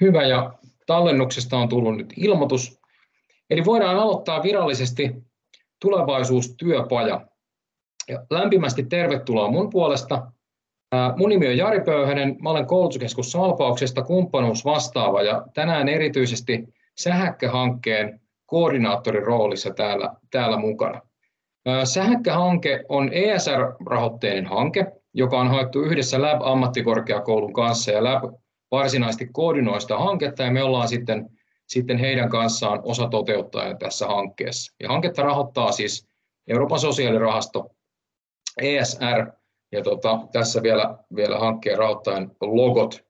Hyvä ja tallennuksesta on tullut nyt ilmoitus. Eli voidaan aloittaa virallisesti tulevaisuustyöpaja. Ja lämpimästi tervetuloa mun puolesta. Mun nimi on Jari Pöyhönen, mä olen koulutuskeskus Salpauksesta kumppanuusvastaava ja tänään erityisesti Sähäkkä-hankkeen koordinaattorin roolissa täällä, täällä mukana. Sähäkkä-hanke on ESR-rahoitteinen hanke, joka on haettu yhdessä Lab-ammattikorkeakoulun kanssa ja Lab varsinaisesti koordinoi sitä hanketta ja me ollaan sitten, sitten heidän kanssaan osa toteuttajia tässä hankkeessa. Ja hanketta rahoittaa siis Euroopan sosiaalirahasto ESR ja tota, tässä vielä, vielä hankkeen rahoittajan logot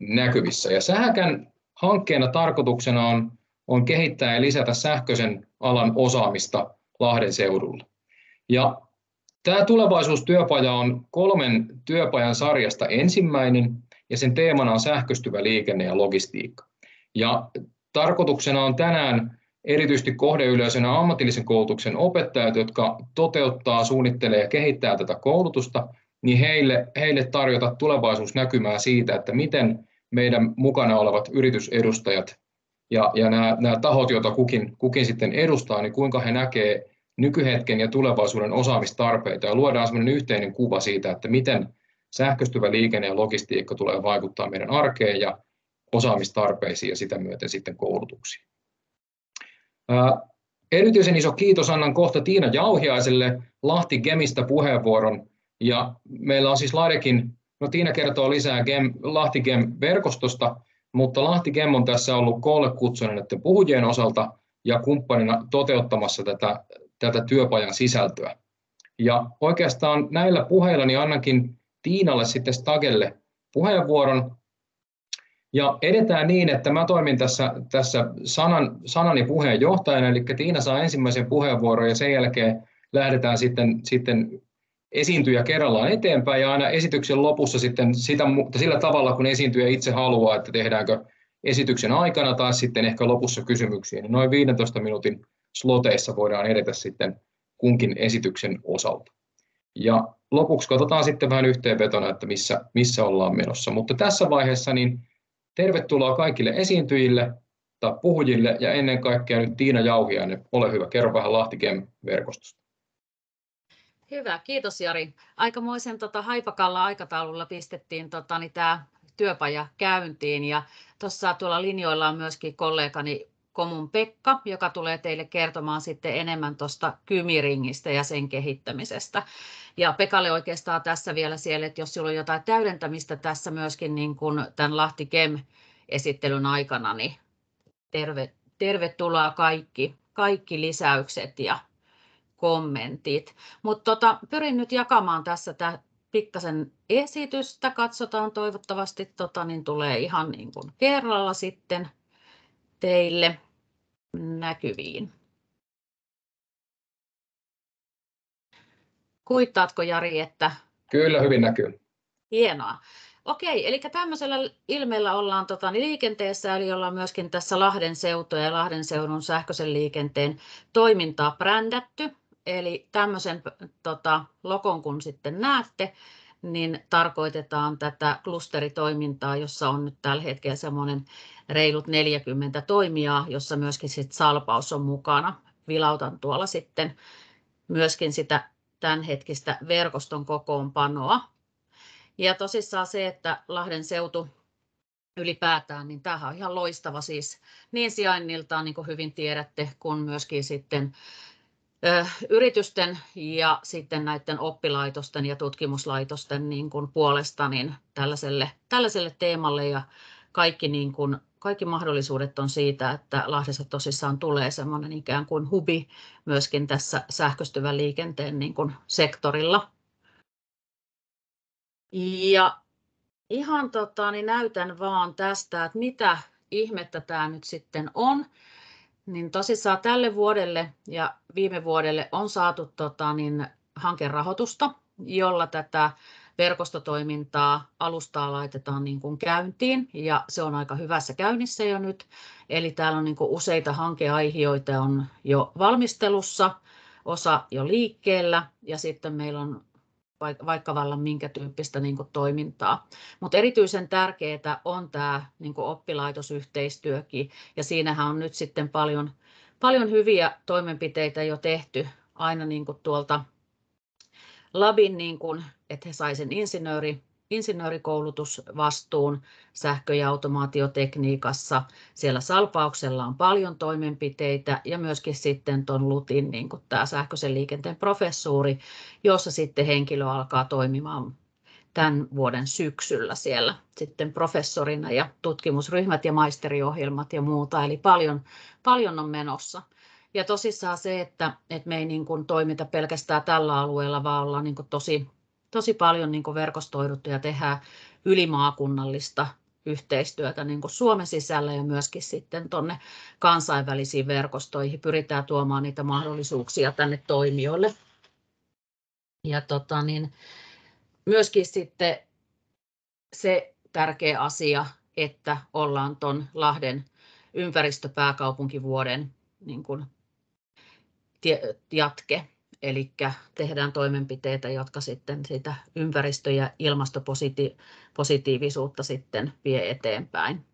näkyvissä. Ja Sähäkän hankkeena tarkoituksena on, on kehittää ja lisätä sähköisen alan osaamista Lahden seudulla. Ja tämä tulevaisuustyöpaja on kolmen työpajan sarjasta ensimmäinen ja sen teemana on sähköistyvä liikenne ja logistiikka. Ja tarkoituksena on tänään erityisesti kohdeyleisönä ammatillisen koulutuksen opettajat, jotka toteuttaa, suunnittelee ja kehittää tätä koulutusta, niin heille, heille tarjota tulevaisuusnäkymää siitä, että miten meidän mukana olevat yritysedustajat ja, ja nämä, nämä tahot, joita kukin, kukin sitten edustaa, niin kuinka he näkee nykyhetken ja tulevaisuuden osaamistarpeita ja luodaan sellainen yhteinen kuva siitä, että miten sähköistyvä liikenne ja logistiikka tulee vaikuttaa meidän arkeen ja osaamistarpeisiin ja sitä myöten sitten koulutuksiin. Erityisen iso kiitos annan kohta Tiina Jauhiaiselle Lahti Gemistä puheenvuoron. Ja meillä on siis Ladekin, no Tiina kertoo lisää Gem, Lahti Gem-verkostosta, mutta Lahti Gem on tässä ollut koolle kutsunen näiden puhujien osalta ja kumppanina toteuttamassa tätä, tätä työpajan sisältöä. Ja oikeastaan näillä puheilla niin annankin Tiinalle sitten Stagelle puheenvuoron. Ja edetään niin, että mä toimin tässä, tässä sanan, sanani puheenjohtajana, eli Tiina saa ensimmäisen puheenvuoron ja sen jälkeen lähdetään sitten, sitten esiintyjä kerrallaan eteenpäin ja aina esityksen lopussa sitten sitä, sillä tavalla, kun esiintyjä itse haluaa, että tehdäänkö esityksen aikana tai sitten ehkä lopussa kysymyksiä, niin noin 15 minuutin sloteissa voidaan edetä sitten kunkin esityksen osalta. Ja lopuksi katsotaan sitten vähän yhteenvetona, että missä, missä ollaan menossa. Mutta tässä vaiheessa niin tervetuloa kaikille esiintyjille tai puhujille ja ennen kaikkea nyt Tiina Jauhiainen. Ole hyvä, kerro vähän Lahti-Gem-verkostosta. Hyvä, kiitos Jari. Aikamoisen tota, haipakalla aikataululla pistettiin tota, niin tämä työpaja käyntiin ja tuossa tuolla linjoilla on myöskin kollegani Komun Pekka, joka tulee teille kertomaan sitten enemmän tuosta Kymiringistä ja sen kehittämisestä. Ja Pekalle oikeastaan tässä vielä siellä, että jos sinulla on jotain täydentämistä tässä myöskin niin kuin tämän Lahti Gem-esittelyn aikana, niin terve, tervetuloa kaikki, kaikki lisäykset ja kommentit. Mutta tota, pyrin nyt jakamaan tässä tämä pikkasen esitystä. Katsotaan toivottavasti tota, niin tulee ihan niin kuin kerralla sitten teille näkyviin. Kuittaatko Jari, että... Kyllä, hyvin näkyy. Hienoa. Okei, eli tämmöisellä ilmeellä ollaan tota, niin liikenteessä, eli ollaan myöskin tässä Lahden seutu ja Lahden seudun sähköisen liikenteen toimintaa brändätty. Eli tämmöisen tota, lokon kun sitten näette, niin tarkoitetaan tätä klusteritoimintaa, jossa on nyt tällä hetkellä semmoinen reilut 40 toimijaa, jossa myöskin sit salpaus on mukana. Vilautan tuolla sitten myöskin sitä tämänhetkistä verkoston kokoonpanoa. Ja tosissaan se, että Lahden seutu ylipäätään, niin tämähän on ihan loistava siis niin sijainniltaan, niin kuin hyvin tiedätte, kun myöskin sitten yritysten ja sitten näiden oppilaitosten ja tutkimuslaitosten niin kuin puolesta niin tällaiselle, tällaiselle teemalle ja kaikki, niin kuin, kaikki mahdollisuudet on siitä, että Lahdessa tosissaan tulee semmoinen ikään kuin hubi myöskin tässä sähköistyvän liikenteen niin kuin sektorilla. Ja ihan tota, niin näytän vaan tästä, että mitä ihmettä tämä nyt sitten on. Niin tosissaan tälle vuodelle ja viime vuodelle on saatu tota, niin, hankerahoitusta, jolla tätä verkostotoimintaa alustaa laitetaan niin kuin käyntiin ja se on aika hyvässä käynnissä jo nyt. Eli täällä on niin kuin useita hankeaihioita on jo valmistelussa, osa jo liikkeellä ja sitten meillä on vaikka vallan minkä tyyppistä niin kuin toimintaa. Mutta erityisen tärkeää on tämä niin kuin oppilaitosyhteistyökin, ja siinähän on nyt sitten paljon, paljon hyviä toimenpiteitä jo tehty aina niin kuin tuolta labin, niin kuin, että he saivat sen insinööri, insinöörikoulutusvastuun sähkö- ja automaatiotekniikassa. Siellä salpauksella on paljon toimenpiteitä ja myöskin sitten tuon LUTin niin tämä sähköisen liikenteen professuuri, jossa sitten henkilö alkaa toimimaan tämän vuoden syksyllä siellä sitten professorina ja tutkimusryhmät ja maisteriohjelmat ja muuta, eli paljon, paljon on menossa. Ja tosissaan se, että, että me ei niin kuin toimita pelkästään tällä alueella, vaan ollaan niin kuin tosi, tosi paljon niin kuin verkostoiduttu ja tehdään ylimaakunnallista yhteistyötä niin kuin Suomen sisällä ja myöskin sitten tuonne kansainvälisiin verkostoihin. Pyritään tuomaan niitä mahdollisuuksia tänne toimijoille. Ja tota, niin, myöskin sitten se tärkeä asia, että ollaan tuon Lahden ympäristöpääkaupunkivuoden niin kuin jatke. Eli tehdään toimenpiteitä, jotka sitten sitä ympäristö- ja ilmastopositiivisuutta sitten vie eteenpäin.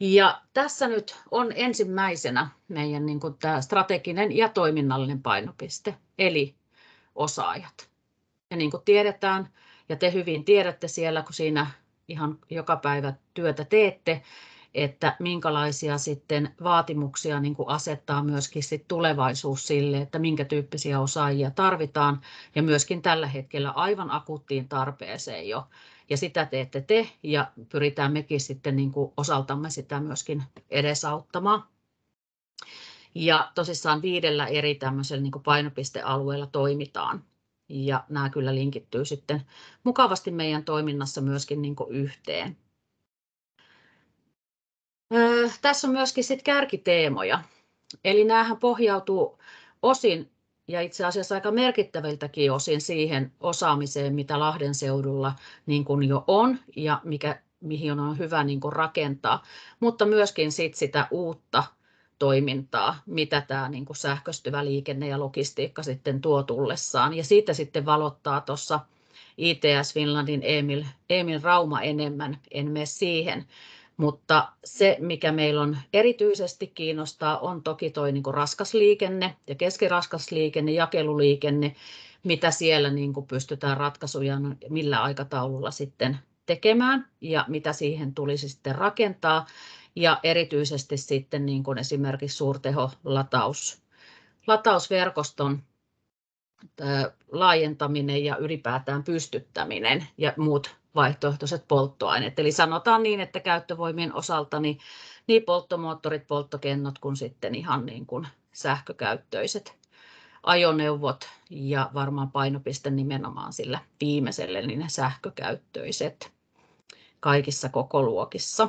Ja tässä nyt on ensimmäisenä meidän niin kuin tämä strateginen ja toiminnallinen painopiste, eli osaajat. Ja niin kuin tiedetään, ja te hyvin tiedätte siellä, kun siinä ihan joka päivä työtä teette, että minkälaisia sitten vaatimuksia niin kuin asettaa myöskin sit tulevaisuus sille, että minkä tyyppisiä osaajia tarvitaan ja myöskin tällä hetkellä aivan akuuttiin tarpeeseen jo. Ja sitä teette te ja pyritään mekin sitten niin kuin osaltamme sitä myöskin edesauttamaan. Ja tosissaan viidellä eri tämmöisellä niin kuin painopistealueella toimitaan. Ja nämä kyllä linkittyy sitten mukavasti meidän toiminnassa myöskin niin kuin yhteen. Tässä on myöskin sit kärkiteemoja. Eli näähän pohjautuu osin ja itse asiassa aika merkittäviltäkin osin siihen osaamiseen, mitä Lahden seudulla niin kuin jo on ja mikä, mihin on hyvä niin kuin rakentaa, mutta myöskin sit sitä uutta toimintaa, mitä tämä niin kuin sähköistyvä liikenne ja logistiikka sitten tuo tullessaan. Ja siitä sitten valottaa tuossa ITS Finlandin Emil, Emil Rauma enemmän, en mene siihen. Mutta se, mikä meillä on erityisesti kiinnostaa, on toki tuo niin raskas liikenne ja keskiraskas liikenne, jakeluliikenne, mitä siellä niin kuin pystytään ratkaisuja millä aikataululla sitten tekemään ja mitä siihen tulisi sitten rakentaa. Ja erityisesti sitten niin kuin esimerkiksi suurteholataus, latausverkoston laajentaminen ja ylipäätään pystyttäminen ja muut vaihtoehtoiset polttoaineet. Eli sanotaan niin, että käyttövoimien osalta niin, niin polttomoottorit, polttokennot kuin sitten ihan niin kuin sähkökäyttöiset ajoneuvot ja varmaan painopiste nimenomaan sillä viimeiselle, niin ne sähkökäyttöiset kaikissa kokoluokissa.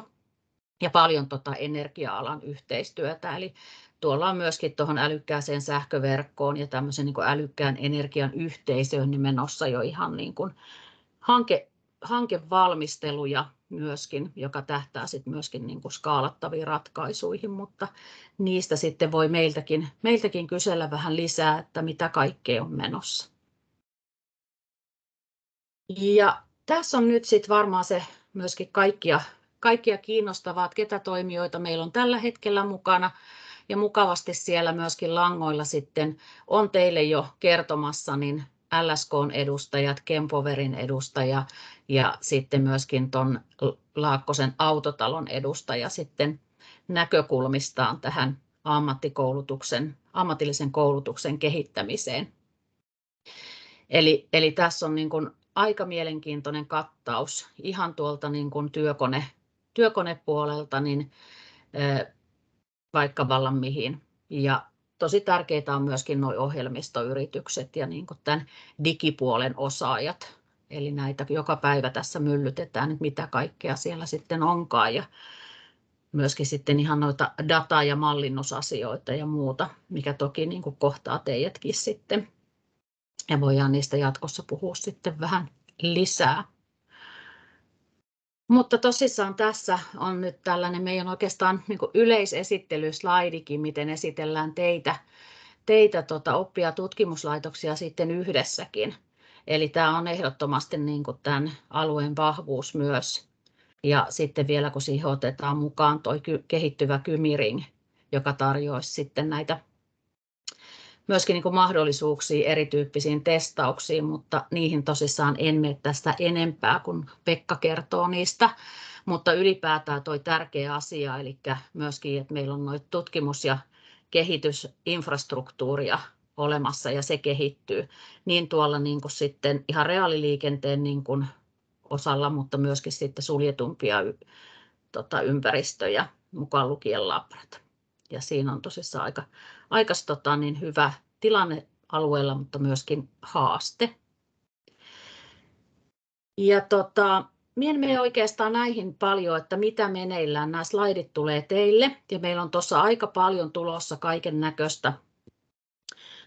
Ja paljon tota energia-alan yhteistyötä, eli tuolla on myöskin tuohon älykkääseen sähköverkkoon ja tämmöisen niin älykkään energian yhteisöön niin menossa jo ihan niin kuin hanke, hankevalmisteluja myöskin, joka tähtää sitten myöskin niin kuin skaalattaviin ratkaisuihin, mutta niistä sitten voi meiltäkin, meiltäkin kysellä vähän lisää, että mitä kaikkea on menossa. Ja tässä on nyt sitten varmaan se myöskin kaikkia, kaikkia kiinnostavaa, että ketä toimijoita meillä on tällä hetkellä mukana. Ja mukavasti siellä myöskin langoilla sitten on teille jo kertomassa niin LSKn edustajat, Kempoverin edustaja ja sitten myöskin tuon Laakkosen autotalon edustaja sitten näkökulmistaan tähän ammattikoulutuksen, ammatillisen koulutuksen kehittämiseen. Eli, eli tässä on niin kuin aika mielenkiintoinen kattaus ihan tuolta niin kuin työkone, työkonepuolelta niin, vaikka vallan mihin. Ja tosi tärkeitä on myöskin nuo ohjelmistoyritykset ja niin tämän digipuolen osaajat. Eli näitä joka päivä tässä myllytetään, että mitä kaikkea siellä sitten onkaan. Ja myöskin sitten ihan noita data- ja mallinnusasioita ja muuta, mikä toki niin kuin kohtaa teidätkin sitten. Ja voidaan niistä jatkossa puhua sitten vähän lisää. Mutta tosissaan tässä on nyt tällainen meidän oikeastaan niin yleisesittelyslaidikin, miten esitellään teitä, teitä tota, oppia tutkimuslaitoksia sitten yhdessäkin. Eli tämä on ehdottomasti niin kuin tämän alueen vahvuus myös. Ja sitten vielä kun siihen otetaan mukaan tuo kehittyvä Kymiring, joka tarjoaisi sitten näitä myöskin niin kuin mahdollisuuksia erityyppisiin testauksiin, mutta niihin tosissaan en mene tästä enempää, kun Pekka kertoo niistä. Mutta ylipäätään tuo tärkeä asia, eli myöskin, että meillä on noita tutkimus- ja kehitysinfrastruktuuria olemassa ja se kehittyy niin tuolla niin kuin sitten ihan reaaliliikenteen niin kuin osalla, mutta myöskin sitten suljetumpia tota, ympäristöjä, mukaan lukien labrat. Ja siinä on tosissaan aika, aika tota, niin hyvä tilanne alueella, mutta myöskin haaste. Ja tota, Mie en mene oikeastaan näihin paljon, että mitä meneillään. Nämä slaidit tulee teille ja meillä on tuossa aika paljon tulossa kaiken näköistä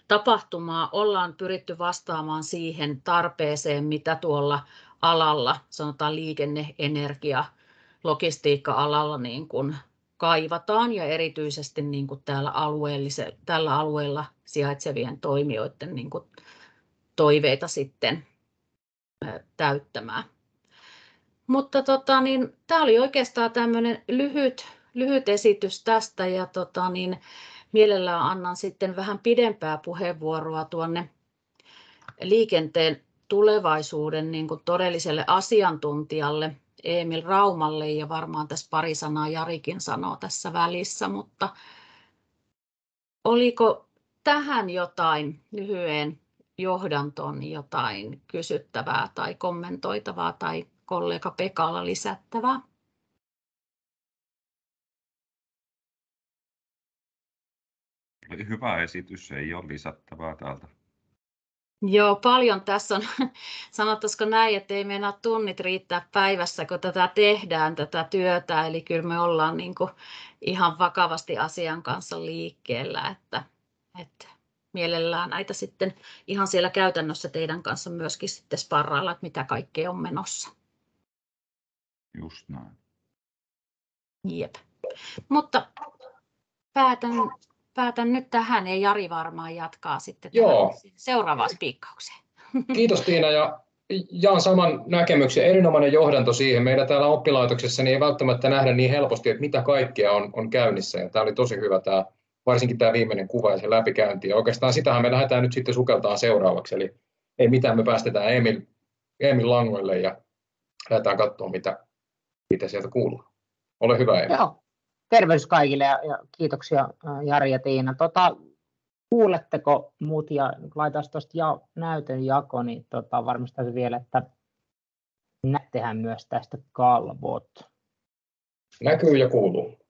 tapahtumaa. Ollaan pyritty vastaamaan siihen tarpeeseen, mitä tuolla alalla, sanotaan liikenne, energia, logistiikka-alalla niin kuin kaivataan ja erityisesti niin kuin täällä tällä alueella sijaitsevien toimijoiden niin kuin toiveita sitten täyttämään. Mutta tota, niin, tämä oli oikeastaan tämmöinen lyhyt, lyhyt esitys tästä ja tota, niin, mielellään annan sitten vähän pidempää puheenvuoroa tuonne liikenteen tulevaisuuden niin kuin todelliselle asiantuntijalle Emil Raumalle ja varmaan tässä pari sanaa Jarikin sanoo tässä välissä, mutta oliko tähän jotain lyhyen johdanton jotain kysyttävää tai kommentoitavaa tai kollega Pekalla lisättävää? Hyvä esitys, ei ole lisättävää täältä. Joo, paljon tässä on, sanottaisiko näin, että ei meinaa tunnit riittää päivässä, kun tätä tehdään, tätä työtä. Eli kyllä me ollaan niin kuin ihan vakavasti asian kanssa liikkeellä, että, että mielellään näitä sitten ihan siellä käytännössä teidän kanssa myöskin sitten sparrailla, että mitä kaikkea on menossa. Just näin. Jep. Mutta päätän, päätän nyt tähän ja Jari varmaan jatkaa sitten Joo. seuraavaan spiikkaukseen. Kiitos Tiina ja jaan saman näkemyksen. Erinomainen johdanto siihen. Meidän täällä oppilaitoksessa niin ei välttämättä nähdä niin helposti, että mitä kaikkea on, on käynnissä. Ja tämä oli tosi hyvä tämä, varsinkin tämä viimeinen kuva ja se läpikäynti. Ja oikeastaan sitähän me lähdetään nyt sitten sukeltaa seuraavaksi. Eli ei mitään, me päästetään Emil, Emil langoille ja lähdetään katsomaan, mitä, mitä sieltä kuuluu. Ole hyvä Emil. Joo. Terveys kaikille ja, ja kiitoksia Jari ja Tiina. Tota, kuuletteko muut ja laitaan tuosta ja, näytön jako, niin tota, varmistaisin vielä, että näettehän myös tästä kalvot. Näkyy ja kuuluu.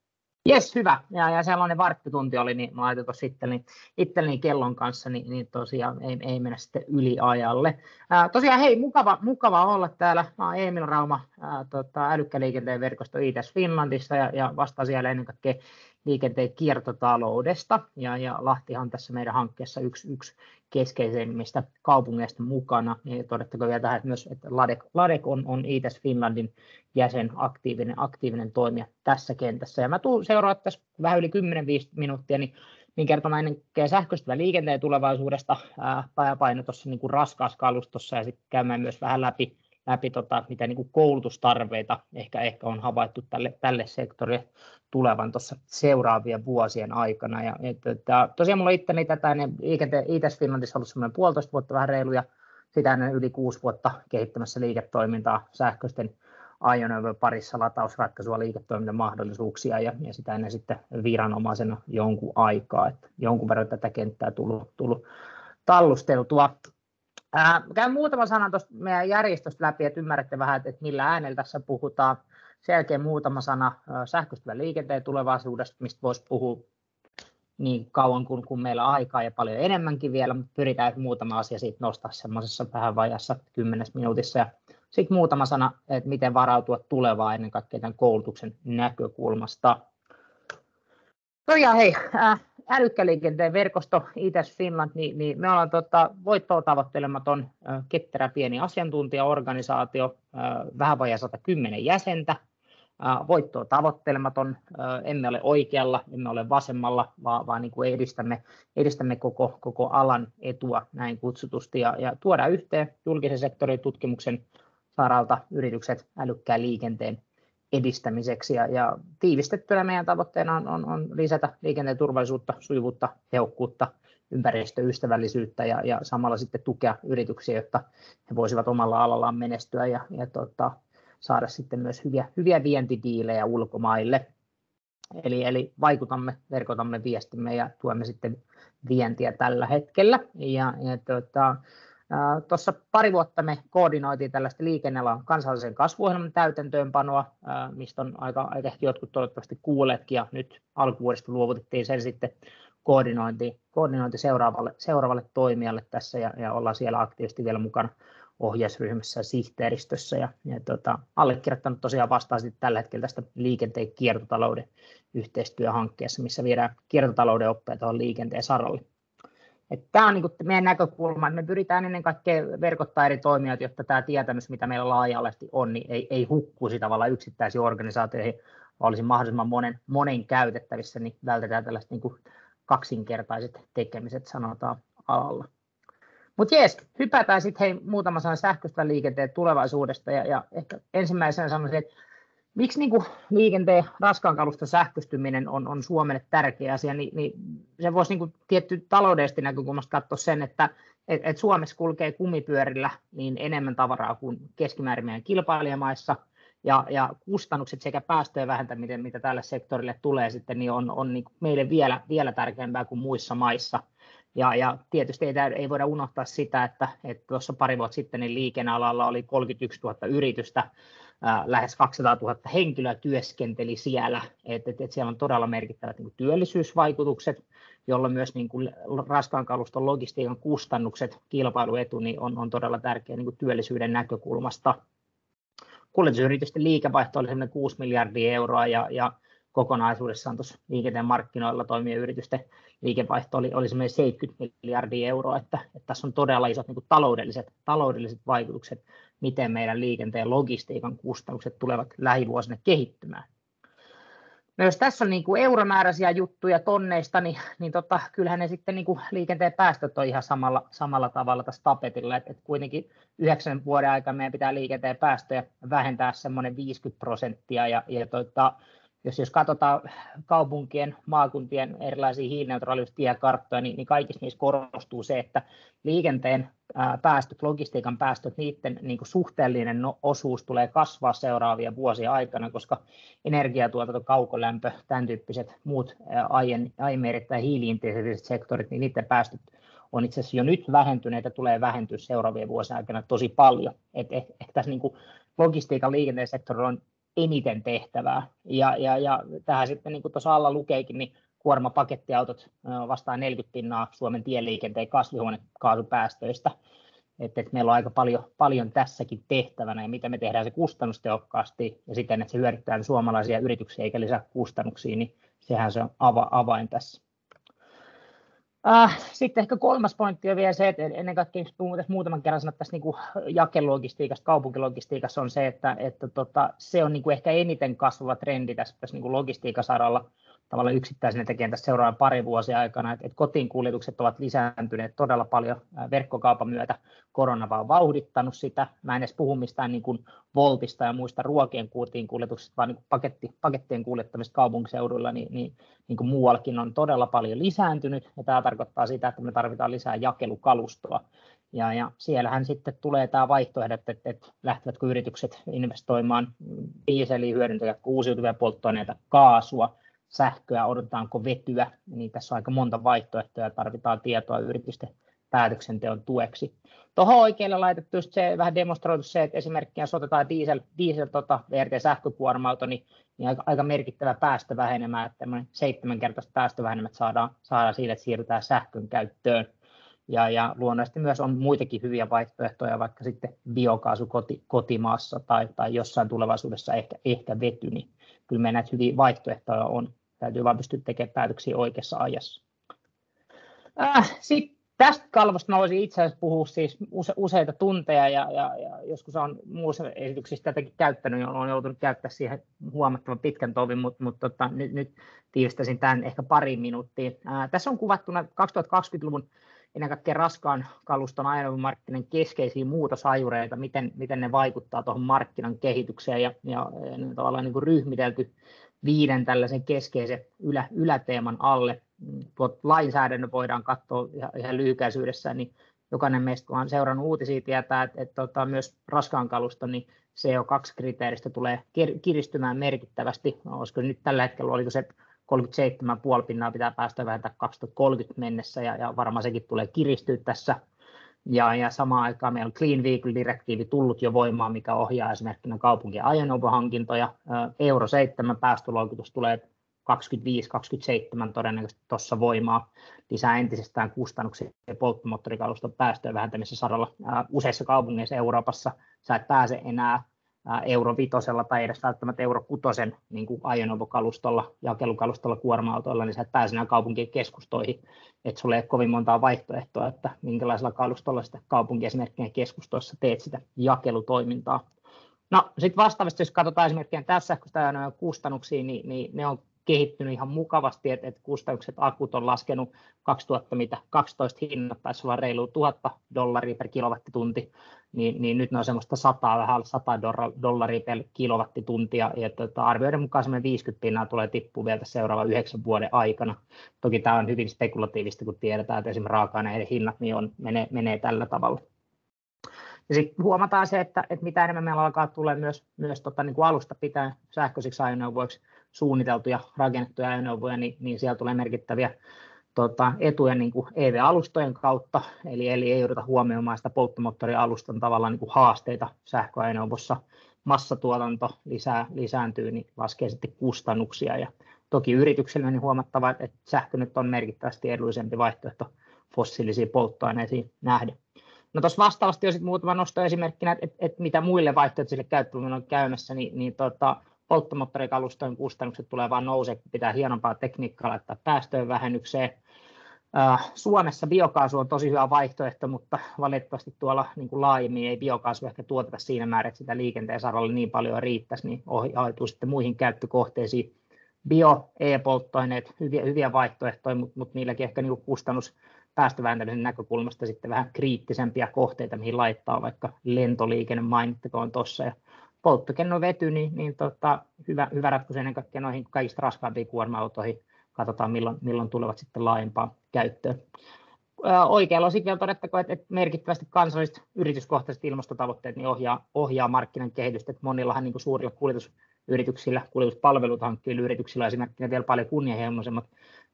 Jes, hyvä. Ja, ja sellainen varttitunti oli, niin mä laitoin tuossa itselleni, itselleni kellon kanssa, niin, niin tosiaan ei, ei mennä sitten yliajalle. Ää, tosiaan hei, mukava, mukava olla täällä. Mä oon Emil Rauma ää, tota, älykkäliikenteen verkosto ITS Finlandissa ja, ja vastaan siellä ennen kaikkea liikenteen kiertotaloudesta. Ja, ja Lahtihan tässä meidän hankkeessa yksi, yksi keskeisimmistä kaupungeista mukana. Ja todettakoon vielä tähän, että myös että Ladek, Ladek on, on ITS Finlandin jäsen, aktiivinen, aktiivinen toimija tässä kentässä. Ja mä tuun seuraamaan tässä vähän yli 10-15 minuuttia, niin, niin kertomaan ennen sähköistä liikenteen tulevaisuudesta, pääpaino tuossa niin raskaassa kalustossa ja sitten käymään myös vähän läpi läpi tota, mitä niin kuin koulutustarpeita ehkä, ehkä on havaittu tälle, tälle sektorille tulevan tuossa seuraavien vuosien aikana. Ja, et, et, tosiaan mulla itteni tätä niin ITS Finlandissa ollut semmoinen puolitoista vuotta vähän reilu ja sitä ennen yli kuusi vuotta kehittämässä liiketoimintaa sähköisten ajoneuvojen parissa latausratkaisua, liiketoimintamahdollisuuksia ja, ja sitä ennen sitten viranomaisena jonkun aikaa. että jonkun verran tätä kenttää tullut, tullut tallusteltua. Ää, käyn muutama sana tuosta meidän järjestöstä läpi, että ymmärrätte vähän, että millä äänellä tässä puhutaan. Sen jälkeen muutama sana sähköistyvän liikenteen tulevaisuudesta, mistä voisi puhua niin kauan kuin, kuin meillä on aikaa ja paljon enemmänkin vielä, mutta pyritään muutama asia siitä nostaa semmoisessa vähän vajassa kymmenes minuutissa. sitten muutama sana, että miten varautua tulevaan ennen kaikkea tämän koulutuksen näkökulmasta. Tosiaan hei, äh, älykkäliikenteen verkosto ITS Finland, niin, niin me ollaan tota, voittoa tavoittelematon ketterä pieni asiantuntijaorganisaatio, äh, vähän vajaa 110 jäsentä. voittoa tavoittelematon, emme ole oikealla, emme ole vasemmalla, vaan, vaan niin kuin edistämme, edistämme koko, koko alan etua näin kutsutusti ja, ja tuoda yhteen julkisen sektorin tutkimuksen saralta yritykset älykkään liikenteen edistämiseksi ja, ja tiivistettynä meidän tavoitteena on, on, on lisätä liikenteen turvallisuutta, sujuvuutta, tehokkuutta, ympäristöystävällisyyttä ja, ja samalla sitten tukea yrityksiä, jotta he voisivat omalla alallaan menestyä ja, ja tota, saada sitten myös hyviä, hyviä vientidiilejä ulkomaille. Eli, eli vaikutamme, verkotamme viestimme ja tuemme sitten vientiä tällä hetkellä. Ja, ja tota, Tuossa pari vuotta me koordinoitiin tällaista liikennealan kansallisen kasvuohjelman täytäntöönpanoa, mistä on aika, aika jotkut toivottavasti kuulleetkin, ja nyt alkuvuodesta luovutettiin sen sitten koordinointi, koordinointi seuraavalle, seuraavalle toimijalle tässä, ja, ja ollaan siellä aktiivisesti vielä mukana ohjausryhmässä ja sihteeristössä, ja, ja tota, allekirjoittanut tosiaan vastaan tällä hetkellä tästä liikenteen kiertotalouden yhteistyöhankkeessa, missä viedään kiertotalouden oppeja tuohon liikenteen saralle. Tämä on niin meidän näkökulma. Me pyritään ennen kaikkea verkottaa eri toimijat, jotta tämä tietämys, mitä meillä laajalti on, niin ei, ei hukkuisi tavallaan yksittäisiin organisaatioihin, vaan olisi mahdollisimman monen, monen käytettävissä, niin vältetään tällaiset niin kaksinkertaiset tekemiset, sanotaan alalla. Mutta jees, hypätään sitten hei, muutama sanan sähköistä liikenteen tulevaisuudesta. Ja, ja ehkä ensimmäisenä sanoisin, että miksi niin kuin liikenteen raskaan kaluston sähköstyminen on, on Suomelle tärkeä asia, niin, niin se voisi niin kuin tietty taloudellisesti näkökulmasta katsoa sen, että et, et Suomessa kulkee kumipyörillä niin enemmän tavaraa kuin keskimäärin meidän kilpailijamaissa, ja, ja kustannukset sekä päästöjen vähentäminen, mitä tälle sektorille tulee sitten, niin on, on niin meille vielä, vielä tärkeämpää kuin muissa maissa. Ja, ja tietysti ei, ei voida unohtaa sitä, että, että tuossa pari vuotta sitten niin liikennealalla oli 31 000 yritystä, lähes 200 000 henkilöä työskenteli siellä, että et, et siellä on todella merkittävät niin työllisyysvaikutukset, jolloin myös niin kuin raskaan kaluston logistiikan kustannukset, kilpailuetu niin on, on todella tärkeä niin kuin työllisyyden näkökulmasta. Kuljetusyritysten liikevaihto oli 6 miljardia euroa ja, ja kokonaisuudessaan tuossa liikenteen markkinoilla toimivien yritysten liikevaihto oli, oli 70 miljardia euroa, että, että tässä on todella isot niin kuin taloudelliset, taloudelliset vaikutukset, miten meidän liikenteen logistiikan kustannukset tulevat lähivuosina kehittymään. No jos tässä on niin kuin euromääräisiä juttuja tonneista, niin, niin tota, kyllähän ne sitten niin kuin liikenteen päästöt on ihan samalla, samalla tavalla tässä tapetilla, että, että kuitenkin yhdeksän vuoden aikana meidän pitää liikenteen päästöjä vähentää semmoinen 50 prosenttia, ja, ja tota, jos, jos katsotaan kaupunkien, maakuntien erilaisia hiilineutraaliustiekarttoja, niin, niin kaikissa niissä korostuu se, että liikenteen päästöt, logistiikan päästöt, niiden niin kuin suhteellinen no, osuus tulee kasvaa seuraavia vuosia aikana, koska energiatuotanto, kaukolämpö, tämän tyyppiset muut aiemmin erittäin hiiliintensiiviset sektorit, niin niiden päästöt on itse asiassa jo nyt vähentyneet ja tulee vähentyä seuraavien vuosien aikana tosi paljon. Et ehkä, ehkä tässä niin kuin logistiikan liikenteen sektorilla on eniten tehtävää. Ja, ja, ja tähän sitten, niin kuin tuossa alla lukeekin, niin kuormapakettiautot vastaa 40 pinnaa Suomen tieliikenteen kasvihuonekaasupäästöistä. Että, että meillä on aika paljon, paljon tässäkin tehtävänä ja miten me tehdään se kustannustehokkaasti ja siten, että se hyödyttää suomalaisia yrityksiä eikä lisää kustannuksia, niin sehän se on avain tässä. Äh, sitten ehkä kolmas pointti on vielä se, että ennen kaikkea muutaman kerran sanoa tästä niin jakelogistiikasta, kaupunkilogistiikassa on se, että, että tota, se on niin kuin ehkä eniten kasvava trendi tässä, tässä niin logistiikasaralla tavallaan yksittäisenä tekijän tässä seuraavan parin vuosien aikana, että, kotiin kuljetukset ovat lisääntyneet todella paljon verkkokaupan myötä. Korona vaan vauhdittanut sitä. Mä en edes puhu mistään niin kuin voltista ja muista ruokien kotiin kuljetuksista, vaan niin paketti, pakettien kuljettamista kaupunkiseuduilla, niin, niin, niin kuin muuallakin on todella paljon lisääntynyt. Ja tämä tarkoittaa sitä, että me tarvitaan lisää jakelukalustoa. Ja, ja siellähän sitten tulee tämä vaihtoehto, että, että, että lähtevätkö yritykset investoimaan dieseliä, hyödyntävätkö uusiutuvia polttoaineita, kaasua, sähköä, odotetaanko vetyä, niin tässä on aika monta vaihtoehtoa ja tarvitaan tietoa yritysten päätöksenteon tueksi. Tuohon oikealle laitettu se vähän demonstroitu se, että esimerkiksi jos otetaan diesel, diesel tota, VRT-sähkökuorma-auto, niin, niin aika, aika, merkittävä päästövähenemä, että seitsemänkertaiset päästövähenemät saadaan, saadaan siitä, että siirrytään sähkön käyttöön. Ja, ja luonnollisesti myös on muitakin hyviä vaihtoehtoja, vaikka sitten biokaasu koti, kotimaassa tai, tai jossain tulevaisuudessa ehkä, ehkä vety, niin kyllä meillä näitä hyviä vaihtoehtoja on. Täytyy vain pystyä tekemään päätöksiä oikeassa ajassa. Äh, tästä kalvosta mä voisin itse asiassa puhua siis use, useita tunteja ja, ja, ja joskus on muussa esityksissä tätäkin käyttänyt ja olen joutunut käyttää siihen huomattavan pitkän tovin, mutta, mutta tota, nyt, nyt tiivistäisin tämän ehkä pari minuuttia. Ää, tässä on kuvattuna 2020-luvun ennen kaikkea raskaan kaluston ajoneuvomarkkinan keskeisiä muutosajureita, miten, miten ne vaikuttaa tuohon markkinan kehitykseen ja, ja ne tavallaan niin kuin ryhmitelty viiden tällaisen keskeisen ylä, yläteeman alle. Tuot lainsäädännön voidaan katsoa ihan, ihan lyhykäisyydessään, niin jokainen meistä, kun on seurannut uutisia, tietää, että, että, että myös raskaan kaluston niin CO2-kriteeristä tulee kiristymään merkittävästi. Olisiko nyt tällä hetkellä, oliko se 37,5 pinnaa pitää päästä vähentää 2030 mennessä, ja, ja varmaan sekin tulee kiristyä tässä. Ja, ja samaan aikaan meillä on Clean Vehicle-direktiivi tullut jo voimaan, mikä ohjaa esimerkiksi kaupunkien ajoneuvohankintoja. Euro 7 päästöluokitus tulee 25-27 todennäköisesti tuossa voimaa, lisää entisestään kustannuksia polttomoottorikaluston päästöjen vähentämisessä saralla. Useissa kaupungeissa Euroopassa sä et pääse enää euro vitosella tai edes välttämättä euro kutosen niin ajoneuvokalustolla, jakelukalustolla, kuorma-autoilla, niin sä et pääse kaupunkien keskustoihin, että sulla ei ole kovin montaa vaihtoehtoa, että minkälaisella kalustolla sitä kaupunki esimerkiksi keskustoissa teet sitä jakelutoimintaa. No sitten vastaavasti, jos katsotaan esimerkiksi tässä sähköistä kustannuksia, niin, niin ne on kehittynyt ihan mukavasti, että, että kustannukset akut on laskenut 2012 hinnat taisi olla reilu 1000 dollaria per kilowattitunti, niin, niin nyt ne on semmoista 100, vähän 100 dollaria per kilowattituntia, ja tota, arvioiden mukaan semmoinen 50 pinnaa tulee tippua vielä seuraavan yhdeksän vuoden aikana. Toki tämä on hyvin spekulatiivista, kun tiedetään, että esimerkiksi raaka-aineiden hinnat niin on, menee, menee tällä tavalla. Ja sitten huomataan se, että, että mitä enemmän meillä alkaa tulla myös, myös tota, niin kuin alusta pitää sähköisiksi ajoneuvoiksi suunniteltuja, rakennettuja ajoneuvoja, niin, niin siellä tulee merkittäviä tota, etuja niin kuin EV-alustojen kautta, eli, eli ei jouduta huomioimaan sitä polttomoottorialustan tavallaan niin kuin haasteita sähköajoneuvossa. Massatuotanto lisää, lisääntyy, niin laskee sitten kustannuksia. Ja toki yrityksille niin huomattava, että sähkö nyt on merkittävästi edullisempi vaihtoehto fossiilisiin polttoaineisiin nähden. No tuossa vastaavasti on sitten muutama nosto esimerkkinä, että, että mitä muille vaihtoehtoisille käyttöön on käymässä, niin, niin tota, polttomoottorikalustojen kustannukset tulee vaan nousee, kun pitää hienompaa tekniikkaa laittaa päästöjen vähennykseen. Suomessa biokaasu on tosi hyvä vaihtoehto, mutta valitettavasti tuolla niin kuin laajemmin ei biokaasu ehkä tuoteta siinä määrin, että sitä liikenteen saralla niin paljon riittäisi, niin ohjautuu sitten muihin käyttökohteisiin. Bio, e-polttoaineet, hyviä, hyviä vaihtoehtoja, mutta, mutta niilläkin ehkä niin kustannus päästövähentämisen näkökulmasta sitten vähän kriittisempiä kohteita, mihin laittaa vaikka lentoliikenne mainittakoon tuossa. Ja polttokennovety, niin, niin tota, hyvä, hyvä ratkaisu ennen kaikkea noihin kaikista raskaampiin kuorma-autoihin. Katsotaan, milloin, milloin tulevat sitten laajempaan käyttöön. Oikealla on vielä todettako, että, että merkittävästi kansalliset yrityskohtaiset ilmastotavoitteet niin ohjaa, ohjaa markkinan kehitystä. Että monillahan niin suurilla kuljetusyrityksillä, kuljetuspalvelut hankkivilla yrityksillä esimerkiksi vielä paljon kunnianhimoisemmat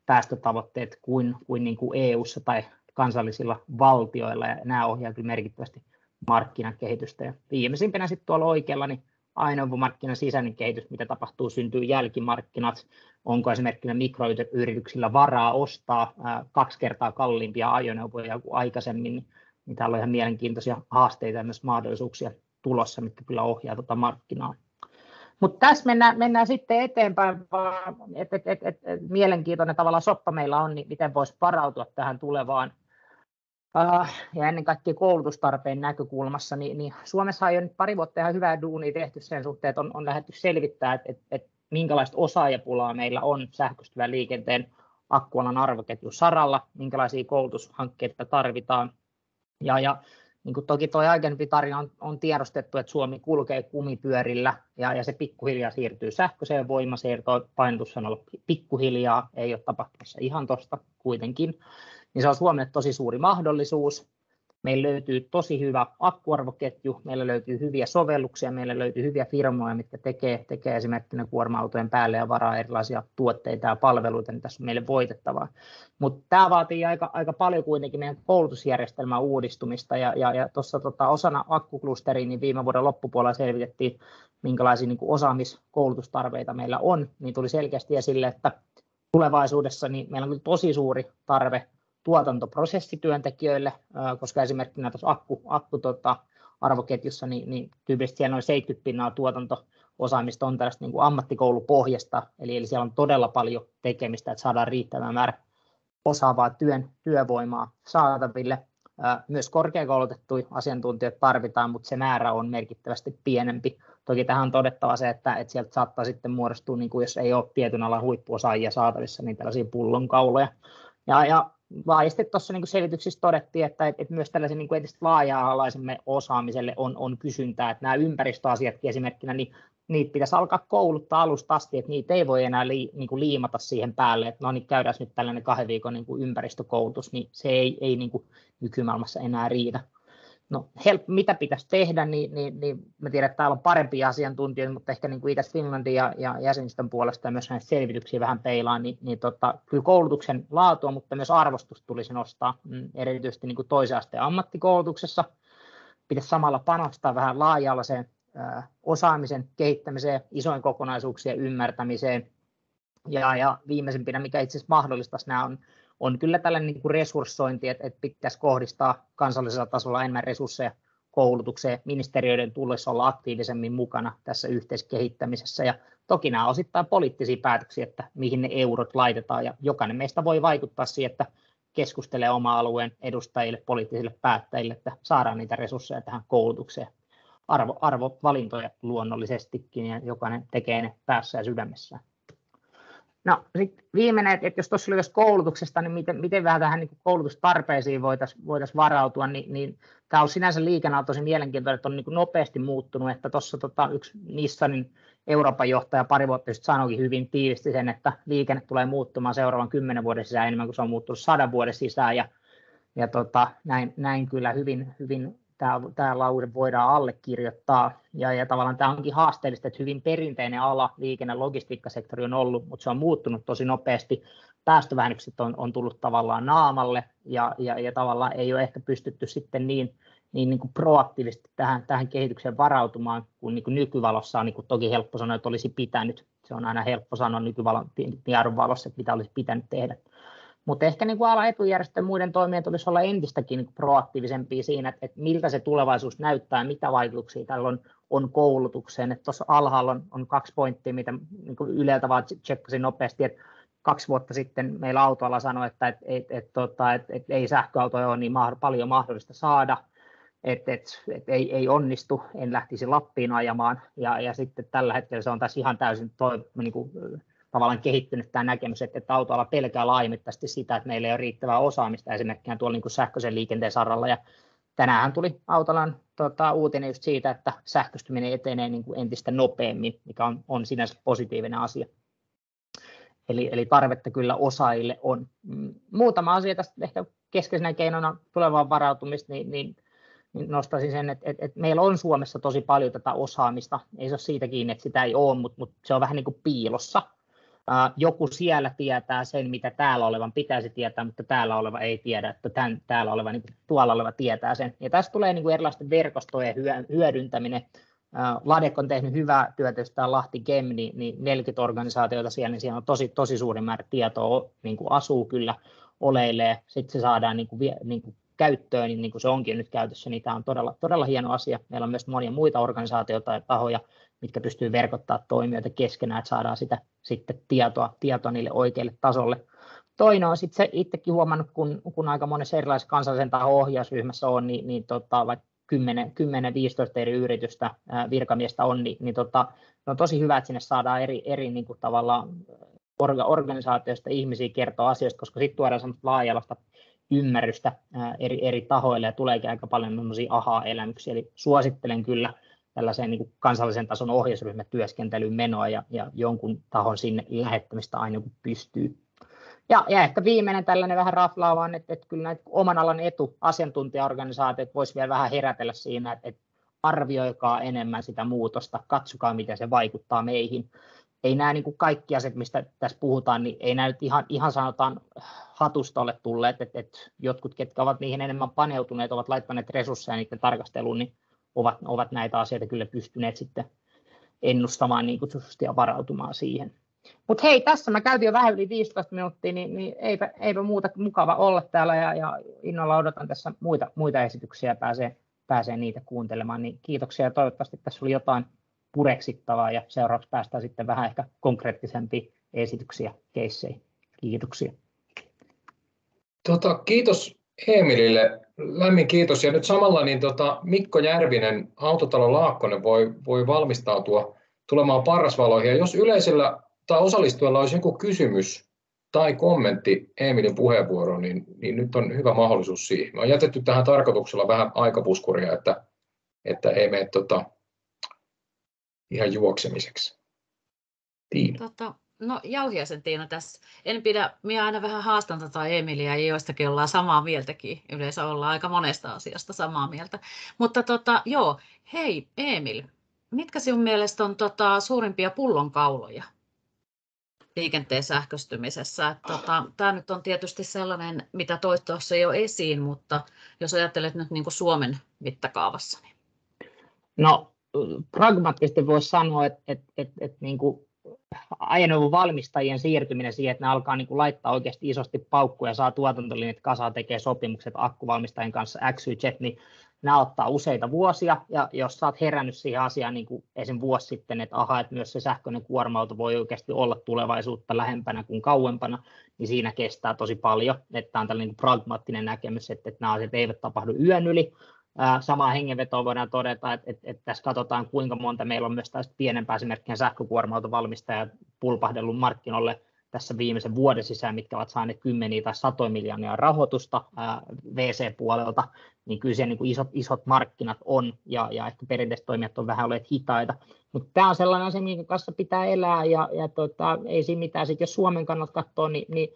päästötavoitteet kuin, kuin, niin kuin EU-ssa tai kansallisilla valtioilla, ja nämä ohjaa kyllä merkittävästi markkinakehitystä. Ja viimeisimpänä sitten tuolla oikealla niin ajoneuvomarkkinan sisäinen kehitys, mitä tapahtuu, syntyy jälkimarkkinat, onko esimerkiksi mikroyrityksillä varaa ostaa kaksi kertaa kalliimpia ajoneuvoja kuin aikaisemmin, niin, niin täällä on ihan mielenkiintoisia haasteita ja myös mahdollisuuksia tulossa, mitkä kyllä ohjaa tuota markkinaa. Mutta tässä mennään, mennään sitten eteenpäin, että et, et, et, et, mielenkiintoinen tavalla soppa meillä on, niin miten voisi varautua tähän tulevaan ja ennen kaikkea koulutustarpeen näkökulmassa, niin, niin Suomessa on jo nyt pari vuotta ihan hyvää duunia tehty sen suhteen, että on, on lähdetty selvittämään, että, että, että minkälaista osaajapulaa meillä on sähköistyvän liikenteen akkualan arvoketjun saralla, minkälaisia koulutushankkeita tarvitaan. Ja, ja niin kuin toki tuo aikaisempi tarina on, on tiedostettu, että Suomi kulkee kumipyörillä ja, ja se pikkuhiljaa siirtyy sähköiseen voimasiirtoon. Painotus on ollut pikkuhiljaa, ei ole tapahtumassa ihan tuosta kuitenkin niin se on Suomelle tosi suuri mahdollisuus. Meillä löytyy tosi hyvä akkuarvoketju, meillä löytyy hyviä sovelluksia, meillä löytyy hyviä firmoja, mitkä tekee, tekee esimerkiksi kuorma-autojen päälle ja varaa erilaisia tuotteita ja palveluita, niin tässä on meille voitettavaa. Mutta tämä vaatii aika, aika paljon kuitenkin meidän koulutusjärjestelmän uudistumista, ja, ja, ja tuossa tota, osana akkuklusteriin niin viime vuoden loppupuolella selvitettiin, minkälaisia niin osaamiskoulutustarpeita meillä on, niin tuli selkeästi esille, että tulevaisuudessa niin meillä on tosi suuri tarve tuotantoprosessityöntekijöille, koska esimerkiksi tuossa akku, akku tota, arvoketjussa, niin, niin tyypillisesti siellä noin 70 pinnaa tuotanto-osaamista on tällaista niin kuin ammattikoulupohjasta, eli, eli siellä on todella paljon tekemistä, että saadaan riittävä määrä osaavaa työn, työvoimaa saataville. Myös korkeakoulutettuja asiantuntijoita tarvitaan, mutta se määrä on merkittävästi pienempi. Toki tähän on todettava se, että, että sieltä saattaa sitten muodostua, niin kuin jos ei ole tietyn alan huippuosaajia saatavissa, niin tällaisia pullonkauloja. Ja, ja laajasti tuossa niin selityksissä todettiin, että, että myös tällaisen niin entistä laaja-alaisemme osaamiselle on, on kysyntää, että nämä ympäristöasiatkin esimerkkinä, niin niitä pitäisi alkaa kouluttaa alusta asti, että niitä ei voi enää li, niin kuin liimata siihen päälle, että no niin käydään nyt tällainen kahden viikon niin kuin ympäristökoulutus, niin se ei, ei niin kuin nykymaailmassa enää riitä. No, help, mitä pitäisi tehdä, niin, niin, niin mä tiedän, että täällä on parempia asiantuntijoita, mutta ehkä niin kuin Itäs Finlandin ja, ja jäsenistön puolesta ja myös näitä selvityksiä vähän peilaan, niin, niin tota, kyllä koulutuksen laatua, mutta myös arvostus tulisi nostaa, mm, erityisesti niin kuin toisen asteen ammattikoulutuksessa. Pitäisi samalla panostaa vähän laaja-alaiseen osaamisen kehittämiseen, isojen kokonaisuuksien ymmärtämiseen. Ja, ja viimeisimpinä, mikä itse asiassa mahdollistaisi nämä, on, on kyllä tällainen niin kuin resurssointi, että, että pitäisi kohdistaa kansallisella tasolla enemmän resursseja koulutukseen. Ministeriöiden tulisi olla aktiivisemmin mukana tässä yhteiskehittämisessä. Ja toki nämä osittain poliittisia päätöksiä, että mihin ne eurot laitetaan. Ja jokainen meistä voi vaikuttaa siihen, että keskustelee oma alueen edustajille, poliittisille päättäjille, että saadaan niitä resursseja tähän koulutukseen arvo, arvovalintoja luonnollisestikin ja jokainen tekee ne päässä ja sydämessään. No sitten viimeinen, että jos tuossa oli koulutuksesta, niin miten, miten vähän tähän niin koulutustarpeisiin voitaisiin voitais varautua, niin, niin tämä on sinänsä liikenne tosi mielenkiintoinen, että on niin nopeasti muuttunut, että tuossa tota, yksi Nissanin Euroopan johtaja pari vuotta sitten sanoikin hyvin tiivisti sen, että liikenne tulee muuttumaan seuraavan kymmenen vuoden sisään enemmän kuin se on muuttunut sadan vuoden sisään, ja, ja tota, näin, näin kyllä hyvin, hyvin tämä, tämä laude voidaan allekirjoittaa. Ja, ja tavallaan tämä onkin haasteellista, että hyvin perinteinen ala, liikenne- logistiikkasektori on ollut, mutta se on muuttunut tosi nopeasti. Päästövähennykset on, on tullut tavallaan naamalle ja, ja, ja tavallaan ei ole ehkä pystytty sitten niin, niin, niin kuin proaktiivisesti tähän, tähän kehitykseen varautumaan, kun niin kuin nykyvalossa on niin kuin toki helppo sanoa, että olisi pitänyt. Se on aina helppo sanoa nykyvalon valossa, että mitä olisi pitänyt tehdä. Mutta ehkä niin alan etujärjestöjen muiden toimien tulisi olla entistäkin niin proaktiivisempia siinä, että, että miltä se tulevaisuus näyttää mitä vaikutuksia tällä on, on koulutukseen. Tuossa alhaalla on, on kaksi pointtia, mitä niin Yleltä vaan tsekkasin nopeasti, että kaksi vuotta sitten meillä autoalla sanoi, että et, et, et, tota, et, et ei sähköautoja ole niin ma- paljon mahdollista saada, että et, et ei, ei onnistu, en lähtisi Lappiin ajamaan, ja, ja sitten tällä hetkellä se on tässä ihan täysin toi, niin kuin, tavallaan kehittynyt tämä näkemys, että, että autoalla pelkää laajamittaisesti sitä, että meillä ei ole riittävää osaamista esimerkiksi tuolla niin kuin sähköisen liikenteen saralla. Ja tänään tuli Autolan tota, uutinen just siitä, että sähköistyminen etenee niin kuin entistä nopeammin, mikä on, on sinänsä positiivinen asia. Eli, eli tarvetta kyllä osaajille on. Mm, muutama asia tästä ehkä keskeisenä keinona tulevaan varautumista, niin, niin niin nostaisin sen, että, että, että meillä on Suomessa tosi paljon tätä osaamista. Ei se ole siitä kiinni, että sitä ei ole, mutta, mutta se on vähän niin kuin piilossa joku siellä tietää sen, mitä täällä olevan pitäisi tietää, mutta täällä oleva ei tiedä, että tämän, täällä oleva, niin tuolla oleva tietää sen. Ja tässä tulee niin kuin erilaisten verkostojen hyödyntäminen. Ladek on tehnyt hyvää työtä, jos tämä Lahti Gem, niin, niin 40 organisaatioita siellä, niin siellä on tosi, tosi suuri määrä tietoa, niin kuin asuu kyllä, oleilee, sitten se saadaan niin kuin, niin kuin käyttöön, niin, niin kuin se onkin nyt käytössä, niin tämä on todella, todella hieno asia. Meillä on myös monia muita organisaatioita ja tahoja, mitkä pystyy verkottaa toimijoita keskenään, että saadaan sitä sitten tietoa, tietoa niille oikeille tasolle. Toinen on sitten se itsekin huomannut, kun, kun aika monessa erilaisessa kansallisen tahon ohjausryhmässä on, niin, niin tota, vaikka 10-15 eri yritystä ää, virkamiestä on, niin, niin tota, on tosi hyvä, että sinne saadaan eri, eri niin kuin tavallaan organisaatioista ihmisiä kertoa asioista, koska sitten tuodaan semmoista laajalasta ymmärrystä ää, eri, eri tahoille ja tuleekin aika paljon aha-elämyksiä. Eli suosittelen kyllä tällaiseen niin kansallisen tason ohjausryhmätyöskentelyyn menoa ja, ja jonkun tahon sinne lähettämistä aina kun pystyy. Ja, ja ehkä viimeinen tällainen vähän raflaava on, että, että kyllä näitä oman alan etu asiantuntijaorganisaatiot voisi vielä vähän herätellä siinä, että, että arvioikaa enemmän sitä muutosta, katsokaa miten se vaikuttaa meihin. Ei nämä niin kuin kaikki asiat, mistä tässä puhutaan, niin ei nämä nyt ihan, ihan sanotaan hatusta ole tulleet, että, että jotkut, ketkä ovat niihin enemmän paneutuneet, ovat laittaneet resursseja niiden tarkasteluun, niin ovat, ovat näitä asioita kyllä pystyneet sitten ennustamaan niin kutsutusti ja varautumaan siihen. Mutta hei, tässä mä käytin jo vähän yli 15 minuuttia, niin, niin eipä, eipä muuta mukava olla täällä ja, ja innolla odotan tässä muita, muita esityksiä ja pääsee, pääsee niitä kuuntelemaan. Niin kiitoksia ja toivottavasti tässä oli jotain pureksittavaa ja seuraavaksi päästään sitten vähän ehkä konkreettisempiin esityksiä, keisseihin. Kiitoksia. Tota, kiitos Emilille, lämmin kiitos. Ja nyt samalla niin tota, Mikko Järvinen, Autotalo Laakkonen voi, voi valmistautua tulemaan parasvaloihin. Ja jos yleisellä tai osallistujalla olisi joku kysymys tai kommentti Emilin puheenvuoroon, niin, niin nyt on hyvä mahdollisuus siihen. Me on jätetty tähän tarkoituksella vähän aikapuskuria, että, että ei mene tota, ihan juoksemiseksi. Tiina. Tota, no Jauhiasen Tiina tässä. En pidä, minä aina vähän haastan tota Emilia ja joistakin ollaan samaa mieltäkin. Yleensä ollaan aika monesta asiasta samaa mieltä. Mutta tota, joo, hei Emil, mitkä sinun mielestä on tota, suurimpia pullonkauloja liikenteen sähköistymisessä. tota, tämä nyt on tietysti sellainen, mitä toit tuossa jo esiin, mutta jos ajattelet nyt niin kuin Suomen mittakaavassa. Niin... No pragmaattisesti voisi sanoa, että, että, että, että niin kuin ajoneuvon valmistajien siirtyminen siihen, että ne alkaa niin kuin laittaa oikeasti isosti paukkuja, saa tuotantolinjat kasaan, tekee sopimukset akkuvalmistajien kanssa XYZ, niin nämä ottaa useita vuosia, ja jos sä oot herännyt siihen asiaan niin kuin esim. vuosi sitten, että aha, että myös se sähköinen kuorma-auto voi oikeasti olla tulevaisuutta lähempänä kuin kauempana, niin siinä kestää tosi paljon, että tämä on tällainen niin pragmaattinen näkemys, että, että nämä asiat eivät tapahdu yön yli, Samaa hengenvetoa voidaan todeta, että, että, että tässä katsotaan kuinka monta meillä on myös tästä pienempää esimerkkiä sähkökuorma-autovalmistajat pulpahdellut markkinoille tässä viimeisen vuoden sisään, mitkä ovat saaneet kymmeniä tai satoja miljoonia rahoitusta VC-puolelta, niin kyllä siellä niin kuin isot, isot markkinat on, ja, ja ehkä perinteiset toimijat on vähän olleet hitaita. Mutta tämä on sellainen asia, minkä kanssa pitää elää, ja, ja tota, ei siinä mitään. Sitten jos Suomen kannalta katsoa, niin, niin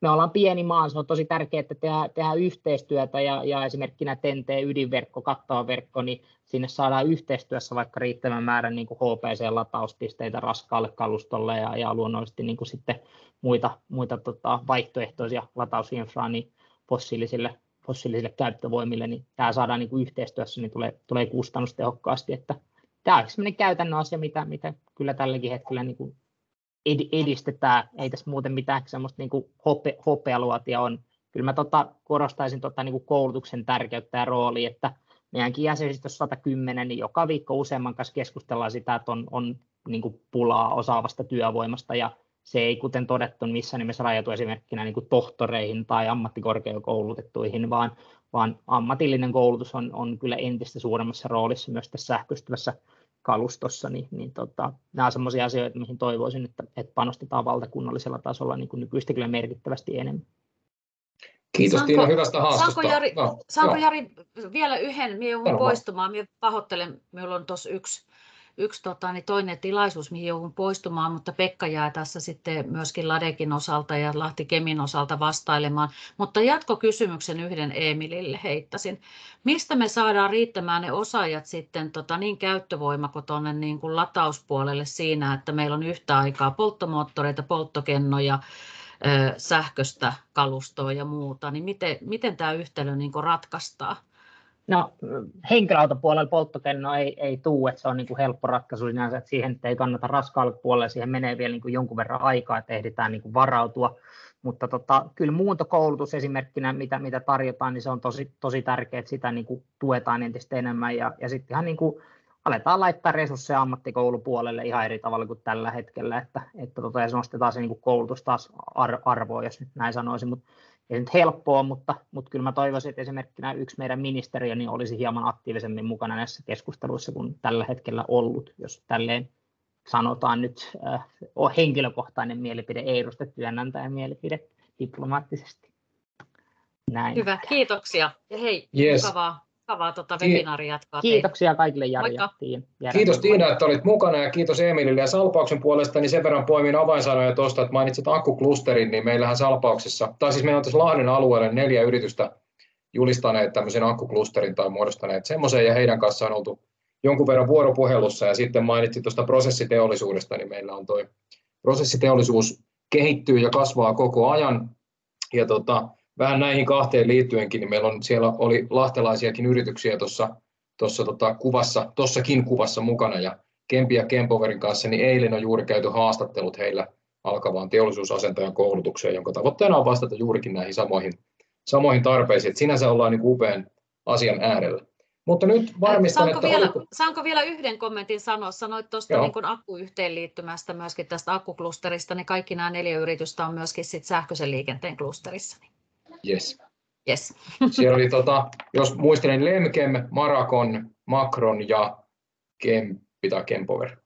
me ollaan pieni maa, se on tosi tärkeää, että tehdään, tehdään yhteistyötä ja, ja esimerkkinä TNT ydinverkko, kattava verkko, niin sinne saadaan yhteistyössä vaikka riittävän määrän niin kuin HPC-latauspisteitä raskaalle kalustolle ja, ja luonnollisesti niin kuin sitten muita, muita tota, vaihtoehtoisia latausinfraa niin fossiilisille, fossiilisille käyttövoimille, niin tämä saadaan niin kuin yhteistyössä, niin tulee, tulee kustannustehokkaasti, että tämä on sellainen käytännön asia, mitä, mitä kyllä tälläkin hetkellä niin kuin edistetään, ei tässä muuten mitään semmoista niin hope, hopealuotia on. Kyllä mä tota, korostaisin tota, niin koulutuksen tärkeyttä ja roolia, että meidänkin jäsenistössä 110, niin joka viikko useamman kanssa keskustellaan sitä, että on, on niin pulaa osaavasta työvoimasta ja se ei, kuten todettu, missään nimessä rajatu esimerkkinä niin kuin tohtoreihin tai ammattikorkeakoulutettuihin, vaan, vaan ammatillinen koulutus on, on kyllä entistä suuremmassa roolissa myös tässä sähköistyvässä kalustossa, niin, niin tota, nämä ovat sellaisia asioita, mihin toivoisin, että, että panostetaan valtakunnallisella tasolla niin kuin nykyistä kyllä merkittävästi enemmän. Kiitos saanko, Tiina hyvästä haastosta. Saanko Jari, no, saanko Jari vielä yhden, minä joudun poistumaan, minä pahoittelen, minulla on tuossa yksi yksi tota, niin toinen tilaisuus, mihin joudun poistumaan, mutta Pekka jää tässä sitten myöskin Ladekin osalta ja Lahti Kemin osalta vastailemaan. Mutta jatkokysymyksen yhden Emilille heittäisin. Mistä me saadaan riittämään ne osaajat sitten tota, niin käyttövoima kuin tuonne niin kuin latauspuolelle siinä, että meillä on yhtä aikaa polttomoottoreita, polttokennoja, sähköstä kalustoa ja muuta, niin miten, miten tämä yhtälö niin ratkaistaan? No henkilöautopuolella polttokenno ei, ei tule, että se on niin kuin helppo ratkaisu sinänsä, että siihen että ei kannata raskaalle puolelle, siihen menee vielä niin kuin jonkun verran aikaa, että ehditään niin kuin varautua. Mutta tota, kyllä muuntokoulutus esimerkkinä, mitä, mitä tarjotaan, niin se on tosi, tosi tärkeää, että sitä niin kuin tuetaan entistä enemmän ja, ja sitten ihan niin kuin aletaan laittaa resursseja ammattikoulupuolelle ihan eri tavalla kuin tällä hetkellä, että, että tota, ja se nostetaan se niin kuin koulutus taas ar- arvoa, jos nyt näin sanoisin, mutta ei nyt helppoa, mutta, mutta kyllä mä toivoisin, että esimerkkinä yksi meidän ministeriö niin olisi hieman aktiivisemmin mukana näissä keskusteluissa kuin tällä hetkellä ollut, jos tälleen sanotaan nyt äh, on henkilökohtainen mielipide, ei edustettu työnantajan mielipide diplomaattisesti. Näin. Hyvä, kiitoksia. Ja hei, yes. mukavaa mukavaa tuota webinaaria jatkaa. Kiitoksia teille. kaikille Jari ja Tiina. Kiitos Tiina, että olit mukana ja kiitos Emilille ja Salpauksen puolesta, niin sen verran poimin avainsanoja tuosta, että mainitsit akkuklusterin, niin meillähän Salpauksessa, tai siis meillä on tässä Lahden alueelle neljä yritystä julistaneet tämmöisen akkuklusterin tai muodostaneet semmoisen ja heidän kanssaan on oltu jonkun verran vuoropuhelussa ja sitten mainitsit tuosta prosessiteollisuudesta, niin meillä on tuo prosessiteollisuus kehittyy ja kasvaa koko ajan ja tota, vähän näihin kahteen liittyenkin, niin meillä on, siellä oli lahtelaisiakin yrityksiä tuossa tuossa tota kuvassa, tossakin kuvassa mukana ja Kempi ja Kempoverin kanssa, niin eilen on juuri käyty haastattelut heillä alkavaan teollisuusasentajan koulutukseen, jonka tavoitteena on vastata juurikin näihin samoihin, samoihin tarpeisiin. Et sinänsä ollaan niin upean asian äärellä. Mutta nyt varmistan, saanko että... Vielä, oliko... Saanko vielä yhden kommentin sanoa? Sanoit tuosta niin akkuyhteenliittymästä, myöskin tästä akkuklusterista, niin kaikki nämä neljä yritystä on myöskin sit sähköisen liikenteen klusterissa. Niin Yes. Yes. Siellä oli, tota, jos muistelen, Lemkem, Marakon, Macron ja Kempi tai Kempover.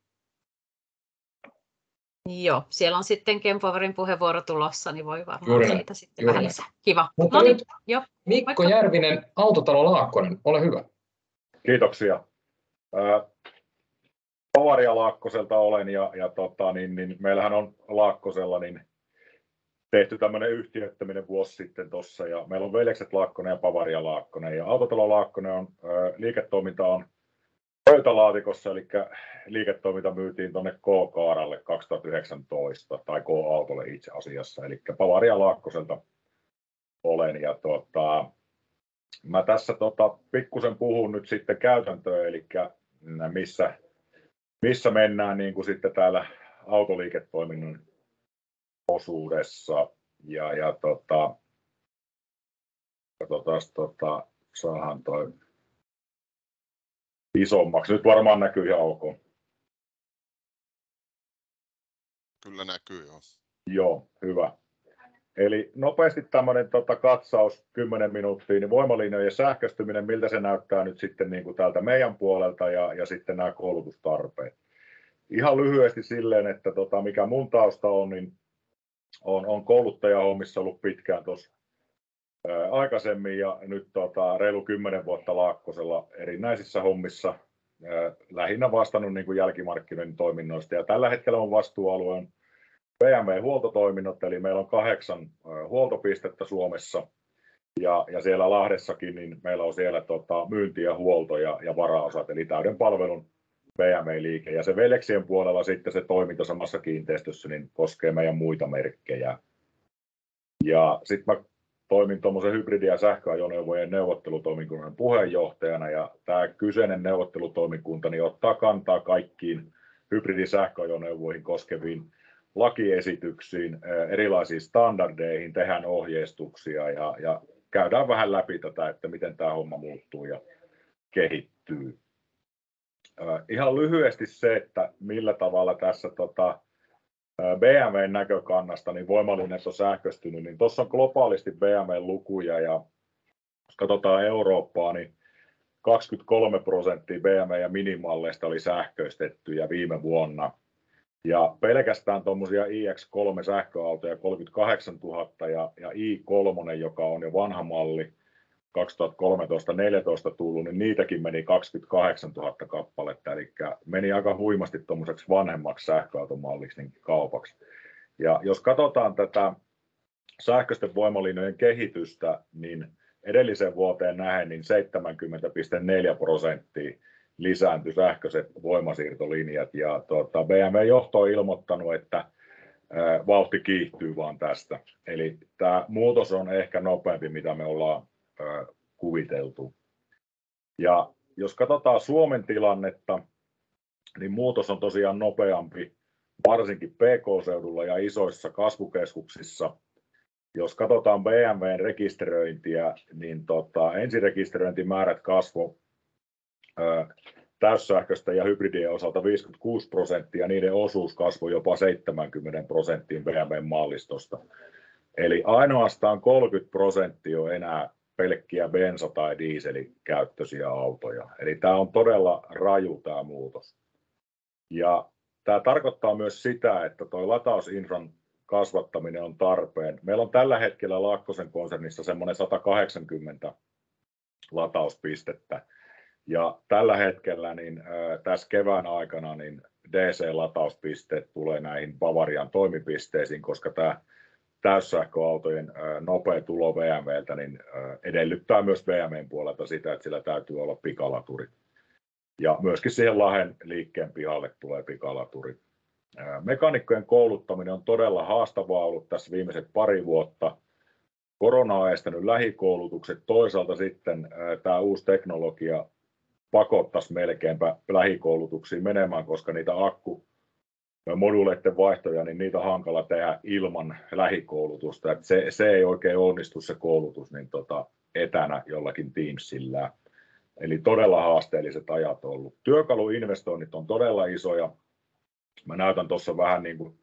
Joo, siellä on sitten Kempoverin puheenvuoro tulossa, niin voi varmaan Juuri näin. siitä sitten Juuri vähän näin. lisää. Kiva. Mutta no niin, nyt joo. Mikko Moikka. Järvinen, Autotalo Laakkonen, ole hyvä. Kiitoksia. Bavaria Laakkoselta olen ja, ja tota, niin, niin, meillähän on Laakkosella niin tehty tämmöinen yhtiöittäminen vuosi sitten tuossa ja meillä on Veljekset Laakkonen ja Bavaria Laakkonen ja Autotalo Laakkonen on, ää, liiketoiminta on pöytälaatikossa, eli liiketoiminta myytiin tuonne K-Kaaralle 2019 tai K-Autolle itse asiassa, eli Bavaria Laakkoselta olen ja tota, Mä tässä tota, pikkusen puhun nyt sitten käytäntöön, eli missä, missä mennään niin kuin sitten täällä autoliiketoiminnan osuudessa. Ja, ja tota, katsotaan, tota, saahan toi isommaksi. Nyt varmaan näkyy ihan ok. Kyllä näkyy joo. Joo, hyvä. Eli nopeasti tämmöinen tota, katsaus 10 minuuttia, niin voimalinjojen sähköistyminen, miltä se näyttää nyt sitten niin kuin täältä meidän puolelta ja, ja sitten nämä koulutustarpeet. Ihan lyhyesti silleen, että tota, mikä mun tausta on, niin on, on kouluttajahommissa ollut pitkään tuossa aikaisemmin ja nyt tota, reilu 10 vuotta Laakkosella erinäisissä hommissa, lähinnä vastannut niin kuin jälkimarkkinoiden toiminnoista. Ja tällä hetkellä on vastuualueen BMW-huoltotoiminnot, eli meillä on kahdeksan huoltopistettä Suomessa, ja, ja siellä Lahdessakin niin meillä on siellä tota, myynti ja huolto ja, ja varaosat, eli täyden palvelun BMW-liike. Ja se Veljeksien puolella sitten se toiminta samassa kiinteistössä niin koskee meidän muita merkkejä. Ja sitten mä toimin tuommoisen hybridi- ja sähköajoneuvojen neuvottelutoimikunnan puheenjohtajana, ja tämä kyseinen neuvottelutoimikunta niin ottaa kantaa kaikkiin hybridisähköajoneuvoihin koskeviin lakiesityksiin, erilaisiin standardeihin, tehdään ohjeistuksia ja, ja käydään vähän läpi tätä, että miten tämä homma muuttuu ja kehittyy. Ihan lyhyesti se, että millä tavalla tässä tota, BMWn näkökannasta niin voimallinen on sähköistynyt, niin tuossa on globaalisti BMWn lukuja ja jos katsotaan Eurooppaa, niin 23 prosenttia BMW ja minimalleista oli sähköistettyjä viime vuonna. Ja pelkästään tuommoisia iX3 sähköautoja 38 000 ja, ja i3, joka on jo vanha malli, 2013-2014 tullut, niin niitäkin meni 28 000 kappaletta, eli meni aika huimasti tuommoiseksi vanhemmaksi sähköautomalliksi niin kaupaksi. Ja jos katsotaan tätä sähköisten voimalinjojen kehitystä, niin edelliseen vuoteen nähden niin 70,4 prosenttia lisääntyi sähköiset voimasiirtolinjat ja tuota, BMW-johto on ilmoittanut, että vauhti kiihtyy vaan tästä. Eli tämä muutos on ehkä nopeampi, mitä me ollaan kuviteltu. Ja jos katsotaan Suomen tilannetta, niin muutos on tosiaan nopeampi, varsinkin PK-seudulla ja isoissa kasvukeskuksissa. Jos katsotaan BMWn rekisteröintiä, niin tota, ensirekisteröintimäärät kasvo täyssähköistä ja hybridien osalta 56 prosenttia, niiden osuus kasvoi jopa 70 prosenttiin BMW mallistosta. Eli ainoastaan 30 prosenttia on enää pelkkiä bensa- tai dieselikäyttöisiä autoja. Eli tämä on todella raju tämä muutos. Ja tämä tarkoittaa myös sitä, että tuo latausinfran kasvattaminen on tarpeen. Meillä on tällä hetkellä Laakkosen konsernissa semmoinen 180 latauspistettä. Ja tällä hetkellä niin, tässä kevään aikana niin DC-latauspisteet tulee näihin Bavarian toimipisteisiin, koska tämä täyssähköautojen nopea tulo VMWltä niin, ää, edellyttää myös VMWn puolelta sitä, että sillä täytyy olla pikalaturit. Ja myöskin siihen Lahden liikkeen pihalle tulee pikalaturit. Ää, Mekanikkojen kouluttaminen on todella haastavaa ollut tässä viimeiset pari vuotta. Korona on estänyt lähikoulutukset, toisaalta sitten tämä uusi teknologia pakottaisi melkeinpä lähikoulutuksiin menemään, koska niitä akku moduuleiden vaihtoja, niin niitä on hankala tehdä ilman lähikoulutusta. Et se, se, ei oikein onnistu se koulutus niin tota, etänä jollakin Teamsillä. Eli todella haasteelliset ajat on ollut. Työkaluinvestoinnit on todella isoja. Mä näytän tuossa vähän niin kuin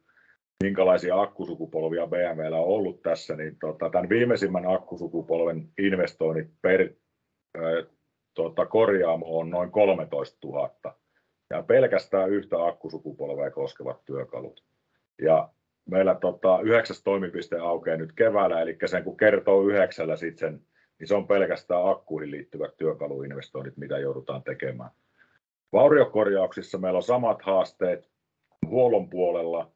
minkälaisia akkusukupolvia BMWllä on ollut tässä, niin tota, tämän viimeisimmän akkusukupolven investoinnit per tota, korjaamo on noin 13 000 ja pelkästään yhtä akkusukupolvea koskevat työkalut. Ja meillä tota, yhdeksäs toimipiste aukeaa nyt keväällä, eli sen kun kertoo yhdeksällä sit sen, niin se on pelkästään akkuihin liittyvät työkaluinvestoinnit, mitä joudutaan tekemään. Vauriokorjauksissa meillä on samat haasteet huollon puolella,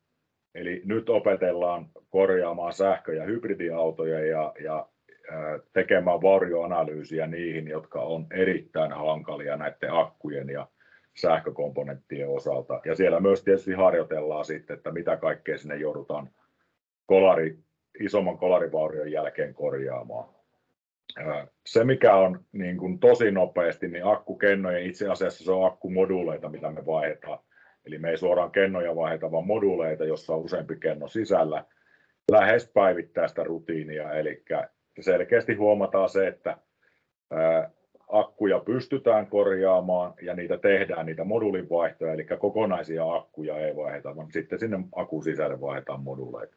eli nyt opetellaan korjaamaan sähkö- ja hybridiautoja ja, ja tekemään vaurioanalyysiä niihin, jotka on erittäin hankalia näiden akkujen ja sähkökomponenttien osalta. Ja siellä myös tietysti harjoitellaan sitten, että mitä kaikkea sinne joudutaan kolari, isomman kolarivaurion jälkeen korjaamaan. Se mikä on niin kuin tosi nopeasti, niin akkukennojen itse asiassa se on akkumoduuleita, mitä me vaihdetaan. Eli me ei suoraan kennoja vaihdeta, vaan moduuleita, jossa on useampi kenno sisällä. Lähes päivittäistä rutiinia, eli selkeästi huomataan se, että akkuja pystytään korjaamaan ja niitä tehdään, niitä moduulin vaihtoja, eli kokonaisia akkuja ei vaihdeta, vaan sitten sinne akun sisälle vaihdetaan moduuleita.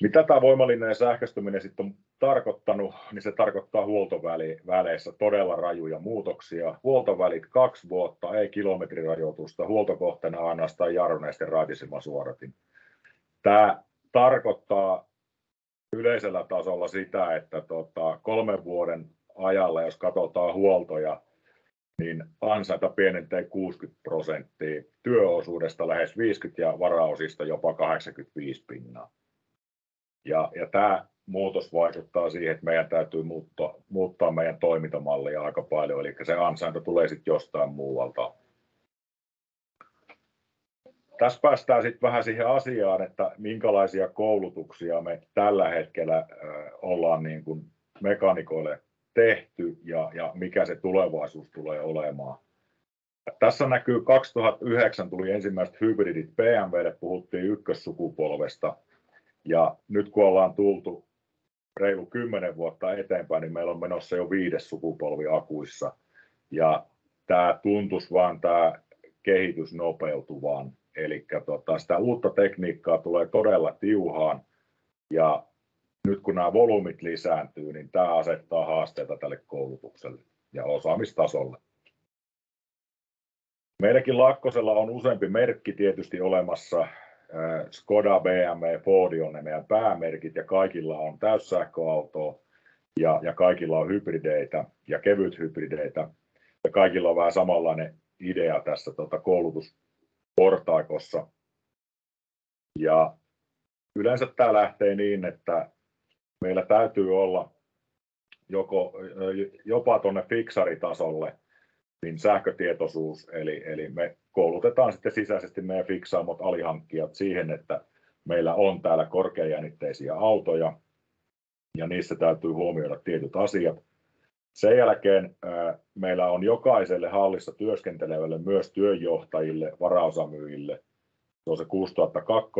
Mitä tämä voimallinen sähköistyminen sitten on tarkoittanut, niin se tarkoittaa huoltoväleissä todella rajuja muutoksia. Huoltovälit kaksi vuotta, ei kilometrirajoitusta, huoltokohteena ainoastaan jarruneisten raitisilmasuodatin. Tämä tarkoittaa yleisellä tasolla sitä, että tota, kolmen vuoden ajalla, jos katsotaan huoltoja, niin ansaita pienentää 60 prosenttia, työosuudesta lähes 50 ja varaosista jopa 85 pinnaa. Ja, ja tämä muutos vaikuttaa siihen, että meidän täytyy muuttaa, muuttaa meidän toimintamallia aika paljon, eli se ansainta tulee sitten jostain muualta tässä päästään sitten vähän siihen asiaan, että minkälaisia koulutuksia me tällä hetkellä ollaan niin kuin mekanikoille tehty ja, ja mikä se tulevaisuus tulee olemaan. Tässä näkyy 2009 tuli ensimmäiset hybridit BMWlle, puhuttiin ykkössukupolvesta. Ja nyt kun ollaan tultu reilu 10 vuotta eteenpäin, niin meillä on menossa jo viides sukupolvi akuissa. Ja tämä tuntuisi vaan tämä kehitys nopeutuvan Eli tota, sitä uutta tekniikkaa tulee todella tiuhaan ja nyt kun nämä volyymit lisääntyy, niin tämä asettaa haasteita tälle koulutukselle ja osaamistasolle. Meilläkin Lakkosella on useampi merkki tietysti olemassa. Skoda, BMW, Ford on ne meidän päämerkit ja kaikilla on täyssähköautoa ja, ja kaikilla on hybrideitä ja kevyt hybrideitä ja kaikilla on vähän samanlainen idea tässä tota, koulutus, portaikossa. Ja yleensä tämä lähtee niin, että meillä täytyy olla joko, jopa tuonne fiksaritasolle niin sähkötietoisuus, eli, eli me koulutetaan sitten sisäisesti meidän fiksaamot alihankkijat siihen, että meillä on täällä korkeajännitteisiä autoja ja niissä täytyy huomioida tietyt asiat. Sen jälkeen meillä on jokaiselle hallissa työskentelevälle myös työnjohtajille, varaosamyyjille. Se on se 6002,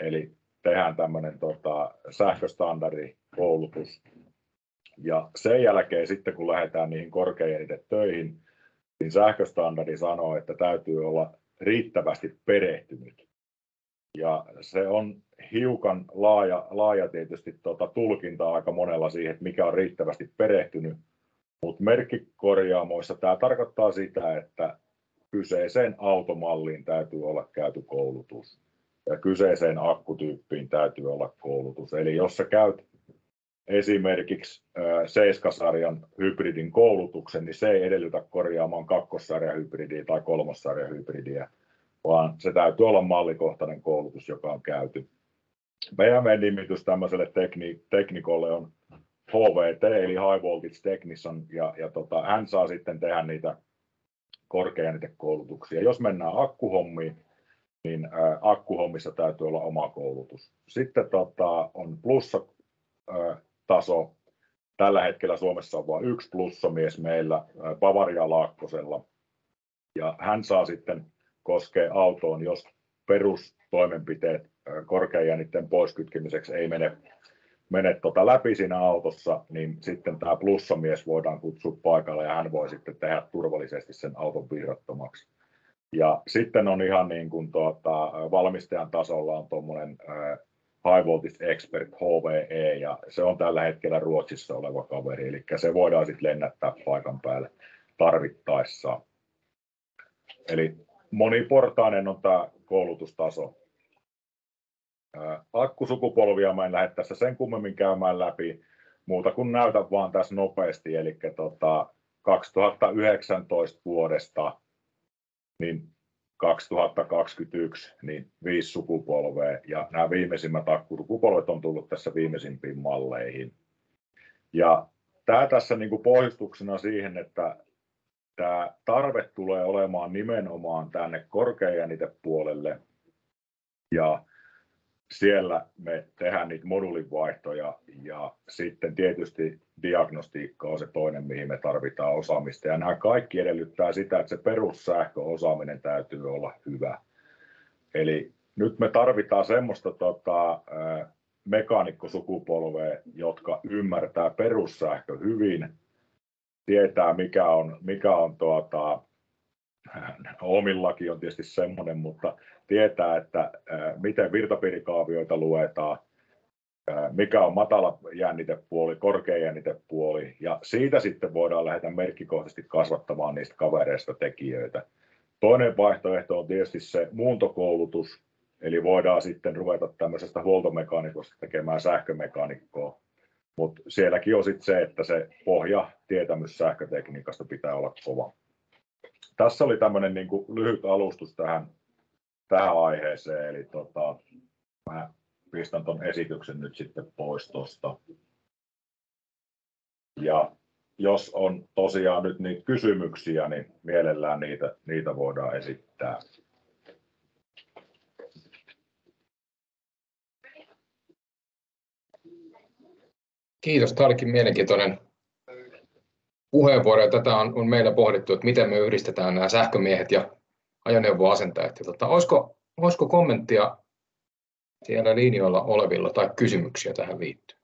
eli tehdään tämmöinen tota, sähköstandardikoulutus. Ja sen jälkeen sitten kun lähdetään niihin korkeisiin töihin, niin sähköstandardi sanoo, että täytyy olla riittävästi perehtynyt. Ja se on hiukan laaja, laaja tietysti tota, tulkinta aika monella siihen, että mikä on riittävästi perehtynyt mutta merkkikorjaamoissa tämä tarkoittaa sitä, että kyseiseen automalliin täytyy olla käyty koulutus ja kyseiseen akkutyyppiin täytyy olla koulutus. Eli jos sä käyt esimerkiksi seiskasarjan hybridin koulutuksen, niin se ei edellytä korjaamaan kakkosarjan hybridiä tai kolmossarjan hybridiä, vaan se täytyy olla mallikohtainen koulutus, joka on käyty. BMW-nimitys tämmöiselle tekni- teknikolle on HVT eli High Voltage Technician ja, ja tota, hän saa sitten tehdä niitä korkeajännitekoulutuksia. Jos mennään akkuhommiin, niin ä, akkuhommissa täytyy olla oma koulutus. Sitten tota, on plussa ä, taso. Tällä hetkellä Suomessa on vain yksi plussamies meillä Bavaria Laakkosella. Ja hän saa sitten koskea autoon, jos perustoimenpiteet korkeajännitteen poiskytkemiseksi ei mene mene tuota läpi siinä autossa, niin sitten tämä plussamies voidaan kutsua paikalle ja hän voi sitten tehdä turvallisesti sen auton virrattomaksi. Ja sitten on ihan niin kuin tuota, valmistajan tasolla on tuommoinen High Voltage Expert HVE ja se on tällä hetkellä Ruotsissa oleva kaveri, eli se voidaan sitten lennättää paikan päälle tarvittaessa. Eli moniportainen on tämä koulutustaso. Akkusukupolvia mä en lähde tässä sen kummemmin käymään läpi, muuta kuin näytän vaan tässä nopeasti, eli tota 2019 vuodesta niin 2021 niin viisi sukupolvea. Ja nämä viimeisimmät akkusukupolvet on tullut tässä viimeisimpiin malleihin. Ja tämä tässä niin kuin pohjustuksena siihen, että tämä tarve tulee olemaan nimenomaan tänne korkeajännitepuolelle ja siellä me tehdään niitä moduulivaihtoja ja sitten tietysti diagnostiikka on se toinen, mihin me tarvitaan osaamista. Ja nämä kaikki edellyttää sitä, että se perussähköosaaminen täytyy olla hyvä. Eli nyt me tarvitaan semmoista tota, mekaanikkosukupolvea, jotka ymmärtää perussähkö hyvin, tietää mikä on, mikä on tuota, omillakin on tietysti semmoinen, mutta tietää, että miten virtapiirikaavioita luetaan, mikä on matala jännitepuoli, korkea jännitepuoli ja siitä sitten voidaan lähteä merkkikohtaisesti kasvattamaan niistä kavereista tekijöitä. Toinen vaihtoehto on tietysti se muuntokoulutus, eli voidaan sitten ruveta tämmöisestä huoltomekaanikosta tekemään sähkömekaanikkoa, mutta sielläkin on sitten se, että se pohja tietämys sähkötekniikasta pitää olla kova. Tässä oli tämmöinen niin kuin lyhyt alustus tähän, tähän aiheeseen, eli tota, mä pistän tuon esityksen nyt sitten pois tuosta. Ja jos on tosiaan nyt niitä kysymyksiä, niin mielellään niitä, niitä voidaan esittää. Kiitos, tämä olikin mielenkiintoinen puheenvuoro. Ja tätä on, on meillä pohdittu, että miten me yhdistetään nämä sähkömiehet ja ajoneuvoasentajat. Ja tota, olisiko, olisiko kommenttia siellä linjoilla olevilla tai kysymyksiä tähän liittyen?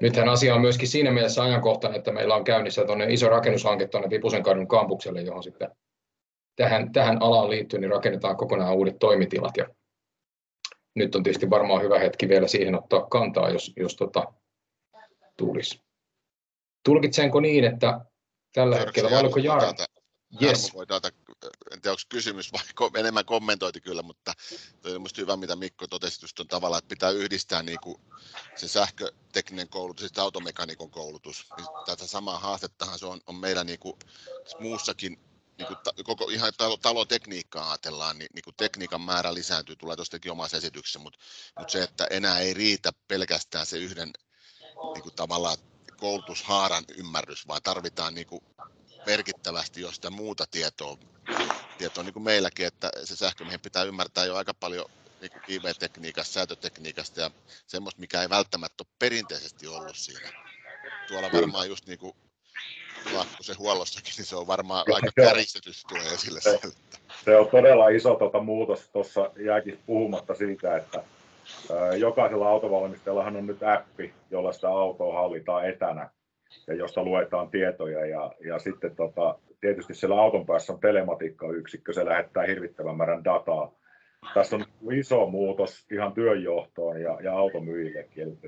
Nythän asia on myöskin siinä mielessä ajankohtainen, että meillä on käynnissä tuonne iso rakennushanke tuonne Vipusenkadun kampukselle, johon sitten tähän, tähän alaan liittyen niin rakennetaan kokonaan uudet toimitilat. Ja nyt on tietysti varmaan hyvä hetki vielä siihen ottaa kantaa, jos, jos tota, tulisi. Tulkitsenko niin, että tällä hetkellä, vai oliko Jarmo? Yes. voi täältä, en tiedä onko kysymys vai enemmän kommentoiti kyllä, mutta on minusta hyvä, mitä Mikko totesi just on tavalla, että pitää yhdistää niin kuin se sähkötekninen koulutus ja automekanikon koulutus. Niin tätä samaa haastettahan se on, on meillä niin kuin muussakin niin kuin ta, koko ihan talo, talotekniikkaa ajatellaan, niin, niin kuin tekniikan määrä lisääntyy, tulee tuostakin omassa esityksessä, mutta, mutta se, että enää ei riitä pelkästään se yhden niin kuin tavallaan koulutushaaran ymmärrys, vaan tarvitaan niin kuin merkittävästi jo sitä muuta tietoa, tietoa niin kuin meilläkin, että se sähkömiehen pitää ymmärtää jo aika paljon niin kuin IV-tekniikasta, säätötekniikasta ja semmoista, mikä ei välttämättä ole perinteisesti ollut siinä. Tuolla varmaan just niin kuin se huollossakin, niin se on varmaan aika kärjistetysti tulee esille se, Se on todella iso tuota muutos. Tuossa jääkin puhumatta siitä, että jokaisella autovalmistajallahan on nyt appi, jolla sitä autoa hallitaan etänä ja josta luetaan tietoja. Ja, ja sitten tota, tietysti siellä auton päässä on telematiikkayksikkö, se lähettää hirvittävän määrän dataa. Tässä on iso muutos ihan työnjohtoon ja, ja automyyjillekin. Eli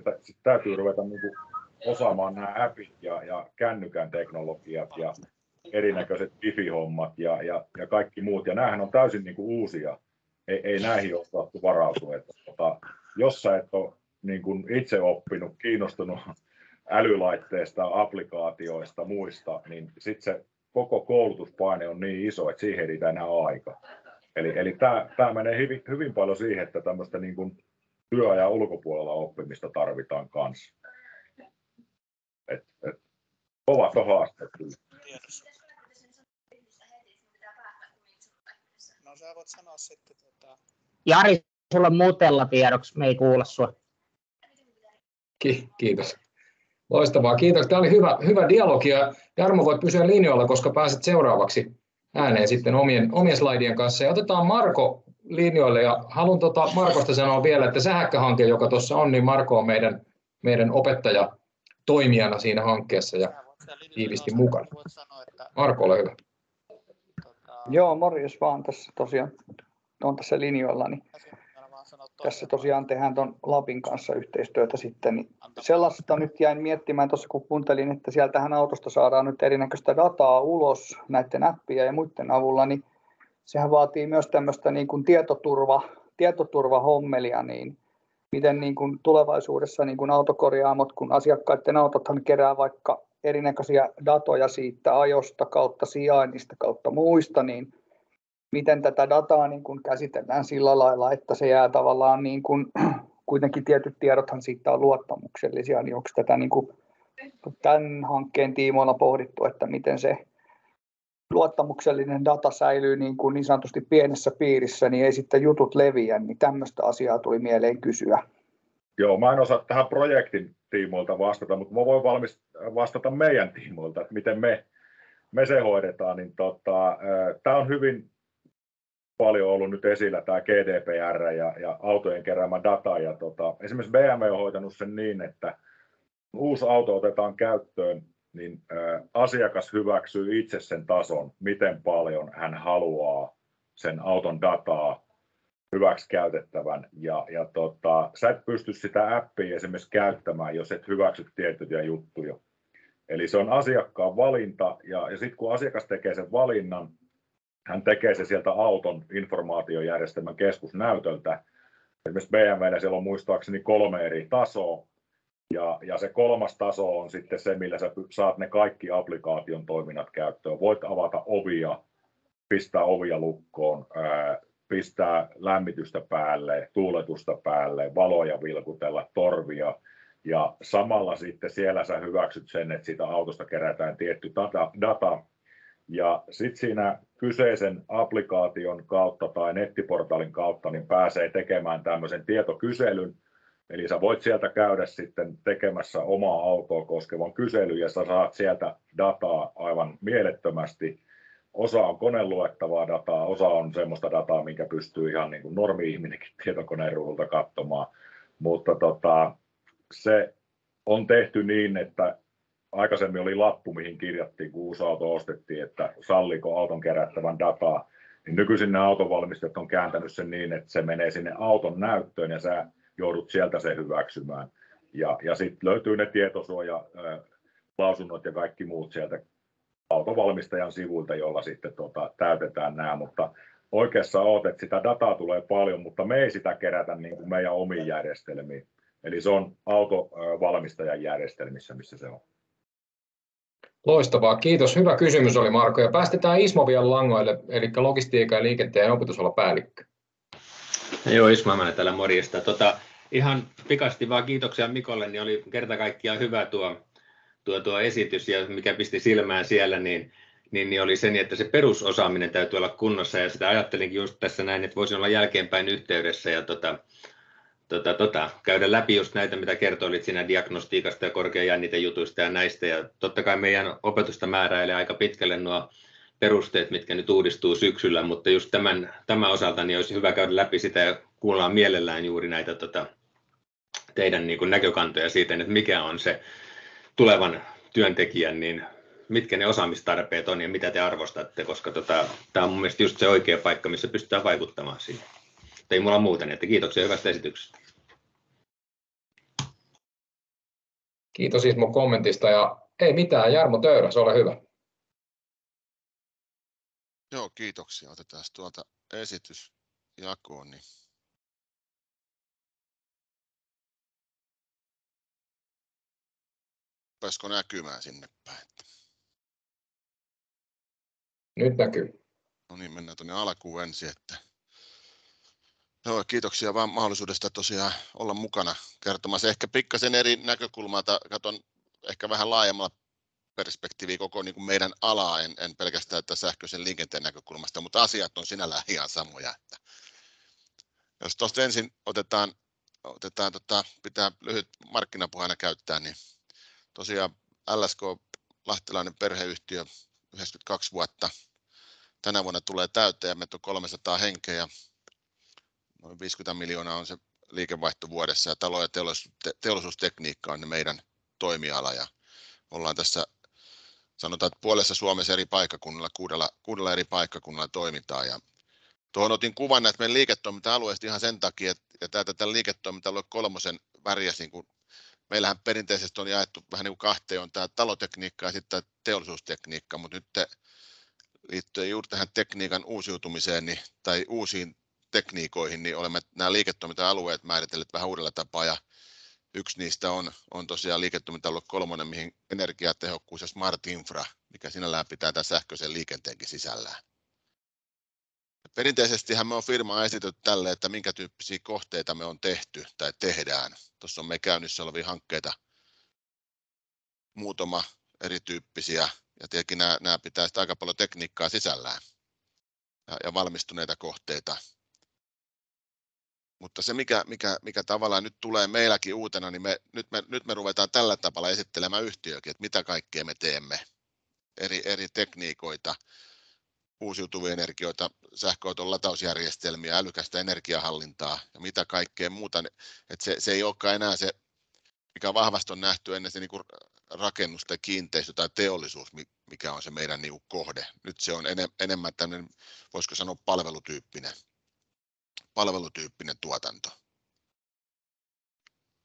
täytyy ruveta niin kuin osaamaan nämä appit ja, ja kännykän teknologiat ja erinäköiset wifi-hommat ja, ja, ja kaikki muut. Ja näähän on täysin niin kuin uusia. Ei, ei näihin ole saatu varautua. Että, tota, jos sä et ole niin kuin itse oppinut, kiinnostunut älylaitteista, applikaatioista, muista, niin sitten se koko koulutuspaine on niin iso, että siihen ei enää aika. Eli, eli tämä, tämä menee hyvin, hyvin paljon siihen, että tämmöistä niin kuin työajan ulkopuolella oppimista tarvitaan kanssa. Et, et, ovat on haasteet. No sä voit sanoa sitten tota... Jari, sulla mutella tiedoksi, me ei kuulla sua. Ki- kiitos. Loistavaa, kiitos. Tämä oli hyvä, hyvä dialogi ja Jarmo voit pysyä linjoilla, koska pääset seuraavaksi ääneen sitten omien, omien slaidien kanssa. Ja otetaan Marko linjoille ja haluan tota Markosta sanoa vielä, että sähköhanke, joka tuossa on, niin Marko on meidän, meidän opettaja toimijana siinä hankkeessa ja tiivisti mukana. Marko, ole hyvä. Joo, morjes vaan tässä tosiaan. on tässä linjoilla, niin tässä tosiaan tehdään tuon Lapin kanssa yhteistyötä sitten. Niin sellaista nyt jäin miettimään tuossa, kun kuuntelin, että sieltähän autosta saadaan nyt erinäköistä dataa ulos näiden appia ja muiden avulla, niin sehän vaatii myös tämmöistä niin kuin tietoturva, tietoturvahommelia, niin miten niin kuin tulevaisuudessa niin kuin autokorjaamot, kun asiakkaiden autothan kerää vaikka erinäköisiä datoja siitä ajosta kautta sijainnista kautta muista, niin miten tätä dataa niin kuin käsitellään sillä lailla, että se jää tavallaan niin kuin, kuitenkin tietyt tiedothan siitä on luottamuksellisia, niin onko tätä niin kuin tämän hankkeen tiimoilla pohdittu, että miten se luottamuksellinen data säilyy niin, kuin niin sanotusti pienessä piirissä, niin ei sitten jutut leviä, niin tämmöistä asiaa tuli mieleen kysyä. Joo, mä en osaa tähän projektin tiimoilta vastata, mutta mä voin valmis, vastata meidän tiimoilta, että miten me, me se hoidetaan. Niin tota, tämä on hyvin paljon ollut nyt esillä tämä GDPR ja, ja autojen keräämä data. Ja tota, esimerkiksi BMW on hoitanut sen niin, että uusi auto otetaan käyttöön, niin asiakas hyväksyy itse sen tason, miten paljon hän haluaa sen auton dataa hyväksi käytettävän. Ja, ja tota, sä et pysty sitä appia esimerkiksi käyttämään, jos et hyväksy tiettyjä juttuja. Eli se on asiakkaan valinta, ja, ja sitten kun asiakas tekee sen valinnan, hän tekee se sieltä auton informaatiojärjestelmän keskusnäytöltä. Esimerkiksi BMWllä siellä on muistaakseni kolme eri tasoa, ja, ja se kolmas taso on sitten se, millä sä saat ne kaikki applikaation toiminnat käyttöön. Voit avata ovia, pistää ovia lukkoon, ää, pistää lämmitystä päälle, tuuletusta päälle, valoja vilkutella, torvia. Ja samalla sitten siellä sä hyväksyt sen, että siitä autosta kerätään tietty data, data ja sitten siinä kyseisen applikaation kautta tai nettiportaalin kautta niin pääsee tekemään tämmöisen tietokyselyn. Eli sä voit sieltä käydä sitten tekemässä omaa autoa koskevan kyselyn ja sä saat sieltä dataa aivan mielettömästi. Osa on koneluettavaa dataa, osa on semmoista dataa, minkä pystyy ihan niin kuin normi-ihminenkin tietokoneen ruudulta katsomaan. Mutta tota, se on tehty niin, että aikaisemmin oli lappu, mihin kirjattiin, kun uusi auto ostettiin, että salliko auton kerättävän dataa, niin nykyisin nämä autonvalmistajat on kääntänyt sen niin, että se menee sinne auton näyttöön ja sä joudut sieltä se hyväksymään. Ja, ja sitten löytyy ne tietosuoja, lausunnot ja kaikki muut sieltä autovalmistajan sivuilta, jolla sitten tota, täytetään nämä, mutta oikeassa olet, että sitä dataa tulee paljon, mutta me ei sitä kerätä niin kuin meidän omiin järjestelmiin. Eli se on autovalmistajan järjestelmissä, missä se on. Loistavaa, kiitos. Hyvä kysymys oli Marko. Ja päästetään Ismo vielä langoille, eli logistiikan ja liikenteen opetusalan päällikkö. Joo, Ismo Mämänä täällä morjesta. Tota, ihan pikasti vaan kiitoksia Mikolle, niin oli kerta kaikkiaan hyvä tuo, tuo, tuo esitys ja mikä pisti silmään siellä, niin, niin, niin oli se, niin, että se perusosaaminen täytyy olla kunnossa ja sitä ajattelinkin just tässä näin, että voisi olla jälkeenpäin yhteydessä ja tota, tota, tota, käydä läpi just näitä, mitä kertoilit siinä diagnostiikasta ja korkeajännitejutuista ja näistä. Ja totta kai meidän opetusta määräilee aika pitkälle nuo perusteet, mitkä nyt uudistuu syksyllä, mutta just tämän, tämän osalta niin olisi hyvä käydä läpi sitä ja kuullaan mielellään juuri näitä tota, teidän niin kuin näkökantoja siitä, että mikä on se tulevan työntekijän, niin mitkä ne osaamistarpeet on ja mitä te arvostatte, koska tota, tämä on mun mielestä just se oikea paikka, missä pystytään vaikuttamaan siihen ei mulla muuta, niin että kiitoksia hyvästä esityksestä. Kiitos Ismo kommentista ja ei mitään, Jarmo Töyräs, ole hyvä. Kiitoksia. Otetaan tuolta esitys jakoon. Niin Pääsikö näkymään sinne päin? Nyt näkyy. No niin, mennään tuonne alkuun ensin, että Joo, kiitoksia vaan mahdollisuudesta tosiaan olla mukana kertomassa. Ehkä pikkasen eri näkökulmalta, katson ehkä vähän laajemmalla perspektiiviä koko niin kuin meidän alaa, en, en pelkästään että sähköisen liikenteen näkökulmasta, mutta asiat on sinällään ihan samoja. Että jos tuosta ensin otetaan, otetaan tota, pitää lyhyt markkinapuheena käyttää, niin tosiaan LSK Lahtelainen perheyhtiö 92 vuotta tänä vuonna tulee täyteen ja meitä on 300 henkeä noin 50 miljoonaa on se liikevaihto vuodessa ja talo- ja teollisuustekniikka on meidän toimiala ja ollaan tässä sanotaan, että puolessa Suomessa eri paikkakunnilla, kuudella, kuudella eri paikkakunnilla toimitaan. Ja tuohon otin kuvan näistä meidän liiketoiminta-alueista ihan sen takia, että ja tätä, liiketoiminta-alue kolmosen värjäs, niin kuin meillähän perinteisesti on jaettu vähän niin kuin kahteen, on tämä talotekniikka ja sitten teollisuustekniikka, mutta nyt liittyen juuri tähän tekniikan uusiutumiseen niin, tai uusiin tekniikoihin, niin olemme nämä liiketoiminta-alueet määritelleet vähän uudella tapaa ja yksi niistä on, on tosiaan liiketoiminta-alue kolmonen, mihin energiatehokkuus ja smart infra, mikä sinällään pitää tämän sähköisen liikenteenkin sisällään. Perinteisesti me on firma esitetty tälle, että minkä tyyppisiä kohteita me on tehty tai tehdään. Tuossa on me käynnissä olevia hankkeita muutama erityyppisiä ja tietenkin nämä, nämä pitää aika paljon tekniikkaa sisällään ja, ja valmistuneita kohteita. Mutta se, mikä, mikä, mikä tavallaan nyt tulee meilläkin uutena, niin me, nyt, me, nyt me ruvetaan tällä tavalla esittelemään yhtiökin, että mitä kaikkea me teemme, eri, eri tekniikoita, uusiutuvia energioita, sähköauton latausjärjestelmiä, älykästä energiahallintaa ja mitä kaikkea muuta. Että se, se ei olekaan enää se, mikä vahvasti on nähty ennen se niin rakennus tai kiinteistö tai teollisuus, mikä on se meidän niin kohde. Nyt se on enemmän tämmöinen, voisiko sanoa palvelutyyppinen, palvelutyyppinen tuotanto.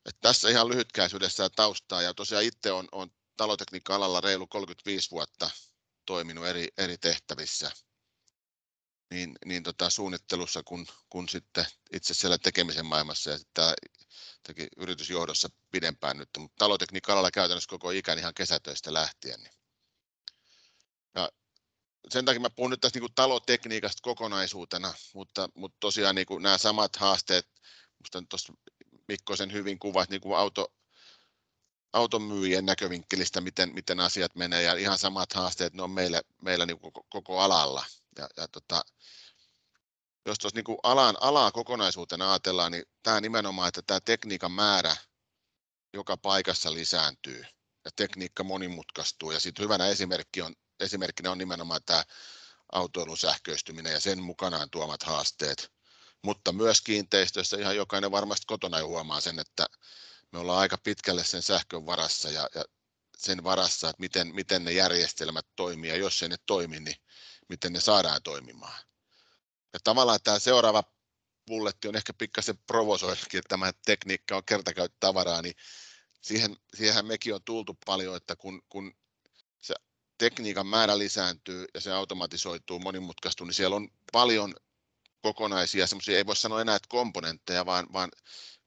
Et tässä ihan lyhytkäisyydessä taustaa ja tosiaan itse on, on talotekniikka-alalla reilu 35 vuotta toiminut eri, eri tehtävissä niin, niin tota, suunnittelussa kuin, kun sitten itse siellä tekemisen maailmassa ja sitten yritysjohdossa pidempään nyt, mutta talotekniikka-alalla käytännössä koko ikäni ihan kesätöistä lähtien. Niin. Sen takia mä puhun nyt tästä niin kuin talotekniikasta kokonaisuutena, mutta, mutta tosiaan niin kuin nämä samat haasteet, minusta tuossa Mikko sen hyvin kuvasi niin kuin auto, automyyjien näkövinkkelistä, miten, miten asiat menee ja ihan samat haasteet ne on meillä, meillä niin koko, koko alalla. Ja, ja tota, jos tuossa niin alan, alaa kokonaisuutena ajatellaan, niin tämä nimenomaan, että tämä tekniikan määrä joka paikassa lisääntyy ja tekniikka monimutkaistuu ja sitten hyvänä esimerkki on, esimerkkinä on nimenomaan tämä autoilun sähköistyminen ja sen mukanaan tuomat haasteet, mutta myös kiinteistöissä ihan jokainen varmasti kotona jo huomaa sen, että me ollaan aika pitkälle sen sähkön varassa ja, ja sen varassa, että miten, miten ne järjestelmät toimii ja jos ei ne toimi, niin miten ne saadaan toimimaan. Ja tavallaan tämä seuraava bulletti on ehkä pikkasen provosoidakin, että tämä tekniikka on kertakäyttötavaraa, niin siihen, siihen mekin on tultu paljon, että kun, kun tekniikan määrä lisääntyy ja se automatisoituu, monimutkaistuu, niin siellä on paljon kokonaisia, semmoisia ei voi sanoa enää, että komponentteja, vaan, vaan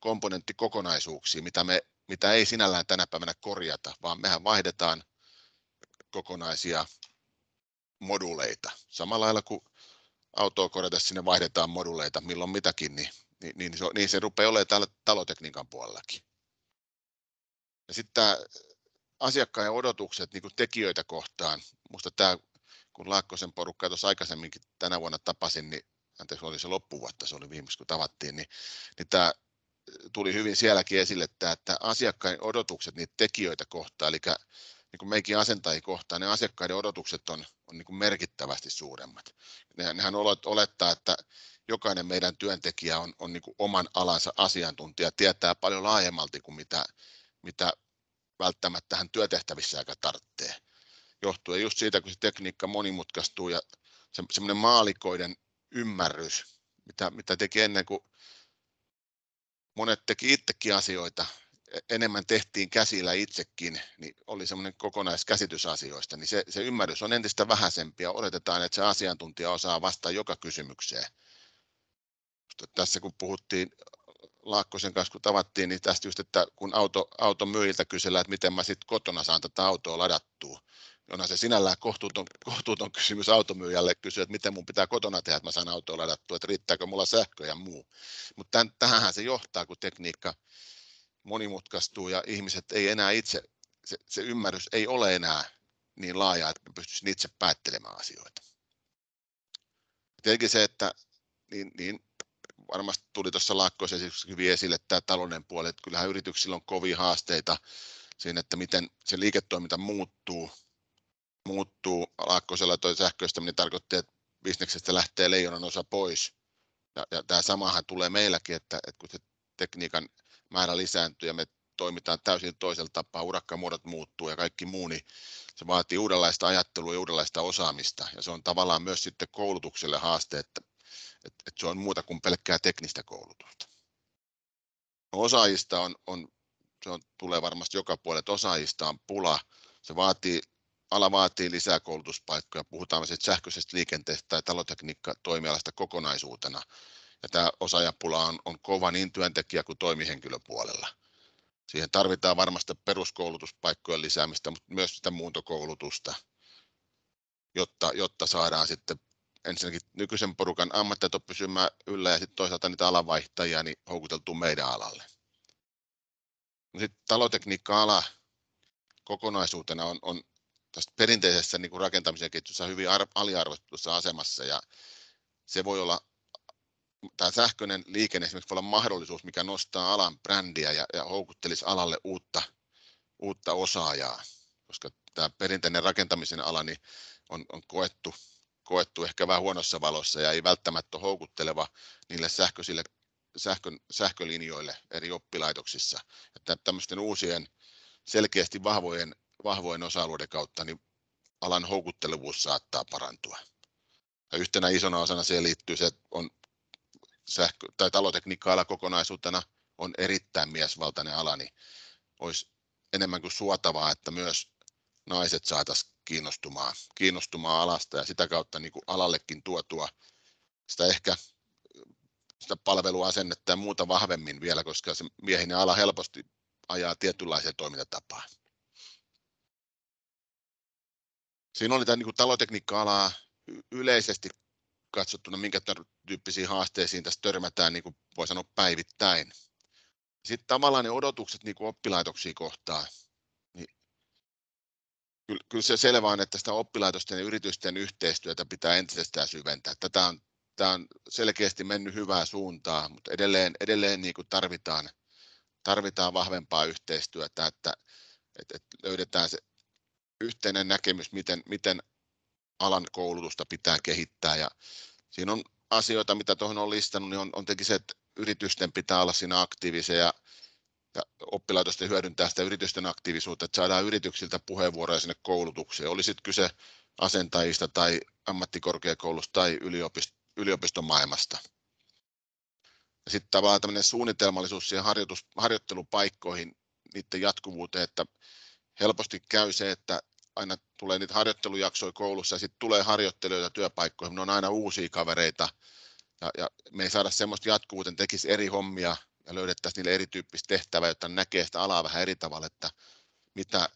komponenttikokonaisuuksia, mitä, me, mitä ei sinällään tänä päivänä korjata, vaan mehän vaihdetaan kokonaisia moduleita. Samalla lailla kuin autoa korjata, sinne vaihdetaan moduleita milloin mitäkin, niin, niin, niin, se, niin se rupeaa olemaan täällä talotekniikan puolellakin. Ja sitten tämä asiakkaan odotukset niin kuin tekijöitä kohtaan. Minusta tämä, kun Laakkosen porukkaa tuossa aikaisemminkin tänä vuonna tapasin, niin anteeksi, oli se loppuvuotta, se oli viimeksi kun tavattiin, niin, niin tämä tuli hyvin sielläkin esille, että, että asiakkaiden odotukset niitä tekijöitä kohtaan, eli niin kuin meikin asentajia kohtaan, ne asiakkaiden odotukset on, on niin kuin merkittävästi suuremmat. Ne, nehän olettaa, että jokainen meidän työntekijä on, on niin kuin oman alansa asiantuntija, tietää paljon laajemmalti kuin mitä, mitä välttämättä tähän työtehtävissä aika tarvitsee. Johtuen just siitä, kun se tekniikka monimutkaistuu ja se, semmoinen maalikoiden ymmärrys, mitä, mitä teki ennen kuin monet teki itsekin asioita, e, enemmän tehtiin käsillä itsekin, niin oli semmoinen kokonaiskäsitys asioista, niin se, se ymmärrys on entistä vähäisempi ja odotetaan, että se asiantuntija osaa vastata joka kysymykseen. Tässä kun puhuttiin Laakkosen kanssa, kun tavattiin, niin tästä just, että kun auto, auton myyjiltä kysellään, että miten mä sitten kotona saan tätä autoa ladattua, onhan se sinällään kohtuuton, kohtuuton kysymys automyyjälle kysyä, että miten mun pitää kotona tehdä, että mä saan autoa ladattua, että riittääkö mulla sähkö ja muu. Mutta tähän se johtaa, kun tekniikka monimutkaistuu ja ihmiset ei enää itse, se, se ymmärrys ei ole enää niin laaja, että pystyisin itse päättelemään asioita. Tietenkin se, että niin, niin varmasti tuli tuossa laakkoissa hyvin esille tämä talouden puoli, että kyllähän yrityksillä on kovia haasteita siinä, että miten se liiketoiminta muuttuu muuttuu Laakkosella tuo sähköistäminen tarkoittaa, että bisneksestä lähtee leijonan osa pois. Ja, ja tämä samahan tulee meilläkin, että, että kun se tekniikan määrä lisääntyy ja me toimitaan täysin toisella tapaa, urakkamuodot muuttuu ja kaikki muu, niin se vaatii uudenlaista ajattelua ja uudenlaista osaamista. Ja se on tavallaan myös sitten koulutukselle haaste, että, että, että se on muuta kuin pelkkää teknistä koulutusta. No, osaajista on, on, se on, tulee varmasti joka puolella, osaajista on pula. Se vaatii, ala vaatii lisää koulutuspaikkoja. Puhutaan sitten sähköisestä liikenteestä tai talotekniikka toimialasta kokonaisuutena. Ja tämä osaajapula on, on kova niin työntekijä kuin toimihenkilöpuolella Siihen tarvitaan varmasti peruskoulutuspaikkojen lisäämistä, mutta myös sitä muuntokoulutusta, jotta, jotta saadaan sitten ensinnäkin nykyisen porukan ammattitaito pysymään yllä ja sitten toisaalta niitä alanvaihtajia niin houkuteltu meidän alalle. No sitten talotekniikka-ala kokonaisuutena on, on tästä perinteisessä niin kuin rakentamisen ketjussa hyvin aliarvostetussa asemassa ja se voi olla tämä sähköinen liikenne esimerkiksi voi olla mahdollisuus, mikä nostaa alan brändiä ja, ja houkuttelisi alalle uutta, uutta osaajaa, koska tämä perinteinen rakentamisen ala niin on, on koettu, koettu ehkä vähän huonossa valossa ja ei välttämättä ole houkutteleva niille sähköisille sähkön, sähkölinjoille eri oppilaitoksissa. Että tämmöisten uusien selkeästi vahvojen, vahvojen osa-alueiden kautta niin alan houkuttelevuus saattaa parantua. Ja yhtenä isona osana siihen liittyy se, että on sähkö- tai talotekniikka-ala kokonaisuutena on erittäin miesvaltainen ala, niin olisi enemmän kuin suotavaa, että myös naiset saataisiin kiinnostumaan, kiinnostumaan alasta ja sitä kautta niin kuin alallekin tuotua sitä ehkä sitä palveluasennetta ja muuta vahvemmin vielä, koska se miehinen ala helposti ajaa tietynlaiseen toimintatapaan. Siinä oli tämä niin talotekniikka-alaa yleisesti katsottuna, minkä tyyppisiin haasteisiin tässä törmätään, niin kuin voi sanoa päivittäin. Sitten tavallaan ne odotukset niin kuin oppilaitoksia kohtaan, kyllä, kyllä se selvä on, että sitä oppilaitosten ja yritysten yhteistyötä pitää entisestään syventää. Tätä on, tämä on selkeästi mennyt hyvää suuntaa, mutta edelleen, edelleen niin kuin tarvitaan, tarvitaan vahvempaa yhteistyötä, että, että, että löydetään se yhteinen näkemys, miten, miten alan koulutusta pitää kehittää ja siinä on asioita, mitä tuohon on listannut, niin on, on tietenkin se, että yritysten pitää olla siinä aktiivisia ja, ja oppilaitosten hyödyntää sitä yritysten aktiivisuutta, että saadaan yrityksiltä puheenvuoroja sinne koulutukseen. Oli sitten kyse asentajista tai ammattikorkeakoulusta tai yliopisto, yliopiston maailmasta. Ja sitten tavallaan tämmöinen suunnitelmallisuus siihen harjoitus, harjoittelupaikkoihin, niiden jatkuvuuteen, että helposti käy se, että aina tulee niitä harjoittelujaksoja koulussa ja sitten tulee harjoittelijoita työpaikkoihin, ne on aina uusia kavereita ja, ja me ei saada semmoista jatkuvuutta, tekisi eri hommia ja löydettäisiin niille erityyppistä tehtävää, jotta näkee sitä alaa vähän eri tavalla, että mitä,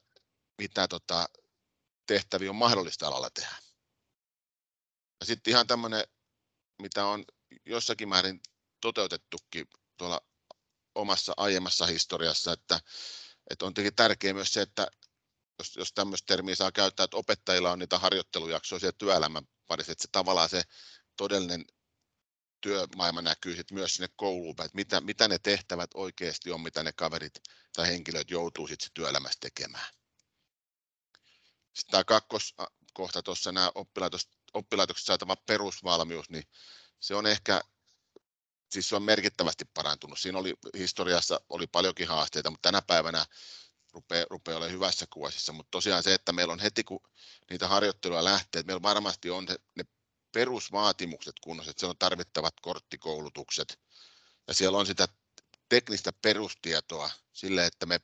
mitä tota, tehtäviä on mahdollista alalla tehdä. Ja sitten ihan tämmöinen, mitä on jossakin määrin toteutettukin tuolla omassa aiemmassa historiassa, että, että on tietenkin tärkeää myös se, että jos, jos tämmöistä termiä saa käyttää, että opettajilla on niitä harjoittelujaksoja työelämän parissa, että se tavallaan se todellinen työmaailma näkyy sit myös sinne kouluun, että mitä, mitä ne tehtävät oikeasti on, mitä ne kaverit tai henkilöt joutuu sitten työelämässä tekemään. Sitten tämä kakkoskohta tuossa, nämä oppilaitos, oppilaitokset saatava perusvalmius, niin se on ehkä, siis se on merkittävästi parantunut. Siinä oli historiassa oli paljonkin haasteita, mutta tänä päivänä rupeaa, rupeaa olemaan hyvässä kuosissa, mutta tosiaan se, että meillä on heti kun niitä harjoitteluja lähtee, että meillä varmasti on ne perusvaatimukset kunnossa, että siellä on tarvittavat korttikoulutukset ja siellä on sitä teknistä perustietoa sille, että me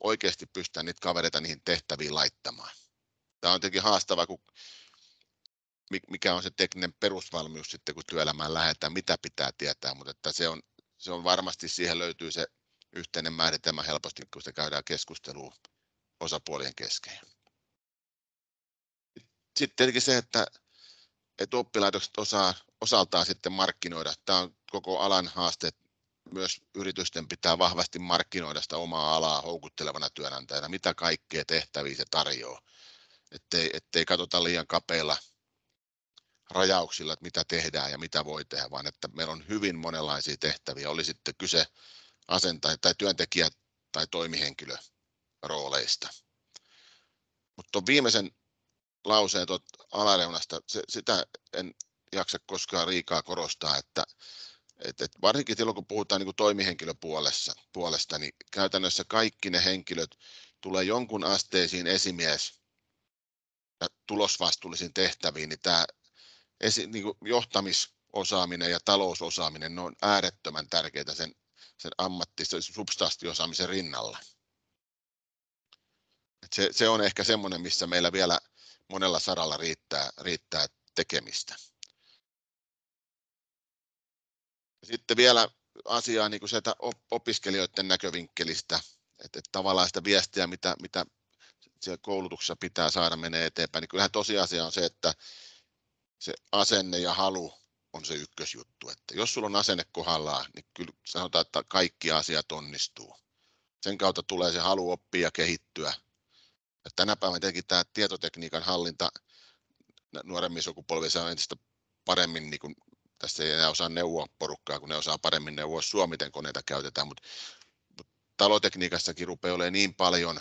oikeasti pystytään niitä kavereita niihin tehtäviin laittamaan. Tämä on tietenkin haastavaa, kun mikä on se tekninen perusvalmius sitten, kun työelämään lähdetään, mitä pitää tietää, mutta että se, on, se on varmasti, siihen löytyy se yhteinen määritelmä helposti, kun se käydään keskustelua osapuolien kesken. Sitten tietenkin se, että, että oppilaitokset osaa osaltaan sitten markkinoida. Tämä on koko alan haaste. Myös yritysten pitää vahvasti markkinoida sitä omaa alaa houkuttelevana työnantajana, mitä kaikkea tehtäviä se tarjoaa. Ettei, ettei katsota liian kapeilla rajauksilla, että mitä tehdään ja mitä voi tehdä, vaan että meillä on hyvin monenlaisia tehtäviä. Oli sitten kyse asentaja tai työntekijä tai toimihenkilö rooleista. Mutta viimeisen lauseen tuot alareunasta, se, sitä en jaksa koskaan riikaa korostaa, että, Et, et varsinkin silloin, kun puhutaan niin toimihenkilöpuolesta, puolesta, niin käytännössä kaikki ne henkilöt tulee jonkun asteisiin esimies ja tulosvastuullisiin tehtäviin, niin tämä esi, niin johtamisosaaminen ja talousosaaminen ne on äärettömän tärkeitä sen, sen ammatti, substanssio-osaamisen rinnalla. Et se, se on ehkä semmoinen, missä meillä vielä monella saralla riittää, riittää tekemistä. Sitten vielä asiaa niin kuin sieltä opiskelijoiden näkövinkkelistä, että, että tavallaan sitä viestiä, mitä, mitä siellä koulutuksessa pitää saada menee eteenpäin, niin kyllähän tosiasia on se, että se asenne ja halu on se ykkösjuttu. Että jos sulla on asenne kohdallaan, niin kyllä sanotaan, että kaikki asiat onnistuu. Sen kautta tulee se halu oppia ja kehittyä. Ja tänä päivänä tietenkin tämä tietotekniikan hallinta nuoremmin sukupolvissa on entistä paremmin, niin kuin, tässä ei enää osaa neuvoa porukkaa, kun ne osaa paremmin neuvoa sua, miten koneita käytetään, mutta, mutta talotekniikassakin rupeaa olemaan niin paljon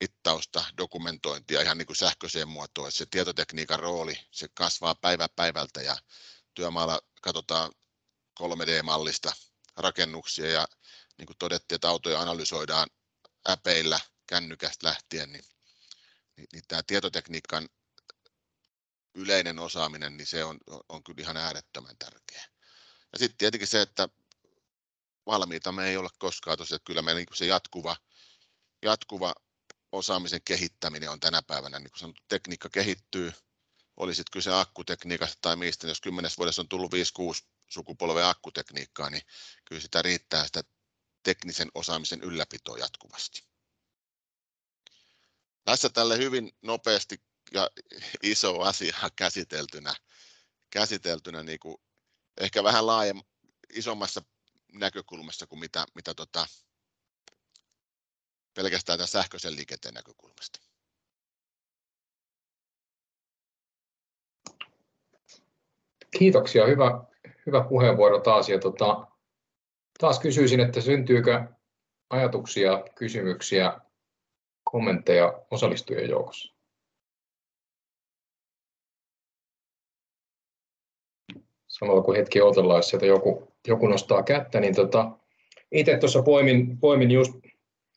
mittausta, dokumentointia ihan niin kuin sähköiseen muotoon, että se tietotekniikan rooli, se kasvaa päivä päivältä ja työmaalla katsotaan 3D-mallista rakennuksia ja niin kuin todettiin, että autoja analysoidaan äpeillä kännykästä lähtien, niin, niin, niin tämä tietotekniikan yleinen osaaminen, niin se on, on kyllä ihan äärettömän tärkeä. Ja sitten tietenkin se, että valmiita me ei ole koskaan tosiaan, kyllä meillä niin se jatkuva, jatkuva osaamisen kehittäminen on tänä päivänä, niin kuin sanottu, tekniikka kehittyy, oli sitten kyse akkutekniikasta tai mistä, niin jos kymmenes vuodessa on tullut 5-6 sukupolven akkutekniikkaa, niin kyllä sitä riittää sitä teknisen osaamisen ylläpitoa jatkuvasti. Tässä tälle hyvin nopeasti ja iso asia käsiteltynä, käsiteltynä niin kuin ehkä vähän laajem, isommassa näkökulmassa kuin mitä, mitä tota, pelkästään tämän sähköisen liikenteen näkökulmasta. Kiitoksia, hyvä, hyvä puheenvuoro taas. Ja tota, taas kysyisin, että syntyykö ajatuksia, kysymyksiä, kommentteja osallistujien joukossa? Samalla kun hetki odotellaan, jos sieltä joku, joku nostaa kättä, niin tota, itse tuossa poimin, poimin just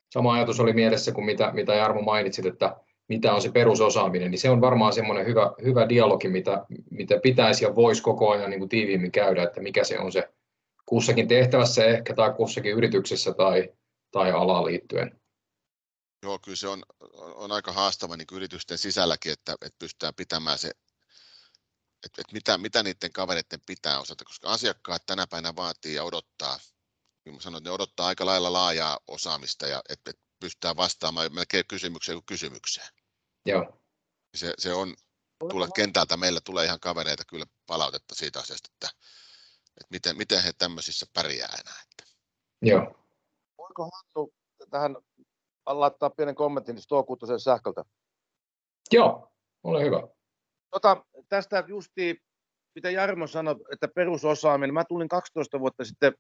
sama ajatus oli mielessä kuin mitä, mitä Jarmo mainitsit, että mitä on se perusosaaminen, niin se on varmaan semmoinen hyvä, hyvä dialogi, mitä, mitä pitäisi ja voisi koko ajan niin kuin tiiviimmin käydä, että mikä se on se kussakin tehtävässä ehkä tai kussakin yrityksessä tai, tai alaan liittyen. Joo, kyllä se on, on aika haastava niin yritysten sisälläkin, että, että pystytään pitämään se, että, että mitä, mitä niiden kavereiden pitää osata, koska asiakkaat tänä päivänä vaatii ja odottaa niin mä sanoin, että ne odottaa aika lailla laajaa osaamista ja että pystytään vastaamaan melkein kysymykseen kuin kysymykseen. Joo. Se, se on, tulla kentältä meillä tulee ihan kavereita kyllä palautetta siitä asiasta, että, että miten, miten he tämmöisissä pärjää enää. Että. Joo. Voiko Hannu tähän laittaa pienen kommentin niin Stokuuttosen sähköltä? Joo, ole hyvä. Tota, tästä justi, mitä Jarmo sanoi, että perusosaaminen. Mä tulin 12 vuotta sitten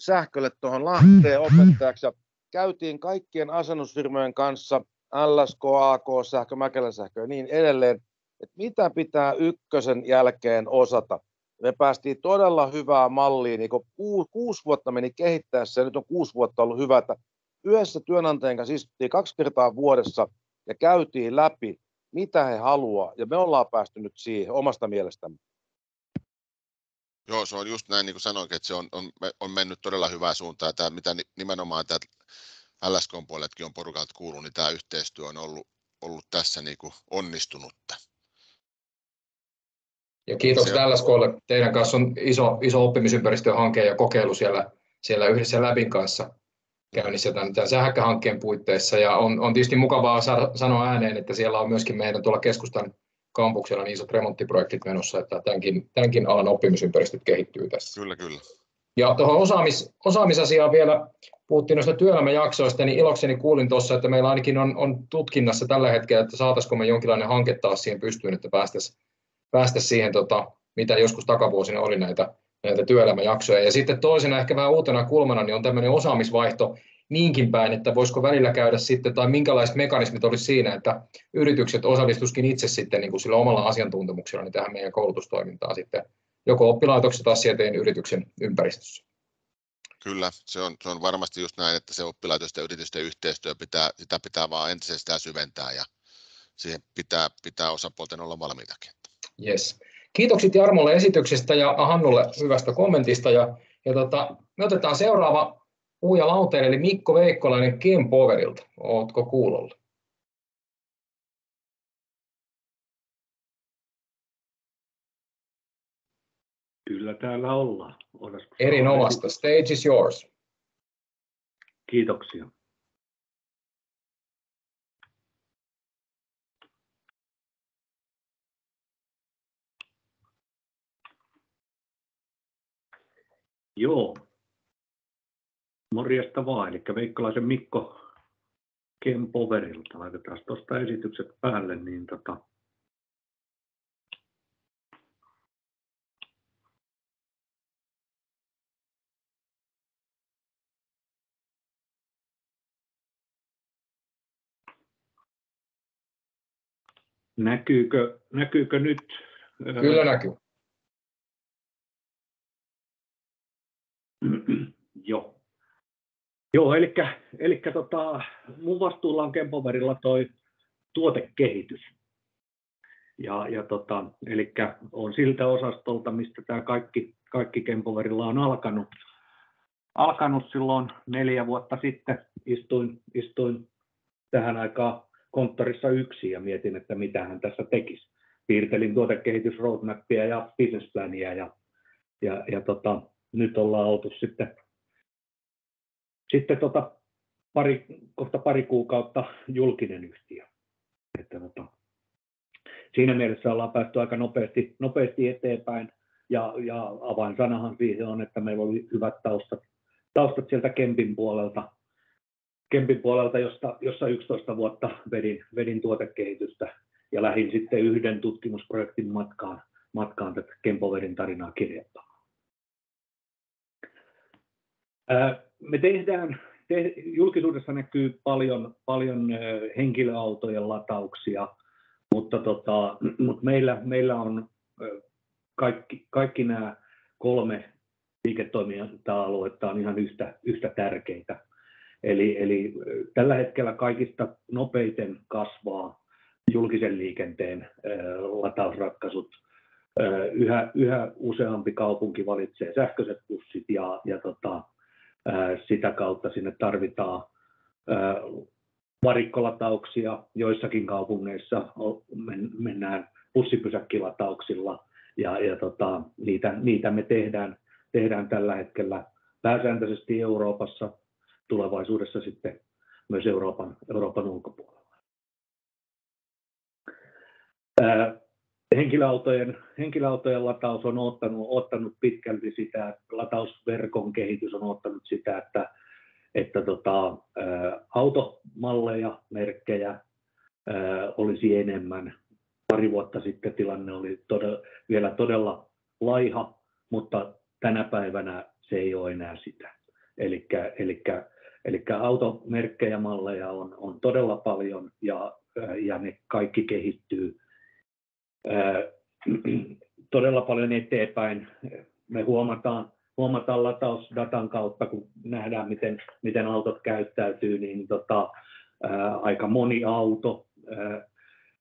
sähkölle tuohon Lahteen opettajaksi ja käytiin kaikkien asennusfirmojen kanssa, LSK, AK, sähkö, Mäkelän sähkö ja niin edelleen, että mitä pitää ykkösen jälkeen osata. Me päästiin todella hyvää malliin, niin kun kuusi vuotta meni kehittäessä ja nyt on kuusi vuotta ollut hyvä, että yhdessä työnantajan kanssa istuttiin kaksi kertaa vuodessa ja käytiin läpi, mitä he haluaa, ja me ollaan päästy nyt siihen omasta mielestämme. Joo, se on just näin, niin kuin sanoinkin, että se on, on, on mennyt todella hyvää suuntaan. Tämä, mitä nimenomaan tämä LSK puoletkin on porukalta kuullut, niin tämä yhteistyö on ollut, ollut tässä niin kuin onnistunutta. Ja kiitoksia LSKlle. Teidän kanssa on iso, iso oppimisympäristöhanke ja kokeilu siellä, siellä yhdessä Läbin kanssa käynnissä tämän, tämän sähköhankkeen puitteissa. Ja on, on tietysti mukavaa sanoa ääneen, että siellä on myöskin meidän tuolla keskustan kampuksella niin isot remonttiprojektit menossa, että tämänkin, tämänkin alan oppimisympäristöt kehittyy tässä. Kyllä, kyllä. Ja tuohon osaamis, osaamisasiaan vielä, puhuttiin noista työelämäjaksoista, niin ilokseni kuulin tuossa, että meillä ainakin on, on tutkinnassa tällä hetkellä, että saataisiko me jonkinlainen hanke taas siihen pystyyn, että päästäisiin päästä siihen, tota, mitä joskus takavuosina oli näitä, näitä työelämäjaksoja. Ja sitten toisena ehkä vähän uutena kulmana niin on tämmöinen osaamisvaihto, niinkin päin, että voisiko välillä käydä sitten, tai minkälaiset mekanismit olisi siinä, että yritykset osallistuskin itse sitten niin kuin sillä omalla asiantuntemuksella niin tähän meidän koulutustoimintaan sitten joko oppilaitoksen tai sieltä yrityksen ympäristössä. Kyllä, se on, se on varmasti just näin, että se oppilaitosten ja yritysten yhteistyö pitää, sitä pitää vaan entisestään syventää ja siihen pitää, pitää osapuolten olla valmiitakin. Yes. Kiitokset Jarmolle esityksestä ja Hannulle hyvästä kommentista. Ja, ja tota, me otetaan seuraava puhuja lauteen, eli Mikko Veikkolainen Kempoverilta. Oletko kuulolla? Kyllä täällä ollaan. Erinomasta. Stage is yours. Kiitoksia. Joo. Morjesta vaan, eli Veikkalaisen Mikko Kempoverilta. Laitetaan tuosta esitykset päälle, niin tota, Näkyykö, näkyykö nyt? Kyllä näkyy. Joo. Joo, eli, eli tota, mun vastuulla on Kempoverilla toi tuotekehitys. Ja, ja tota, eli on siltä osastolta, mistä tämä kaikki, kaikki Kempoverilla on alkanut. Alkanut silloin neljä vuotta sitten. Istuin, istuin tähän aikaan konttorissa yksin ja mietin, että mitä hän tässä tekisi. Piirtelin tuotekehitysroadmappia ja businessplania ja, ja, ja tota, nyt ollaan oltu sitten, sitten tota, pari, kohta pari kuukautta julkinen yhtiö. Että tota, siinä mielessä ollaan päästy aika nopeasti, nopeasti eteenpäin ja, ja avainsanahan siihen on, että meillä oli hyvät taustat, taustat sieltä Kempin puolelta Kempin puolelta, josta, jossa 11 vuotta vedin, vedin tuotekehitystä ja lähdin sitten yhden tutkimusprojektin matkaan, matkaan tätä Kempoverin tarinaa kirjoittamaan. Me tehdään, te, julkisuudessa näkyy paljon, paljon henkilöautojen latauksia, mutta, tota, mutta meillä, meillä on kaikki, kaikki nämä kolme liiketoiminta-aluetta on ihan yhtä, yhtä tärkeitä Eli, eli tällä hetkellä kaikista nopeiten kasvaa julkisen liikenteen latausratkaisut. Yhä, yhä useampi kaupunki valitsee sähköiset bussit ja, ja tota, sitä kautta sinne tarvitaan varikkolatauksia. Joissakin kaupungeissa mennään bussipysäkkilatauksilla ja, ja tota, niitä, niitä me tehdään, tehdään tällä hetkellä pääsääntöisesti Euroopassa tulevaisuudessa sitten myös Euroopan, Euroopan ulkopuolella. Henkilöautojen, henkilöautojen lataus on ottanut, ottanut pitkälti sitä, latausverkon kehitys on ottanut sitä, että, että tota, ää, automalleja, merkkejä ää, olisi enemmän. Pari vuotta sitten tilanne oli todella, vielä todella laiha, mutta tänä päivänä se ei ole enää sitä. Eli automerkkejä malleja on, on todella paljon ja, ja ne kaikki kehittyy todella paljon eteenpäin. Me huomataan, huomataan latausdatan kautta, kun nähdään, miten, miten autot käyttäytyy, niin tota, ää, aika moni auto ää,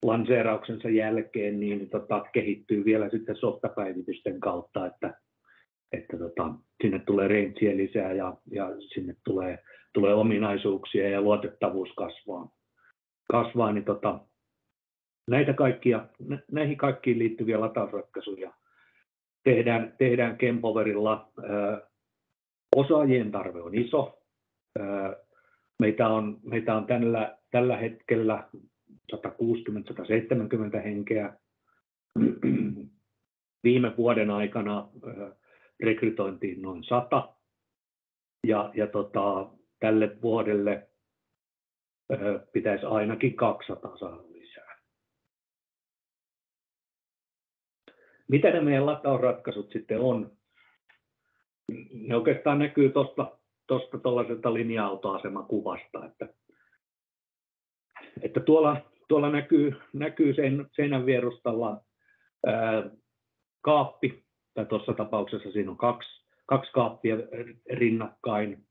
lanseerauksensa jälkeen niin tota, kehittyy vielä sitten softapäivitysten kautta, että, että tota, sinne tulee rangeä lisää ja, ja sinne tulee tulee ominaisuuksia ja luotettavuus kasvaa, kasvaa niin tota, näitä kaikkia, näihin kaikkiin liittyviä latausratkaisuja tehdään, tehdään Kempoverilla. Osaajien tarve on iso. Meitä on, meitä on tällä, tällä hetkellä 160-170 henkeä. Viime vuoden aikana rekrytointiin noin 100. Ja, ja tota, tälle vuodelle pitäisi ainakin 200 saada Mitä ne meidän latausratkaisut sitten on? Ne oikeastaan näkyy tuosta tuosta tuollaiselta linja-autoasemakuvasta, että, että tuolla, tuolla näkyy, näkyy sen, seinän vierustalla ää, kaappi, tai tuossa tapauksessa siinä on kaksi, kaksi kaappia rinnakkain,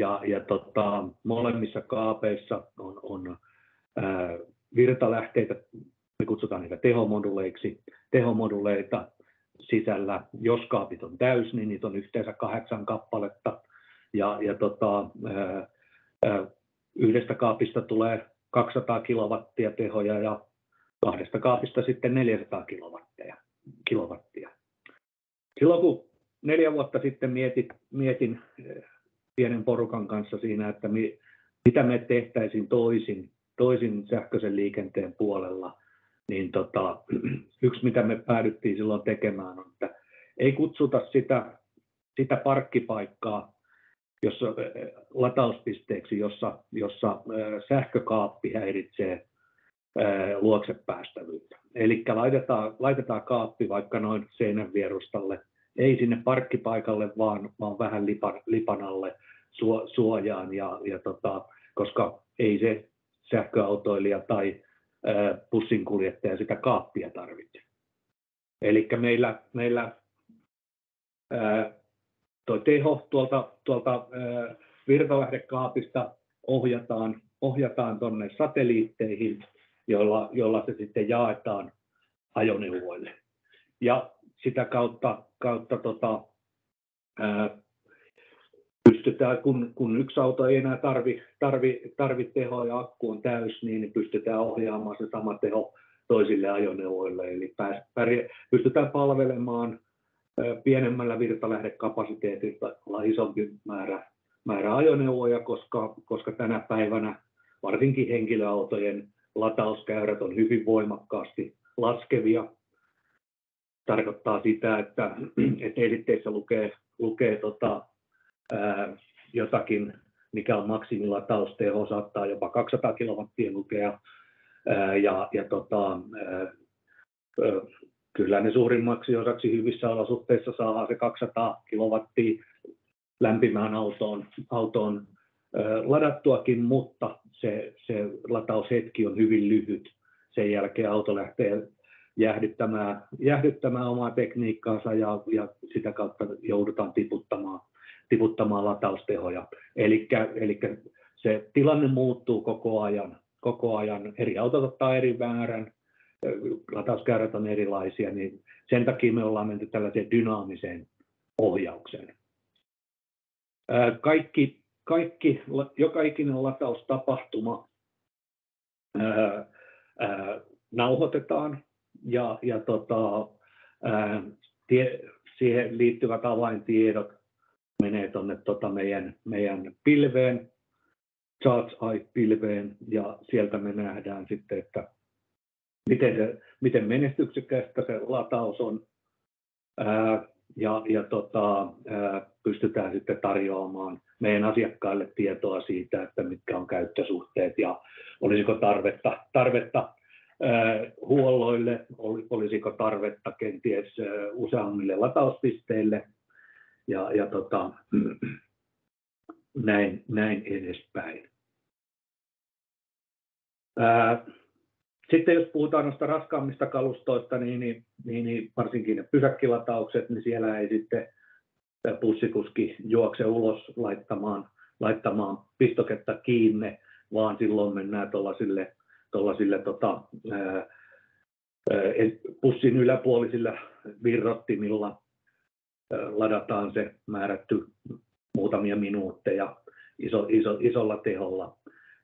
ja, ja tota, molemmissa kaapeissa on, on ää, virtalähteitä, me kutsutaan niitä tehomoduleiksi, tehomoduleita sisällä. Jos kaapit on täys, niin niitä on yhteensä kahdeksan kappaletta. Ja, ja tota, ää, ää, yhdestä kaapista tulee 200 kilowattia tehoja ja kahdesta kaapista sitten 400 kilowattia. kilowattia. Silloin kun neljä vuotta sitten mietin, mietin pienen porukan kanssa siinä, että mi, mitä me tehtäisiin toisin, toisin sähköisen liikenteen puolella, niin tota, yksi mitä me päädyttiin silloin tekemään on, että ei kutsuta sitä, sitä parkkipaikkaa jossa, latauspisteeksi, jossa, jossa sähkökaappi häiritsee luokse päästävyyttä. Eli laitetaan, laitetaan kaappi vaikka noin seinän vierustalle, ei sinne parkkipaikalle, vaan, vaan vähän lipan, lipan alle suojaan, ja, ja tota, koska ei se sähköautoilija tai bussinkuljettaja sitä kaappia tarvitse. Eli meillä, meillä tuo teho tuolta, tuolta virtalähdekaapista ohjataan, ohjataan tuonne satelliitteihin, jolla, jolla se sitten jaetaan ajoneuvoille. Ja sitä kautta, kautta tota, ää, pystytään, kun, kun yksi auto ei enää tarvi, tarvi, tarvi tehoa ja akku on täys, niin pystytään ohjaamaan se sama teho toisille ajoneuvoille. Eli pääs, pärjä, pystytään palvelemaan pienemmällä virtalähdekapasiteetilla isompi määrä, määrä ajoneuvoja, koska, koska tänä päivänä varsinkin henkilöautojen latauskäyrät on hyvin voimakkaasti laskevia. Tarkoittaa sitä, että, että esitteissä lukee, lukee tota, ää, jotakin, mikä on maksimilatausteo, saattaa jopa 200 kilowattia lukea. Ää, ja, ja tota, ää, kyllä ne suurimmaksi osaksi hyvissä olosuhteissa saa se 200 kilowattia lämpimään autoon, autoon ladattuakin, mutta se, se lataushetki on hyvin lyhyt. Sen jälkeen auto lähtee jäähdyttämään, jäähdyttämään omaa tekniikkaansa ja, ja sitä kautta joudutaan tiputtamaan, tiputtamaan lataustehoja. Eli se tilanne muuttuu koko ajan, koko ajan. Eri autot ottaa eri määrän, latauskäyrät on erilaisia, niin sen takia me ollaan menty tällaiseen dynaamiseen ohjaukseen. Kaikki, kaikki, joka ikinen lataustapahtuma ää, ää, nauhoitetaan ja, ja tota, ää, tie, siihen liittyvät avaintiedot menee tuonne tota meidän, meidän pilveen, Charge Eye-pilveen, ja sieltä me nähdään sitten, että miten, se, miten menestyksekästä se lataus on, ää, ja, ja tota, ää, pystytään sitten tarjoamaan meidän asiakkaille tietoa siitä, että mitkä on käyttösuhteet ja olisiko tarvetta, tarvetta huolloille, olisiko tarvetta kenties useammille latauspisteille ja, ja tota, näin, näin edespäin. Ää, sitten jos puhutaan noista raskaammista kalustoista, niin, niin, niin, niin varsinkin ne pysäkkilataukset, niin siellä ei sitten bussikuski juokse ulos laittamaan, laittamaan pistoketta kiinni, vaan silloin mennään tuollaisille, tuollaisille tota, ää, bussin yläpuolisilla virrottimilla ladataan se määrätty muutamia minuutteja iso, iso, isolla teholla.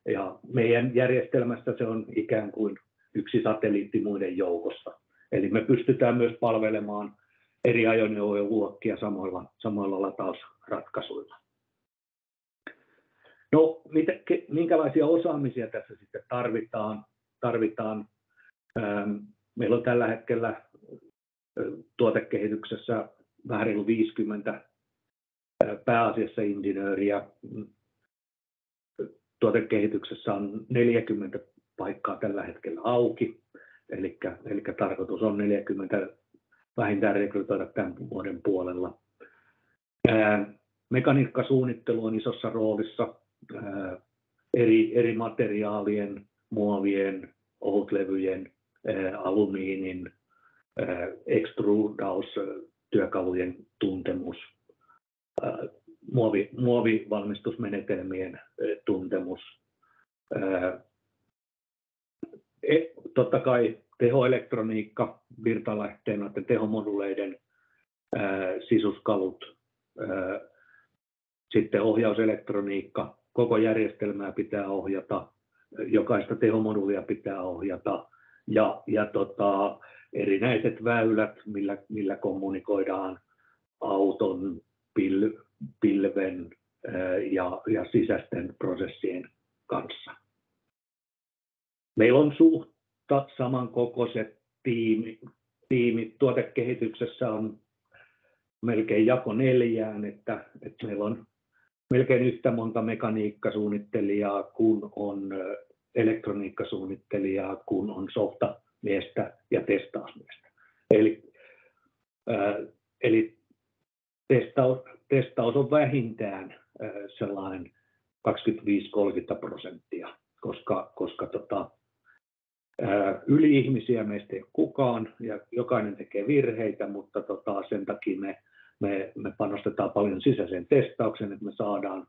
Ja meidän järjestelmässä se on ikään kuin yksi satelliitti muiden joukossa. Eli me pystytään myös palvelemaan eri ajoneuvojen luokkia samoilla, samoilla latausratkaisuilla. No, mitä, minkälaisia osaamisia tässä sitten tarvitaan? tarvitaan ähm, meillä on tällä hetkellä tuotekehityksessä vähän reilu 50 pääasiassa insinööriä. Tuotekehityksessä on 40 paikkaa tällä hetkellä auki, eli, eli tarkoitus on 40 vähintään rekrytoida tämän vuoden puolella. Mekaniikkasuunnittelu on isossa roolissa eri, eri materiaalien, muovien, ohutlevyjen, alumiinin, extrudaus, työkalujen tuntemus, muovi, muovivalmistusmenetelmien tuntemus. E, totta kai tehoelektroniikka, virtalähteen tehomoduleiden sisuskalut, sitten ohjauselektroniikka, koko järjestelmää pitää ohjata, jokaista tehomodulia pitää ohjata ja, ja tota, erinäiset väylät, millä, millä kommunikoidaan auton, pil, pilven ja, ja sisäisten prosessien kanssa. Meillä on suht samankokoiset tiimi, tiimit. Tuotekehityksessä on melkein jako neljään, että, että meillä on melkein yhtä monta mekaniikkasuunnittelijaa kuin on elektroniikkasuunnittelijaa, kuin on softamiestä ja testausmiestä. Eli, eli testaus, testaus on vähintään ää, sellainen 25-30 prosenttia, koska, koska tota, ää, yli ihmisiä meistä ei ole kukaan ja jokainen tekee virheitä, mutta tota, sen takia me me, me panostetaan paljon sisäiseen testaukseen, että me saadaan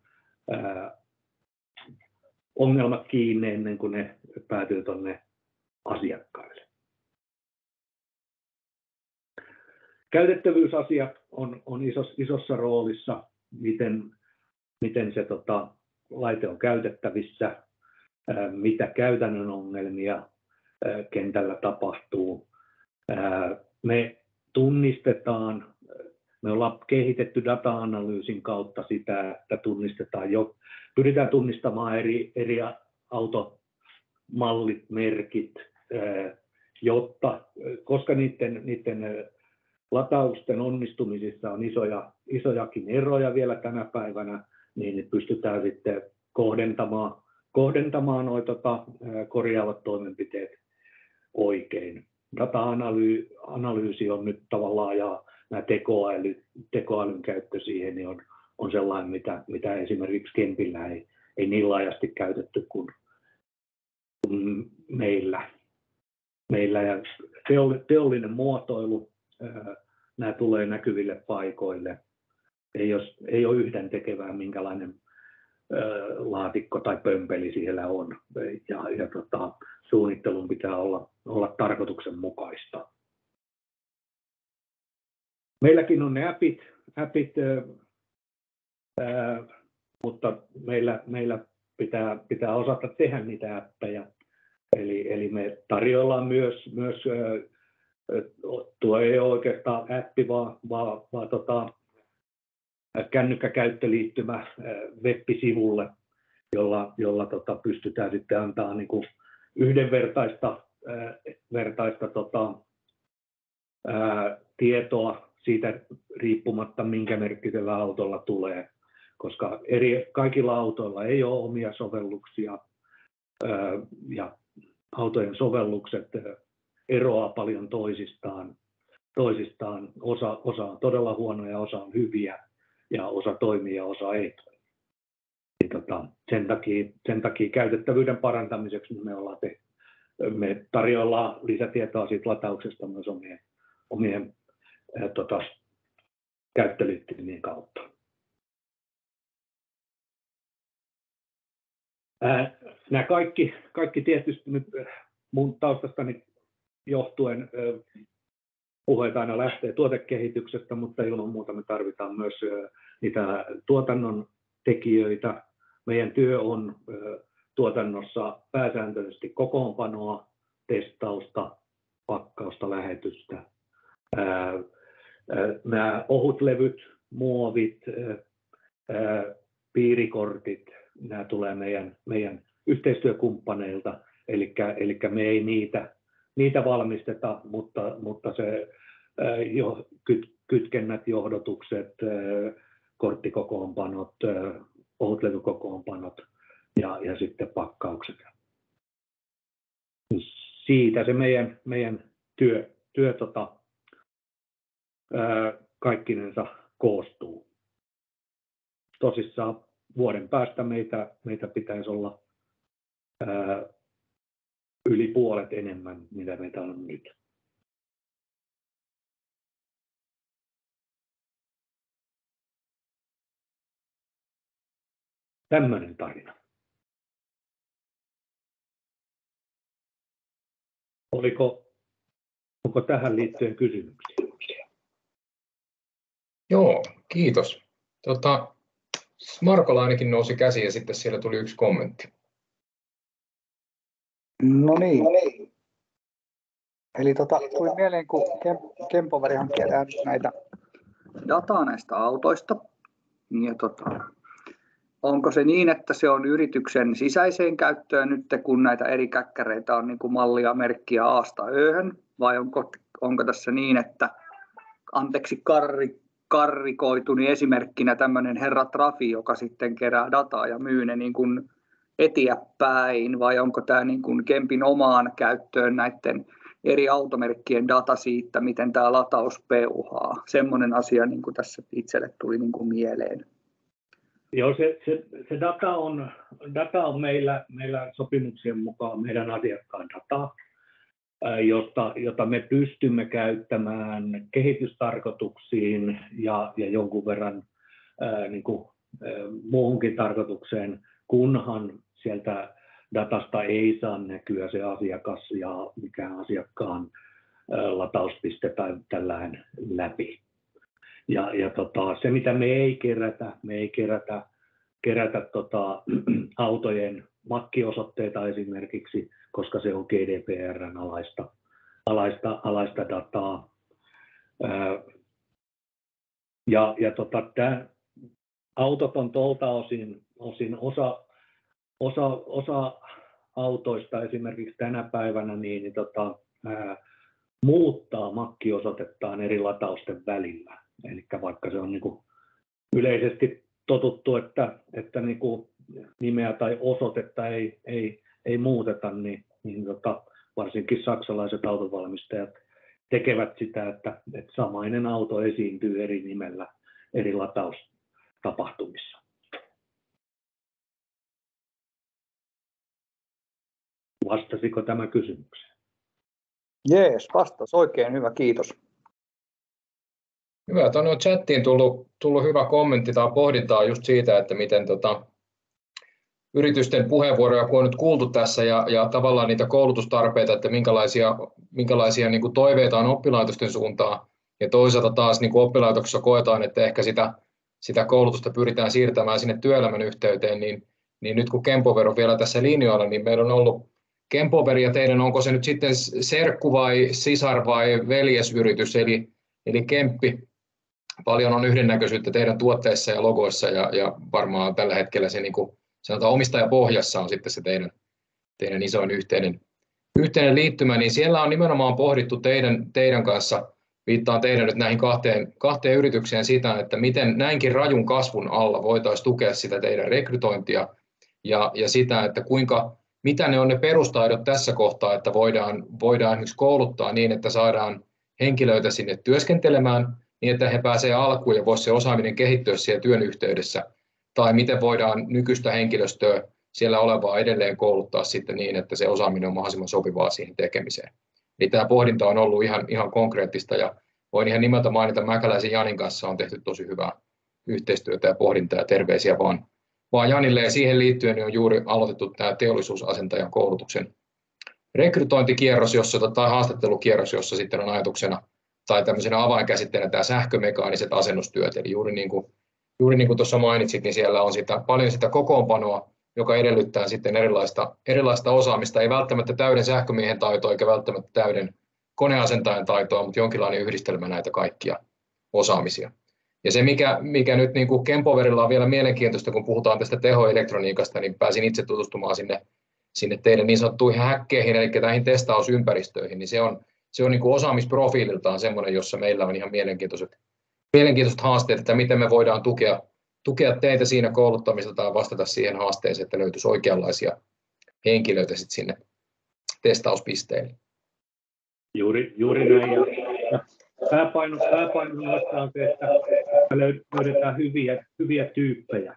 ää, ongelmat kiinni ennen kuin ne päätyy tuonne asiakkaille. Käytettävyysasiat on, on isos, isossa roolissa, miten, miten se tota, laite on käytettävissä, mitä käytännön ongelmia kentällä tapahtuu. Me tunnistetaan me ollaan kehitetty data-analyysin kautta sitä, että tunnistetaan jo, pyritään tunnistamaan eri, eri automallit, merkit, jotta, koska niiden, niiden latausten onnistumisissa on isoja, isojakin eroja vielä tänä päivänä, niin pystytään sitten kohdentamaan, kohdentamaan noita tota, korjaavat toimenpiteet oikein. Data-analyysi on nyt tavallaan ja nämä tekoäly, tekoälyn käyttö siihen niin on, on sellainen, mitä, mitä esimerkiksi Kempillä ei, ei niin laajasti käytetty kuin, kuin meillä. Meillä. Ja teollinen muotoilu, nämä tulee näkyville paikoille. Ei, jos, ei ole yhden tekevää, minkälainen laatikko tai pömpeli siellä on. Ja, ja tota, suunnittelun pitää olla, olla tarkoituksenmukaista. Meilläkin on ne appit, appit ää, mutta meillä, meillä pitää, pitää osata tehdä niitä appeja. Eli, eli me tarjoillaan myös, myös tuo ei ole oikeastaan appi, vaan, vaan, vaan tota, kännykkäkäyttöliittymä web-sivulle, jolla, jolla tota, pystytään sitten antaa niin kuin yhdenvertaista vertaista, tota, ää, tietoa siitä riippumatta, minkä merkkisellä autolla tulee, koska eri, kaikilla autoilla ei ole omia sovelluksia ja autojen sovellukset eroaa paljon toisistaan. toisistaan. Osa, osa on todella huonoja, osa on hyviä ja osa toimii ja osa ei toimi. Niin tota, sen, takia, sen takia käytettävyyden parantamiseksi me, ollaan te, me tarjoillaan lisätietoa siitä latauksesta myös omien, omien tota, käyttöliittymien kautta. Ää, nämä kaikki, kaikki tietysti nyt mun taustastani johtuen puheet aina lähtee tuotekehityksestä, mutta ilman muuta me tarvitaan myös niitä tuotannon tekijöitä. Meidän työ on tuotannossa pääsääntöisesti kokoonpanoa, testausta, pakkausta, lähetystä, nämä ohutlevyt, muovit, piirikortit, nämä tulee meidän, meidän yhteistyökumppaneilta, eli, eli me ei niitä, niitä valmisteta, mutta, mutta se jo, kyt, kytkennät, johdotukset, korttikokoonpanot, ohutlevykokoonpanot ja, ja sitten pakkaukset. Siitä se meidän, meidän työ, työ tota, kaikkinensa koostuu. Tosissaan vuoden päästä meitä, meitä pitäisi olla yli puolet enemmän, mitä meitä on nyt. Tämmöinen tarina. Oliko, onko tähän liittyen kysymyksiä? Joo, kiitos. Tota, Markolla ainakin nousi käsi ja sitten siellä tuli yksi kommentti. No niin. No niin. Eli tota, tuli mieleen, kun Kempovari hankkii näitä dataa näistä autoista. Ja tota, onko se niin, että se on yrityksen sisäiseen käyttöön nyt, kun näitä eri käkkäreitä on niin kuin mallia merkkiä Aasta Öhön, vai onko, onko tässä niin, että anteeksi karri, karrikoitu, niin esimerkkinä tämmöinen herra Trafi, joka sitten kerää dataa ja myy ne niin kuin eteenpäin, vai onko tämä niin kuin Kempin omaan käyttöön näiden eri automerkkien data siitä, miten tämä lataus peuhaa. Semmoinen asia niin kuin tässä itselle tuli niin kuin mieleen. Joo, se, se, se data, on, data on meillä, meillä sopimuksien mukaan meidän asiakkaan dataa, jota, jota me pystymme käyttämään kehitystarkoituksiin ja, ja jonkun verran ää, niin kuin, ää, muuhunkin tarkoitukseen, kunhan sieltä datasta ei saa näkyä se asiakas ja mikä asiakkaan latauspiste tai tällään läpi. Ja, ja tota, se, mitä me ei kerätä, me ei kerätä, kerätä tota, autojen makkiosoitteita esimerkiksi, koska se on GDPRn alaista, alaista, alaista dataa. Ja, ja tota, tämä autot on tuolta osin, osin osa, osa, osa autoista esimerkiksi tänä päivänä niin, niin tota, ää, muuttaa makkiosoitettaan eri latausten välillä. Eli vaikka se on niin kuin yleisesti totuttu, että, että niin kuin nimeä tai osoitetta ei, ei, ei muuteta, niin, niin tota, varsinkin saksalaiset autovalmistajat tekevät sitä, että, että samainen auto esiintyy eri nimellä eri lataustapahtumissa. Vastasiko tämä kysymykseen? Jees, vastas. Oikein hyvä, kiitos. Hyvä, tuonne on chattiin tullut, tullut hyvä kommentti tai pohdintaa just siitä, että miten tota, yritysten puheenvuoroja, kun on nyt kuultu tässä ja, ja tavallaan niitä koulutustarpeita, että minkälaisia, minkälaisia niin kuin toiveita on oppilaitosten suuntaan ja toisaalta taas niin kuin oppilaitoksessa koetaan, että ehkä sitä, sitä koulutusta pyritään siirtämään sinne työelämän yhteyteen, niin, niin nyt kun Kempovero vielä tässä linjoilla, niin meillä on ollut Kempoveri ja teidän, onko se nyt sitten serkku vai sisar vai veljesyritys, eli, eli Kemppi, paljon on yhdennäköisyyttä teidän tuotteissa ja logoissa ja, ja varmaan tällä hetkellä se niin kuin, sanotaan omistajapohjassa on sitten se teidän, teidän isoin yhteinen, yhteinen liittymä, niin siellä on nimenomaan pohdittu teidän, teidän kanssa, viittaan teidän nyt näihin kahteen, kahteen yritykseen sitä, että miten näinkin rajun kasvun alla voitaisiin tukea sitä teidän rekrytointia ja, ja sitä, että kuinka, mitä ne on ne perustaidot tässä kohtaa, että voidaan, voidaan esimerkiksi kouluttaa niin, että saadaan henkilöitä sinne työskentelemään, niin että he pääsevät alkuun ja voisi se osaaminen kehittyä siellä työn yhteydessä, tai miten voidaan nykyistä henkilöstöä siellä olevaa edelleen kouluttaa sitten niin, että se osaaminen on mahdollisimman sopivaa siihen tekemiseen. Eli tämä pohdinta on ollut ihan, ihan konkreettista ja voin ihan nimeltä mainita, Mäkäläisen Janin kanssa on tehty tosi hyvää yhteistyötä ja pohdintaa ja terveisiä vaan, vaan Janille ja siihen liittyen niin on juuri aloitettu tämä teollisuusasentajan koulutuksen rekrytointikierros jossa, tai haastattelukierros, jossa sitten on ajatuksena tai tämmöisenä avainkäsitteenä tämä sähkömekaaniset asennustyöt, eli juuri niin kuin, juuri niin kuin tuossa mainitsit, niin siellä on sitä, paljon sitä kokoonpanoa, joka edellyttää sitten erilaista, erilaista osaamista, ei välttämättä täyden sähkömiehen taitoa eikä välttämättä täyden koneasentajan taitoa, mutta jonkinlainen yhdistelmä näitä kaikkia osaamisia. Ja se, mikä, mikä nyt niin kuin Kempoverilla on vielä mielenkiintoista, kun puhutaan tästä tehoelektroniikasta, niin pääsin itse tutustumaan sinne, sinne teidän niin sanottuihin häkkeihin, eli näihin testausympäristöihin, niin se on, se on niin kuin osaamisprofiililtaan semmoinen, jossa meillä on ihan mielenkiintoiset, mielenkiintoiset haasteet, että miten me voidaan tukea, tukea teitä siinä kouluttamisessa tai vastata siihen haasteeseen, että löytyisi oikeanlaisia henkilöitä sit sinne testauspisteille. Juuri, juuri näin. Ja, ja pääpaino, pääpaino on se, että löydetään hyviä, hyviä tyyppejä.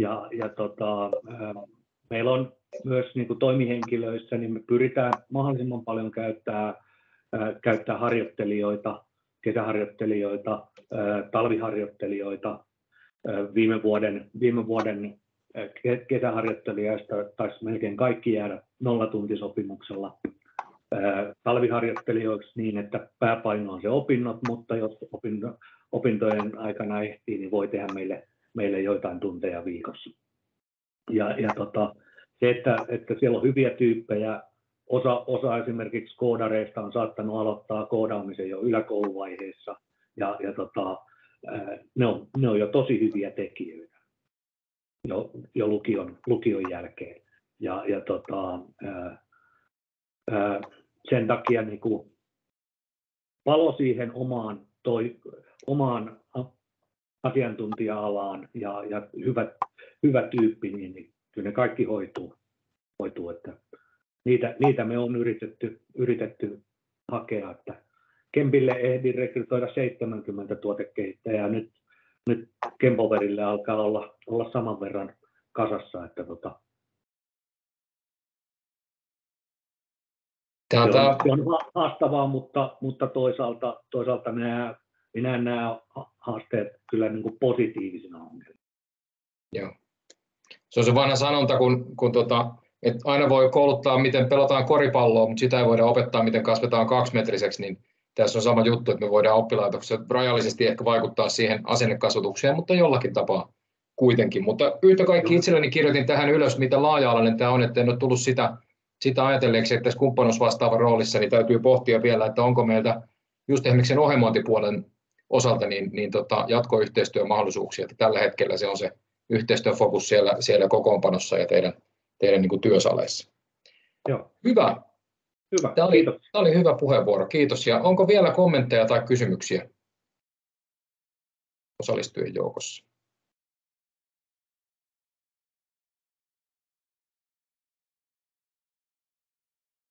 Ja, ja tota, meillä on myös niin kuin toimihenkilöissä, niin me pyritään mahdollisimman paljon käyttää, käyttää harjoittelijoita, kesäharjoittelijoita, talviharjoittelijoita. Viime vuoden, viime vuoden kesäharjoittelijoista taisi melkein kaikki jäädä nollatuntisopimuksella talviharjoittelijoiksi niin, että pääpaino on se opinnot, mutta jos opinto, opintojen aikana ehtii, niin voi tehdä meille, meille joitain tunteja viikossa. Ja, ja tota, se, että, että siellä on hyviä tyyppejä, osa, osa esimerkiksi koodareista on saattanut aloittaa koodaamisen jo yläkouluvaiheessa, ja, ja tota, ne, on, ne on jo tosi hyviä tekijöitä jo, jo lukion, lukion jälkeen. Ja, ja tota, ää, ää, sen takia niin kuin palo siihen omaan, toi, omaan asiantuntija-alaan ja, ja hyvä, hyvä tyyppi, niin, niin kyllä ne kaikki hoituu. hoituu että niitä, niitä me on yritetty, yritetty hakea, että Kempille ehdin rekrytoida 70 tuotekehittäjää, nyt, nyt Kempoverille alkaa olla, olla saman verran kasassa, että tota, Tämä on, se on haastavaa, mutta, mutta toisaalta, toisaalta nämä, minä nämä haasteet kyllä niin kuin positiivisina ongelmina. Joo. Se on se vanha sanonta, kun, kun tota, että aina voi kouluttaa, miten pelataan koripalloa, mutta sitä ei voida opettaa, miten kasvetaan kaksimetriseksi, niin tässä on sama juttu, että me voidaan oppilaitoksessa rajallisesti ehkä vaikuttaa siihen asennekasvatukseen, mutta jollakin tapaa kuitenkin. Mutta yhtä kaikki itselleni kirjoitin tähän ylös, mitä laaja-alainen tämä on, että en ole tullut sitä sitä ajatelleeksi, että tässä kumppanuusvastaavan roolissa niin täytyy pohtia vielä, että onko meiltä just esimerkiksi sen ohjelmointipuolen osalta niin, niin tota, jatkoyhteistyömahdollisuuksia, että tällä hetkellä se on se yhteistyöfokus siellä, siellä kokoonpanossa ja teidän, teidän niin kuin työsaleissa. Joo. Hyvä. Hyvä. Tämä oli, tämä oli hyvä puheenvuoro, kiitos. Ja onko vielä kommentteja tai kysymyksiä osallistujien joukossa?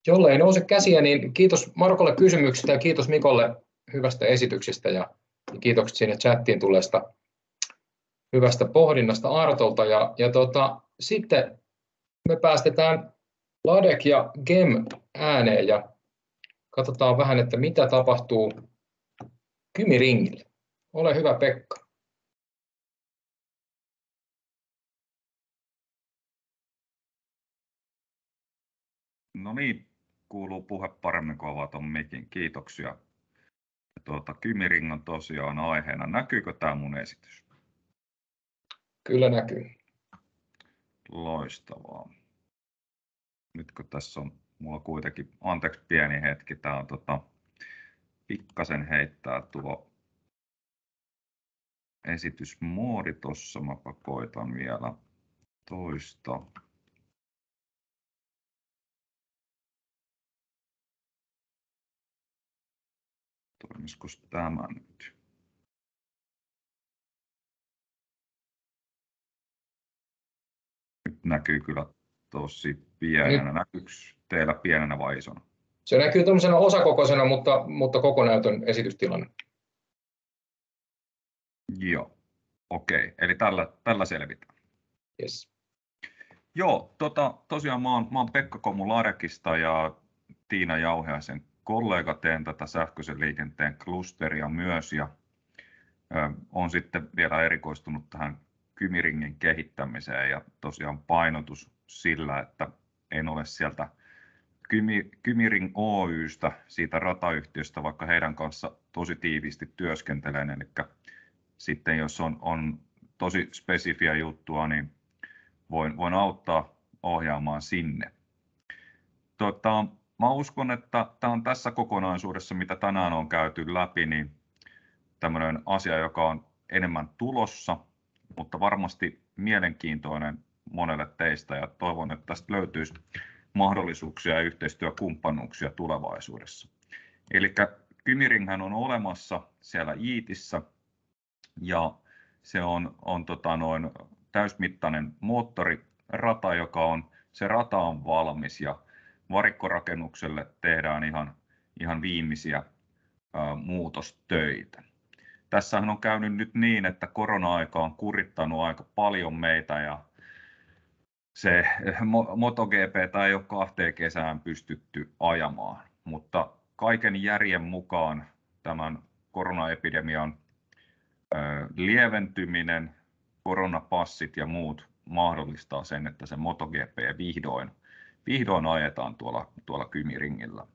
Jolle ei nouse käsiä, niin kiitos Markolle kysymyksistä ja kiitos Mikolle hyvästä esityksestä ja kiitokset sinne chattiin tulleesta hyvästä pohdinnasta Artolta. Ja, ja tota, sitten me päästetään Ladek ja Gem ääneen ja katsotaan vähän, että mitä tapahtuu Kymiringille. Ole hyvä Pekka. No niin, kuuluu puhe paremmin kuin avaa tuon mikin. Kiitoksia. Tuota, Kymiring on tosiaan aiheena. Näkyykö tämä mun esitys? Kyllä näkyy. Loistavaa. Nyt kun tässä on mulla kuitenkin, anteeksi pieni hetki, tämä on tota, pikkasen heittää tuo esitysmoodi tuossa. Mä koitan vielä toista. Toimisiko tämä nyt? Nyt näkyy kyllä tosi pienenä. Nyt. Näkyykö teillä pienenä vai isona? Se näkyy tuollaisena osakokoisena, mutta, mutta kokonäytön esitystilanne. Joo, okei. Okay. Eli tällä, tällä selvitään. Yes. Joo, tota, tosiaan mä oon, mä oon Pekka Komularekista ja Tiina Jauheaisen kollega teen tätä sähköisen liikenteen klusteria myös ja on sitten vielä erikoistunut tähän Kymiringin kehittämiseen ja tosiaan painotus sillä, että en ole sieltä Kymiring Oystä, siitä ratayhtiöstä, vaikka heidän kanssa tosi tiiviisti työskentelen. Eli sitten jos on, on tosi spesifiä juttua, niin voin, voin auttaa ohjaamaan sinne. Tota, Mä uskon, että tämä on tässä kokonaisuudessa, mitä tänään on käyty läpi, niin tämmöinen asia, joka on enemmän tulossa, mutta varmasti mielenkiintoinen monelle teistä ja toivon, että tästä löytyisi mahdollisuuksia ja yhteistyökumppanuuksia tulevaisuudessa. Eli Kymiringhän on olemassa siellä Iitissä ja se on, on tota noin täysmittainen moottorirata, joka on, se rata on valmis ja varikkorakennukselle tehdään ihan, ihan viimeisiä ää, muutostöitä. Tässähän on käynyt nyt niin, että korona-aika on kurittanut aika paljon meitä ja se MotoGP ei ole kahteen kesään pystytty ajamaan, mutta kaiken järjen mukaan tämän koronaepidemian lieventyminen, koronapassit ja muut, mahdollistaa sen, että se MotoGP vihdoin, vihdoin ajetaan tuolla, tuolla Kymiringillä.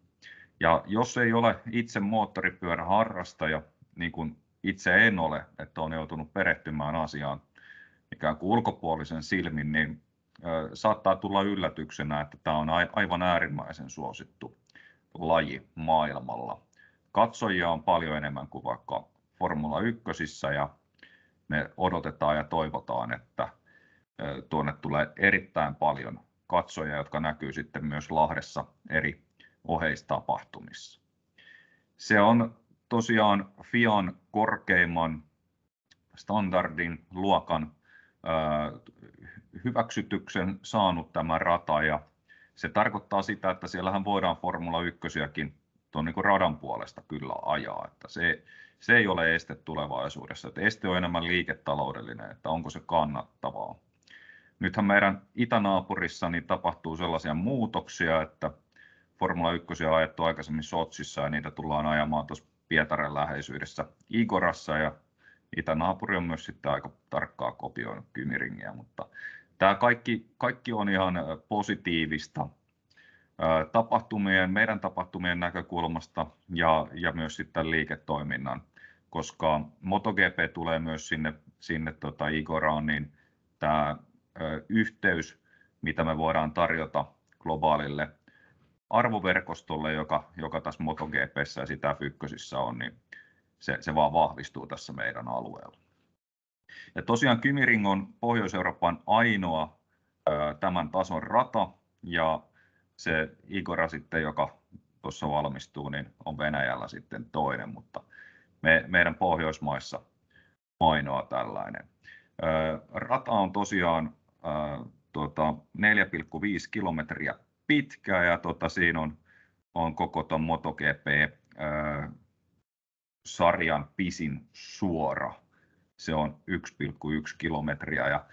Ja jos ei ole itse moottoripyöräharrastaja, niin kuin itse en ole, että on joutunut perehtymään asiaan ikään kuin ulkopuolisen silmin, niin saattaa tulla yllätyksenä, että tämä on aivan äärimmäisen suosittu laji maailmalla. Katsojia on paljon enemmän kuin vaikka Formula 1 ja me odotetaan ja toivotaan, että tuonne tulee erittäin paljon katsojia, jotka näkyy sitten myös Lahdessa eri oheistapahtumissa. Se on tosiaan FIAN korkeimman standardin luokan hyväksytyksen saanut tämä rata ja se tarkoittaa sitä, että siellähän voidaan Formula 1 tuon niin radan puolesta kyllä ajaa, että se, se ei ole este tulevaisuudessa, että este on enemmän liiketaloudellinen, että onko se kannattavaa. Nythän meidän itänaapurissa niin tapahtuu sellaisia muutoksia, että Formula 1 on ajettu aikaisemmin Sotsissa ja niitä tullaan ajamaan tuossa Pietaren läheisyydessä Igorassa. Ja itänaapuri on myös sitten aika tarkkaa kopioinut Kymiringiä, mutta tämä kaikki, kaikki on ihan positiivista tapahtumien, meidän tapahtumien näkökulmasta ja, ja myös sitten liiketoiminnan, koska MotoGP tulee myös sinne, sinne tota Igoraan, niin tämä yhteys, mitä me voidaan tarjota globaalille arvoverkostolle, joka, joka tässä MotoGPssä ja sitä Fykkösissä on, niin se, se vaan vahvistuu tässä meidän alueella. Ja tosiaan Kymiring on Pohjois-Euroopan ainoa ö, tämän tason rata ja se Igora sitten, joka tuossa valmistuu, niin on Venäjällä sitten toinen, mutta me, meidän Pohjoismaissa ainoa tällainen. Ö, rata on tosiaan tuota, 4,5 kilometriä pitkä ja tota, siinä on, on koko tuon MotoGP ö, sarjan pisin suora. Se on 1,1 kilometriä ja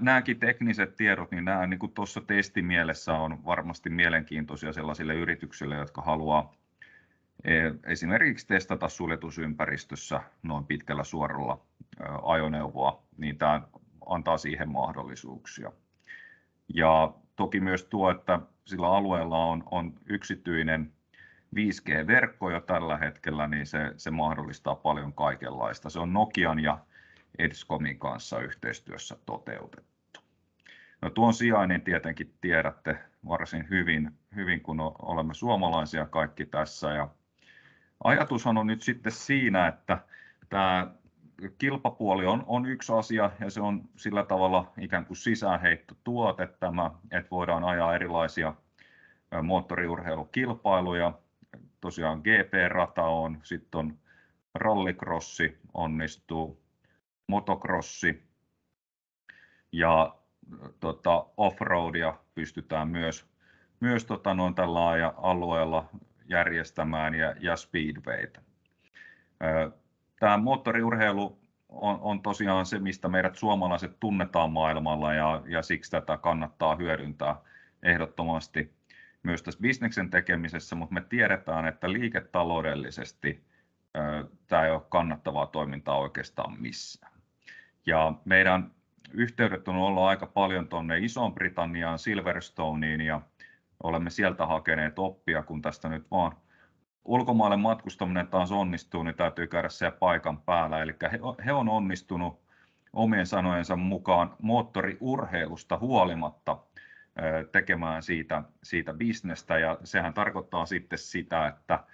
Nämäkin tekniset tiedot, niin nämä niin tuossa testimielessä on varmasti mielenkiintoisia sellaisille yrityksille, jotka haluaa e, esimerkiksi testata suljetusympäristössä noin pitkällä suoralla ajoneuvoa, niin tämä antaa siihen mahdollisuuksia. Ja toki myös tuo, että sillä alueella on, on yksityinen 5G-verkko jo tällä hetkellä, niin se, se mahdollistaa paljon kaikenlaista. Se on Nokian ja Edscomin kanssa yhteistyössä toteutettu. No tuon sijainnin tietenkin tiedätte varsin hyvin, hyvin kun olemme suomalaisia kaikki tässä. Ja ajatushan on nyt sitten siinä, että tämä kilpapuoli on, on yksi asia ja se on sillä tavalla ikään kuin sisäänheitto tuote tämä, että voidaan ajaa erilaisia moottoriurheilukilpailuja. Tosiaan GP-rata on, sitten on rallycrossi onnistuu, motocrossi ja tota, offroadia pystytään myös, myös tota, noin tällä alueella järjestämään ja, ja speedwayta. Tämä moottoriurheilu on, on tosiaan se, mistä meidät suomalaiset tunnetaan maailmalla ja, ja siksi tätä kannattaa hyödyntää ehdottomasti myös tässä bisneksen tekemisessä, mutta me tiedetään, että liiketaloudellisesti tämä ei ole kannattavaa toimintaa oikeastaan missään. Ja meidän yhteydet on ollut aika paljon tuonne Iso-Britanniaan, Silverstoneen ja olemme sieltä hakeneet oppia, kun tästä nyt vaan ulkomaille matkustaminen taas onnistuu, niin täytyy käydä siellä paikan päällä. Eli he, he on onnistunut omien sanojensa mukaan moottoriurheilusta huolimatta tekemään siitä, siitä bisnestä ja sehän tarkoittaa sitten sitä, että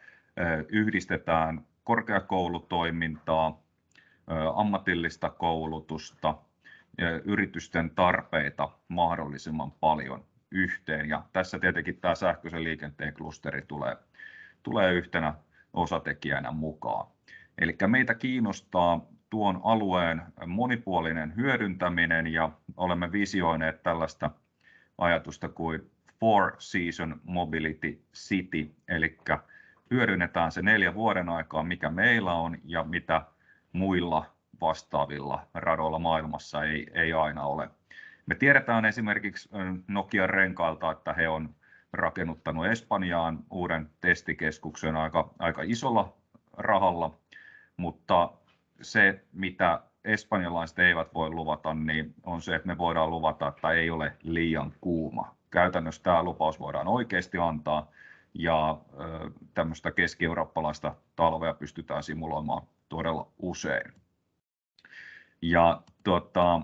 yhdistetään korkeakoulutoimintaa, ammatillista koulutusta, yritysten tarpeita mahdollisimman paljon yhteen. Ja tässä tietenkin tämä sähköisen liikenteen klusteri tulee, tulee yhtenä osatekijänä mukaan. Eli meitä kiinnostaa tuon alueen monipuolinen hyödyntäminen ja olemme visioineet tällaista ajatusta kuin Four Season Mobility City, eli hyödynnetään se neljä vuoden aikaa, mikä meillä on ja mitä muilla vastaavilla radoilla maailmassa ei, ei aina ole. Me tiedetään esimerkiksi Nokian renkailta, että he on rakennuttanut Espanjaan uuden testikeskuksen aika, aika isolla rahalla, mutta se, mitä espanjalaiset eivät voi luvata, niin on se, että me voidaan luvata, että ei ole liian kuuma. Käytännössä tämä lupaus voidaan oikeasti antaa ja tämmöistä keski-eurooppalaista talvea pystytään simuloimaan todella usein. Ja tuota,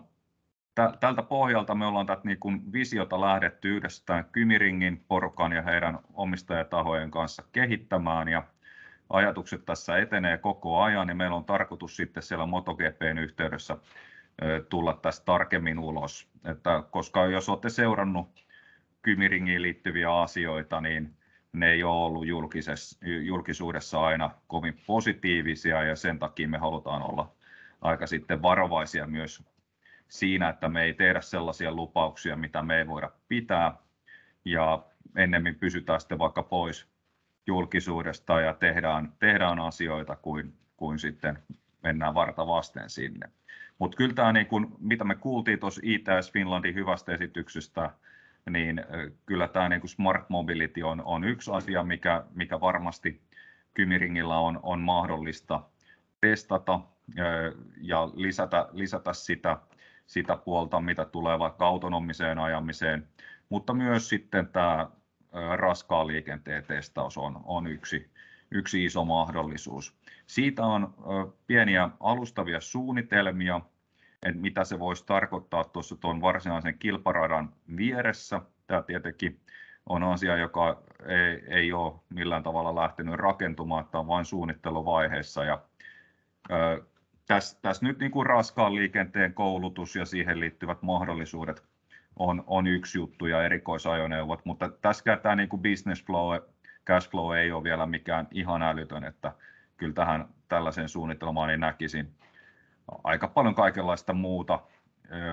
tältä pohjalta me ollaan tätä niin kuin visiota lähdetty yhdessä Kymiringin porukan ja heidän omistajatahojen kanssa kehittämään ja ajatukset tässä etenee koko ajan, niin meillä on tarkoitus sitten siellä MotoGPn yhteydessä tulla tästä tarkemmin ulos. Että koska jos olette seurannut Kymiringiin liittyviä asioita, niin ne ei ole ollut julkisuudessa aina kovin positiivisia ja sen takia me halutaan olla aika sitten varovaisia myös siinä, että me ei tehdä sellaisia lupauksia, mitä me ei voida pitää ja ennemmin pysytään sitten vaikka pois julkisuudesta ja tehdään, tehdään asioita kuin, kuin sitten mennään varta vasten sinne. Mutta kyllä tämä, niin kun, mitä me kuultiin tuossa ITS Finlandin hyvästä esityksestä, niin kyllä tämä niin Smart Mobility on, on yksi asia, mikä, mikä varmasti Kymiringillä on, on mahdollista testata ja lisätä, lisätä sitä, sitä puolta, mitä tulee vaikka autonomiseen ajamiseen, mutta myös sitten tämä raskaan liikenteen testaus on, on yksi, yksi iso mahdollisuus. Siitä on pieniä alustavia suunnitelmia, että mitä se voisi tarkoittaa tuossa tuon varsinaisen kilparadan vieressä. Tämä tietenkin on asia, joka ei, ei ole millään tavalla lähtenyt rakentumaan, että on vain suunnitteluvaiheessa. Ja, ö, tässä, tässä nyt niin kuin raskaan liikenteen koulutus ja siihen liittyvät mahdollisuudet on, on yksi juttu ja erikoisajoneuvot, mutta tässäkään tämä niin kuin business flow, cash flow ei ole vielä mikään ihan älytön, että kyllä tähän tällaiseen suunnitelmaan niin näkisin aika paljon kaikenlaista muuta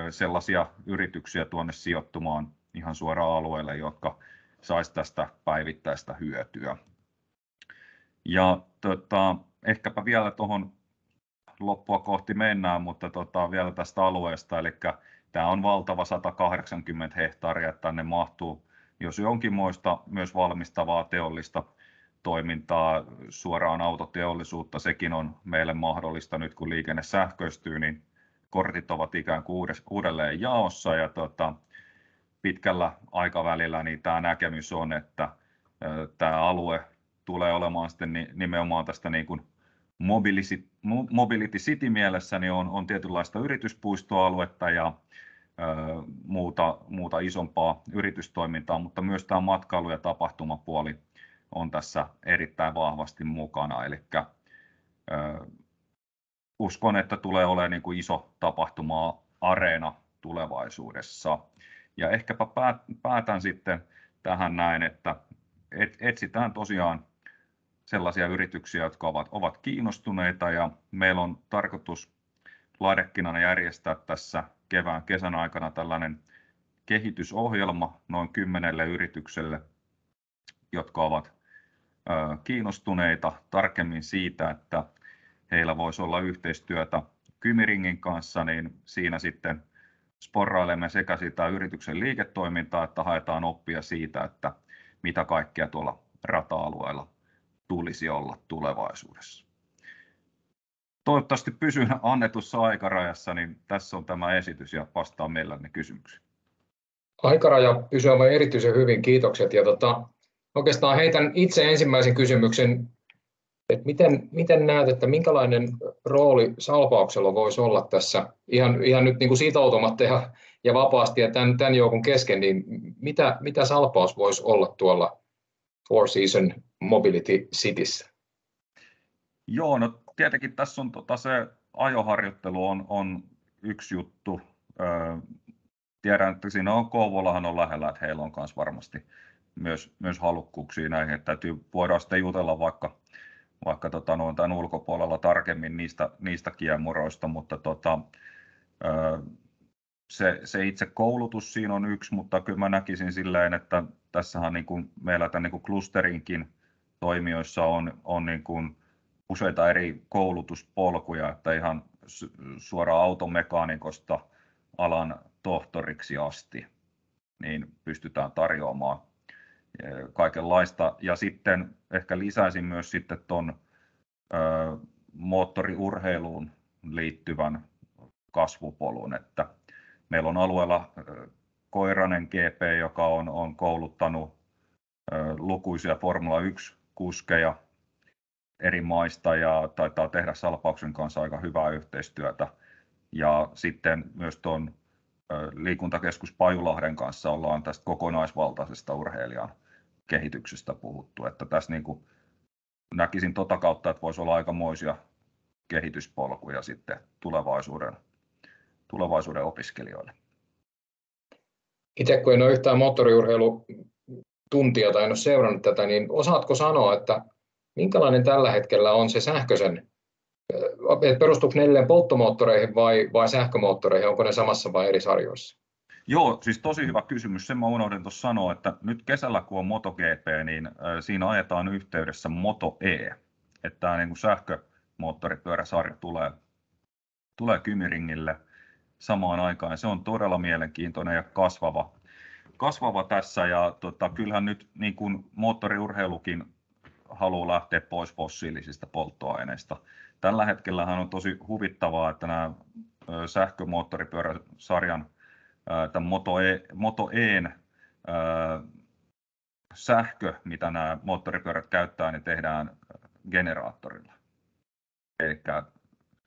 sellaisia yrityksiä tuonne sijoittumaan ihan suoraan alueelle, jotka saisi tästä päivittäistä hyötyä. Ja tota, ehkäpä vielä tuohon loppua kohti mennään, mutta tota, vielä tästä alueesta, eli Tämä on valtava 180 hehtaaria, että tänne mahtuu jos jonkinmoista myös valmistavaa teollista toimintaa, suoraan autoteollisuutta, sekin on meille mahdollista nyt kun liikenne sähköistyy, niin kortit ovat ikään kuin uudelleen jaossa. Ja tota, pitkällä aikavälillä niin tämä näkemys on, että tämä alue tulee olemaan sitten nimenomaan tästä niin kuin mobility, city mielessä niin on, on tietynlaista yrityspuistoaluetta ja muuta, muuta isompaa yritystoimintaa, mutta myös tämä matkailu- ja tapahtumapuoli on tässä erittäin vahvasti mukana. Eli uskon, että tulee olemaan niin kuin iso tapahtuma-areena tulevaisuudessa. Ja ehkäpä päätän sitten tähän näin, että etsitään tosiaan sellaisia yrityksiä, jotka ovat, ovat kiinnostuneita ja meillä on tarkoitus Ladekinana järjestää tässä kevään kesän aikana tällainen kehitysohjelma noin kymmenelle yritykselle, jotka ovat kiinnostuneita tarkemmin siitä, että heillä voisi olla yhteistyötä Kymiringin kanssa, niin siinä sitten sporrailemme sekä sitä yrityksen liiketoimintaa, että haetaan oppia siitä, että mitä kaikkea tuolla rata-alueella tulisi olla tulevaisuudessa. Toivottavasti pysyn annetussa aikarajassa, niin tässä on tämä esitys ja vastaan mielelläni kysymyksiin. Aikaraja pysyy aivan erityisen hyvin, kiitokset. Ja tota, oikeastaan heitän itse ensimmäisen kysymyksen, että miten, miten näet, että minkälainen rooli salpauksella voisi olla tässä ihan, ihan nyt niin kuin sitoutumatta ja, ja vapaasti ja tämän, tämän joukon kesken, niin mitä, mitä salpaus voisi olla tuolla Four Season Mobility Cityssä? Joo, no tietenkin tässä on tota, se ajoharjoittelu on, on yksi juttu. Öö, tiedän, että siinä on Kouvolahan on lähellä, että heillä on myös varmasti myös, myös halukkuuksia näihin. Että täytyy, voidaan sitten jutella vaikka, vaikka tota, noin tämän ulkopuolella tarkemmin niistä, niistä kiemuroista, mutta tota, öö, se, se itse koulutus siinä on yksi, mutta kyllä mä näkisin silleen, että tässähän niin kuin meillä tämän niin kuin klusterinkin toimijoissa on, on niin kuin useita eri koulutuspolkuja, että ihan suoraan automekaanikosta alan tohtoriksi asti, niin pystytään tarjoamaan e, kaikenlaista. Ja sitten ehkä lisäisin myös sitten tuon moottoriurheiluun liittyvän kasvupolun. Että meillä on alueella Koiranen GP, joka on, on kouluttanut lukuisia Formula 1-kuskeja eri maista ja taitaa tehdä Salpauksen kanssa aika hyvää yhteistyötä. Ja sitten myös tuon liikuntakeskus Pajulahden kanssa ollaan tästä kokonaisvaltaisesta urheilijan kehityksestä puhuttu. Että tässä niin kuin näkisin tota kautta, että voisi olla aikamoisia kehityspolkuja sitten tulevaisuuden, tulevaisuuden opiskelijoille. Itse kun en ole yhtään moottoriurheilutuntia tai en ole seurannut tätä, niin osaatko sanoa, että minkälainen tällä hetkellä on se sähköisen, perustuuko ne polttomoottoreihin vai, vai sähkömoottoreihin, onko ne samassa vai eri sarjoissa? Joo, siis tosi hyvä kysymys. Sen mä unohdin tuossa sanoa, että nyt kesällä kun on MotoGP, niin siinä ajetaan yhteydessä Moto E. Että tämä niin sähkömoottoripyöräsarja tulee, tulee Kymiringille samaan aikaan. Se on todella mielenkiintoinen ja kasvava, kasvava tässä. Ja tota, kyllähän nyt niin kuin moottoriurheilukin haluaa lähteä pois fossiilisista polttoaineista. Tällä hetkellä on tosi huvittavaa, että nämä sähkömoottoripyöräsarjan tämän Moto, e, Moto E'n sähkö, mitä nämä moottoripyörät käyttää, niin tehdään generaattorilla. Eli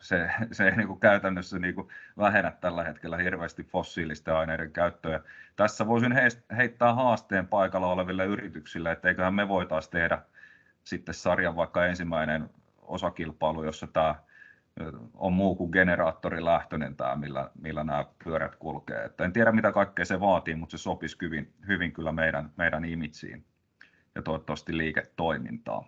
se, se ei niin kuin käytännössä niin kuin vähennä tällä hetkellä hirveästi fossiilisten aineiden käyttöä. Tässä voisin heittää haasteen paikalla oleville yrityksille, että eiköhän me voitaisiin tehdä sitten sarjan vaikka ensimmäinen osakilpailu, jossa tämä on muu kuin generaattorilähtöinen tämä, millä, millä nämä pyörät kulkee. Että en tiedä mitä kaikkea se vaatii, mutta se sopisi hyvin, hyvin kyllä meidän, meidän imitsiin ja toivottavasti liiketoimintaan.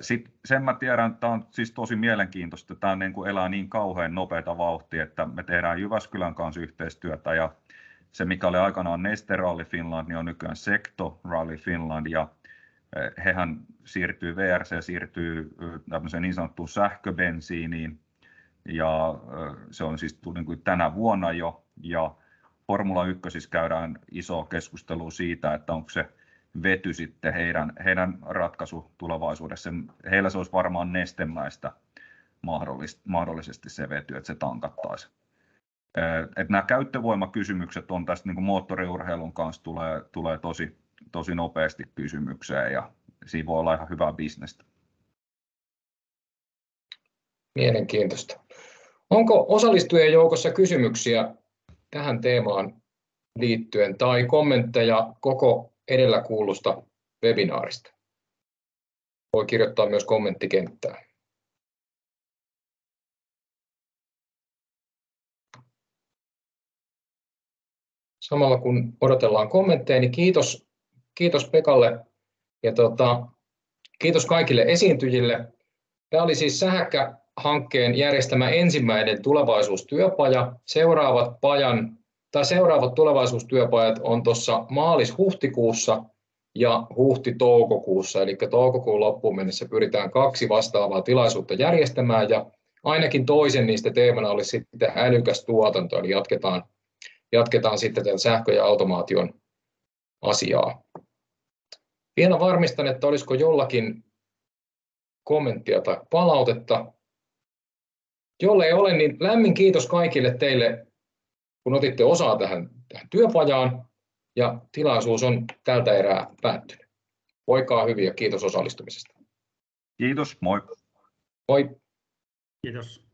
Sitten sen mä tiedän, tämä on siis tosi mielenkiintoista, tämä niin kuin elää niin kauhean nopeata vauhtia, että me tehdään Jyväskylän kanssa yhteistyötä ja se mikä oli aikanaan Neste Rally Finland, niin on nykyään Sekto Rally Finland ja hehän siirtyy, VRC siirtyy tämmöiseen niin sanottuun sähköbensiiniin ja se on siis niin kuin tänä vuonna jo ja Formula 1 siis käydään iso keskustelu siitä, että onko se vety sitten heidän, heidän ratkaisu tulevaisuudessa. Heillä se olisi varmaan nestemäistä mahdollisesti se vety, että se tankattaisi. Et nämä käyttövoimakysymykset on tästä niin moottoriurheilun kanssa tulee, tulee tosi, tosi nopeasti kysymykseen ja siinä voi olla ihan hyvää bisnestä. Mielenkiintoista. Onko osallistujien joukossa kysymyksiä tähän teemaan liittyen tai kommentteja koko edellä kuulusta webinaarista? Voi kirjoittaa myös kommenttikenttään. Samalla kun odotellaan kommentteja, niin kiitos, kiitos Pekalle ja tota, kiitos kaikille esiintyjille. Tämä oli siis Sähäkkä-hankkeen järjestämä ensimmäinen tulevaisuustyöpaja. Seuraavat pajan tai seuraavat tulevaisuustyöpajat on tuossa maalis-huhtikuussa ja huhti-toukokuussa, eli toukokuun loppuun mennessä pyritään kaksi vastaavaa tilaisuutta järjestämään ja ainakin toisen niistä teemana olisi sitten älykäs tuotanto, eli jatketaan, jatketaan sitten tämän sähkö- ja automaation asiaa. Vielä varmistan, että olisiko jollakin kommenttia tai palautetta. Jolle ei ole, niin lämmin kiitos kaikille teille kun otitte osaa tähän, tähän työpajaan ja tilaisuus on tältä erää päättynyt. Voikaa hyvin ja kiitos osallistumisesta. Kiitos, moi. Moi. Kiitos.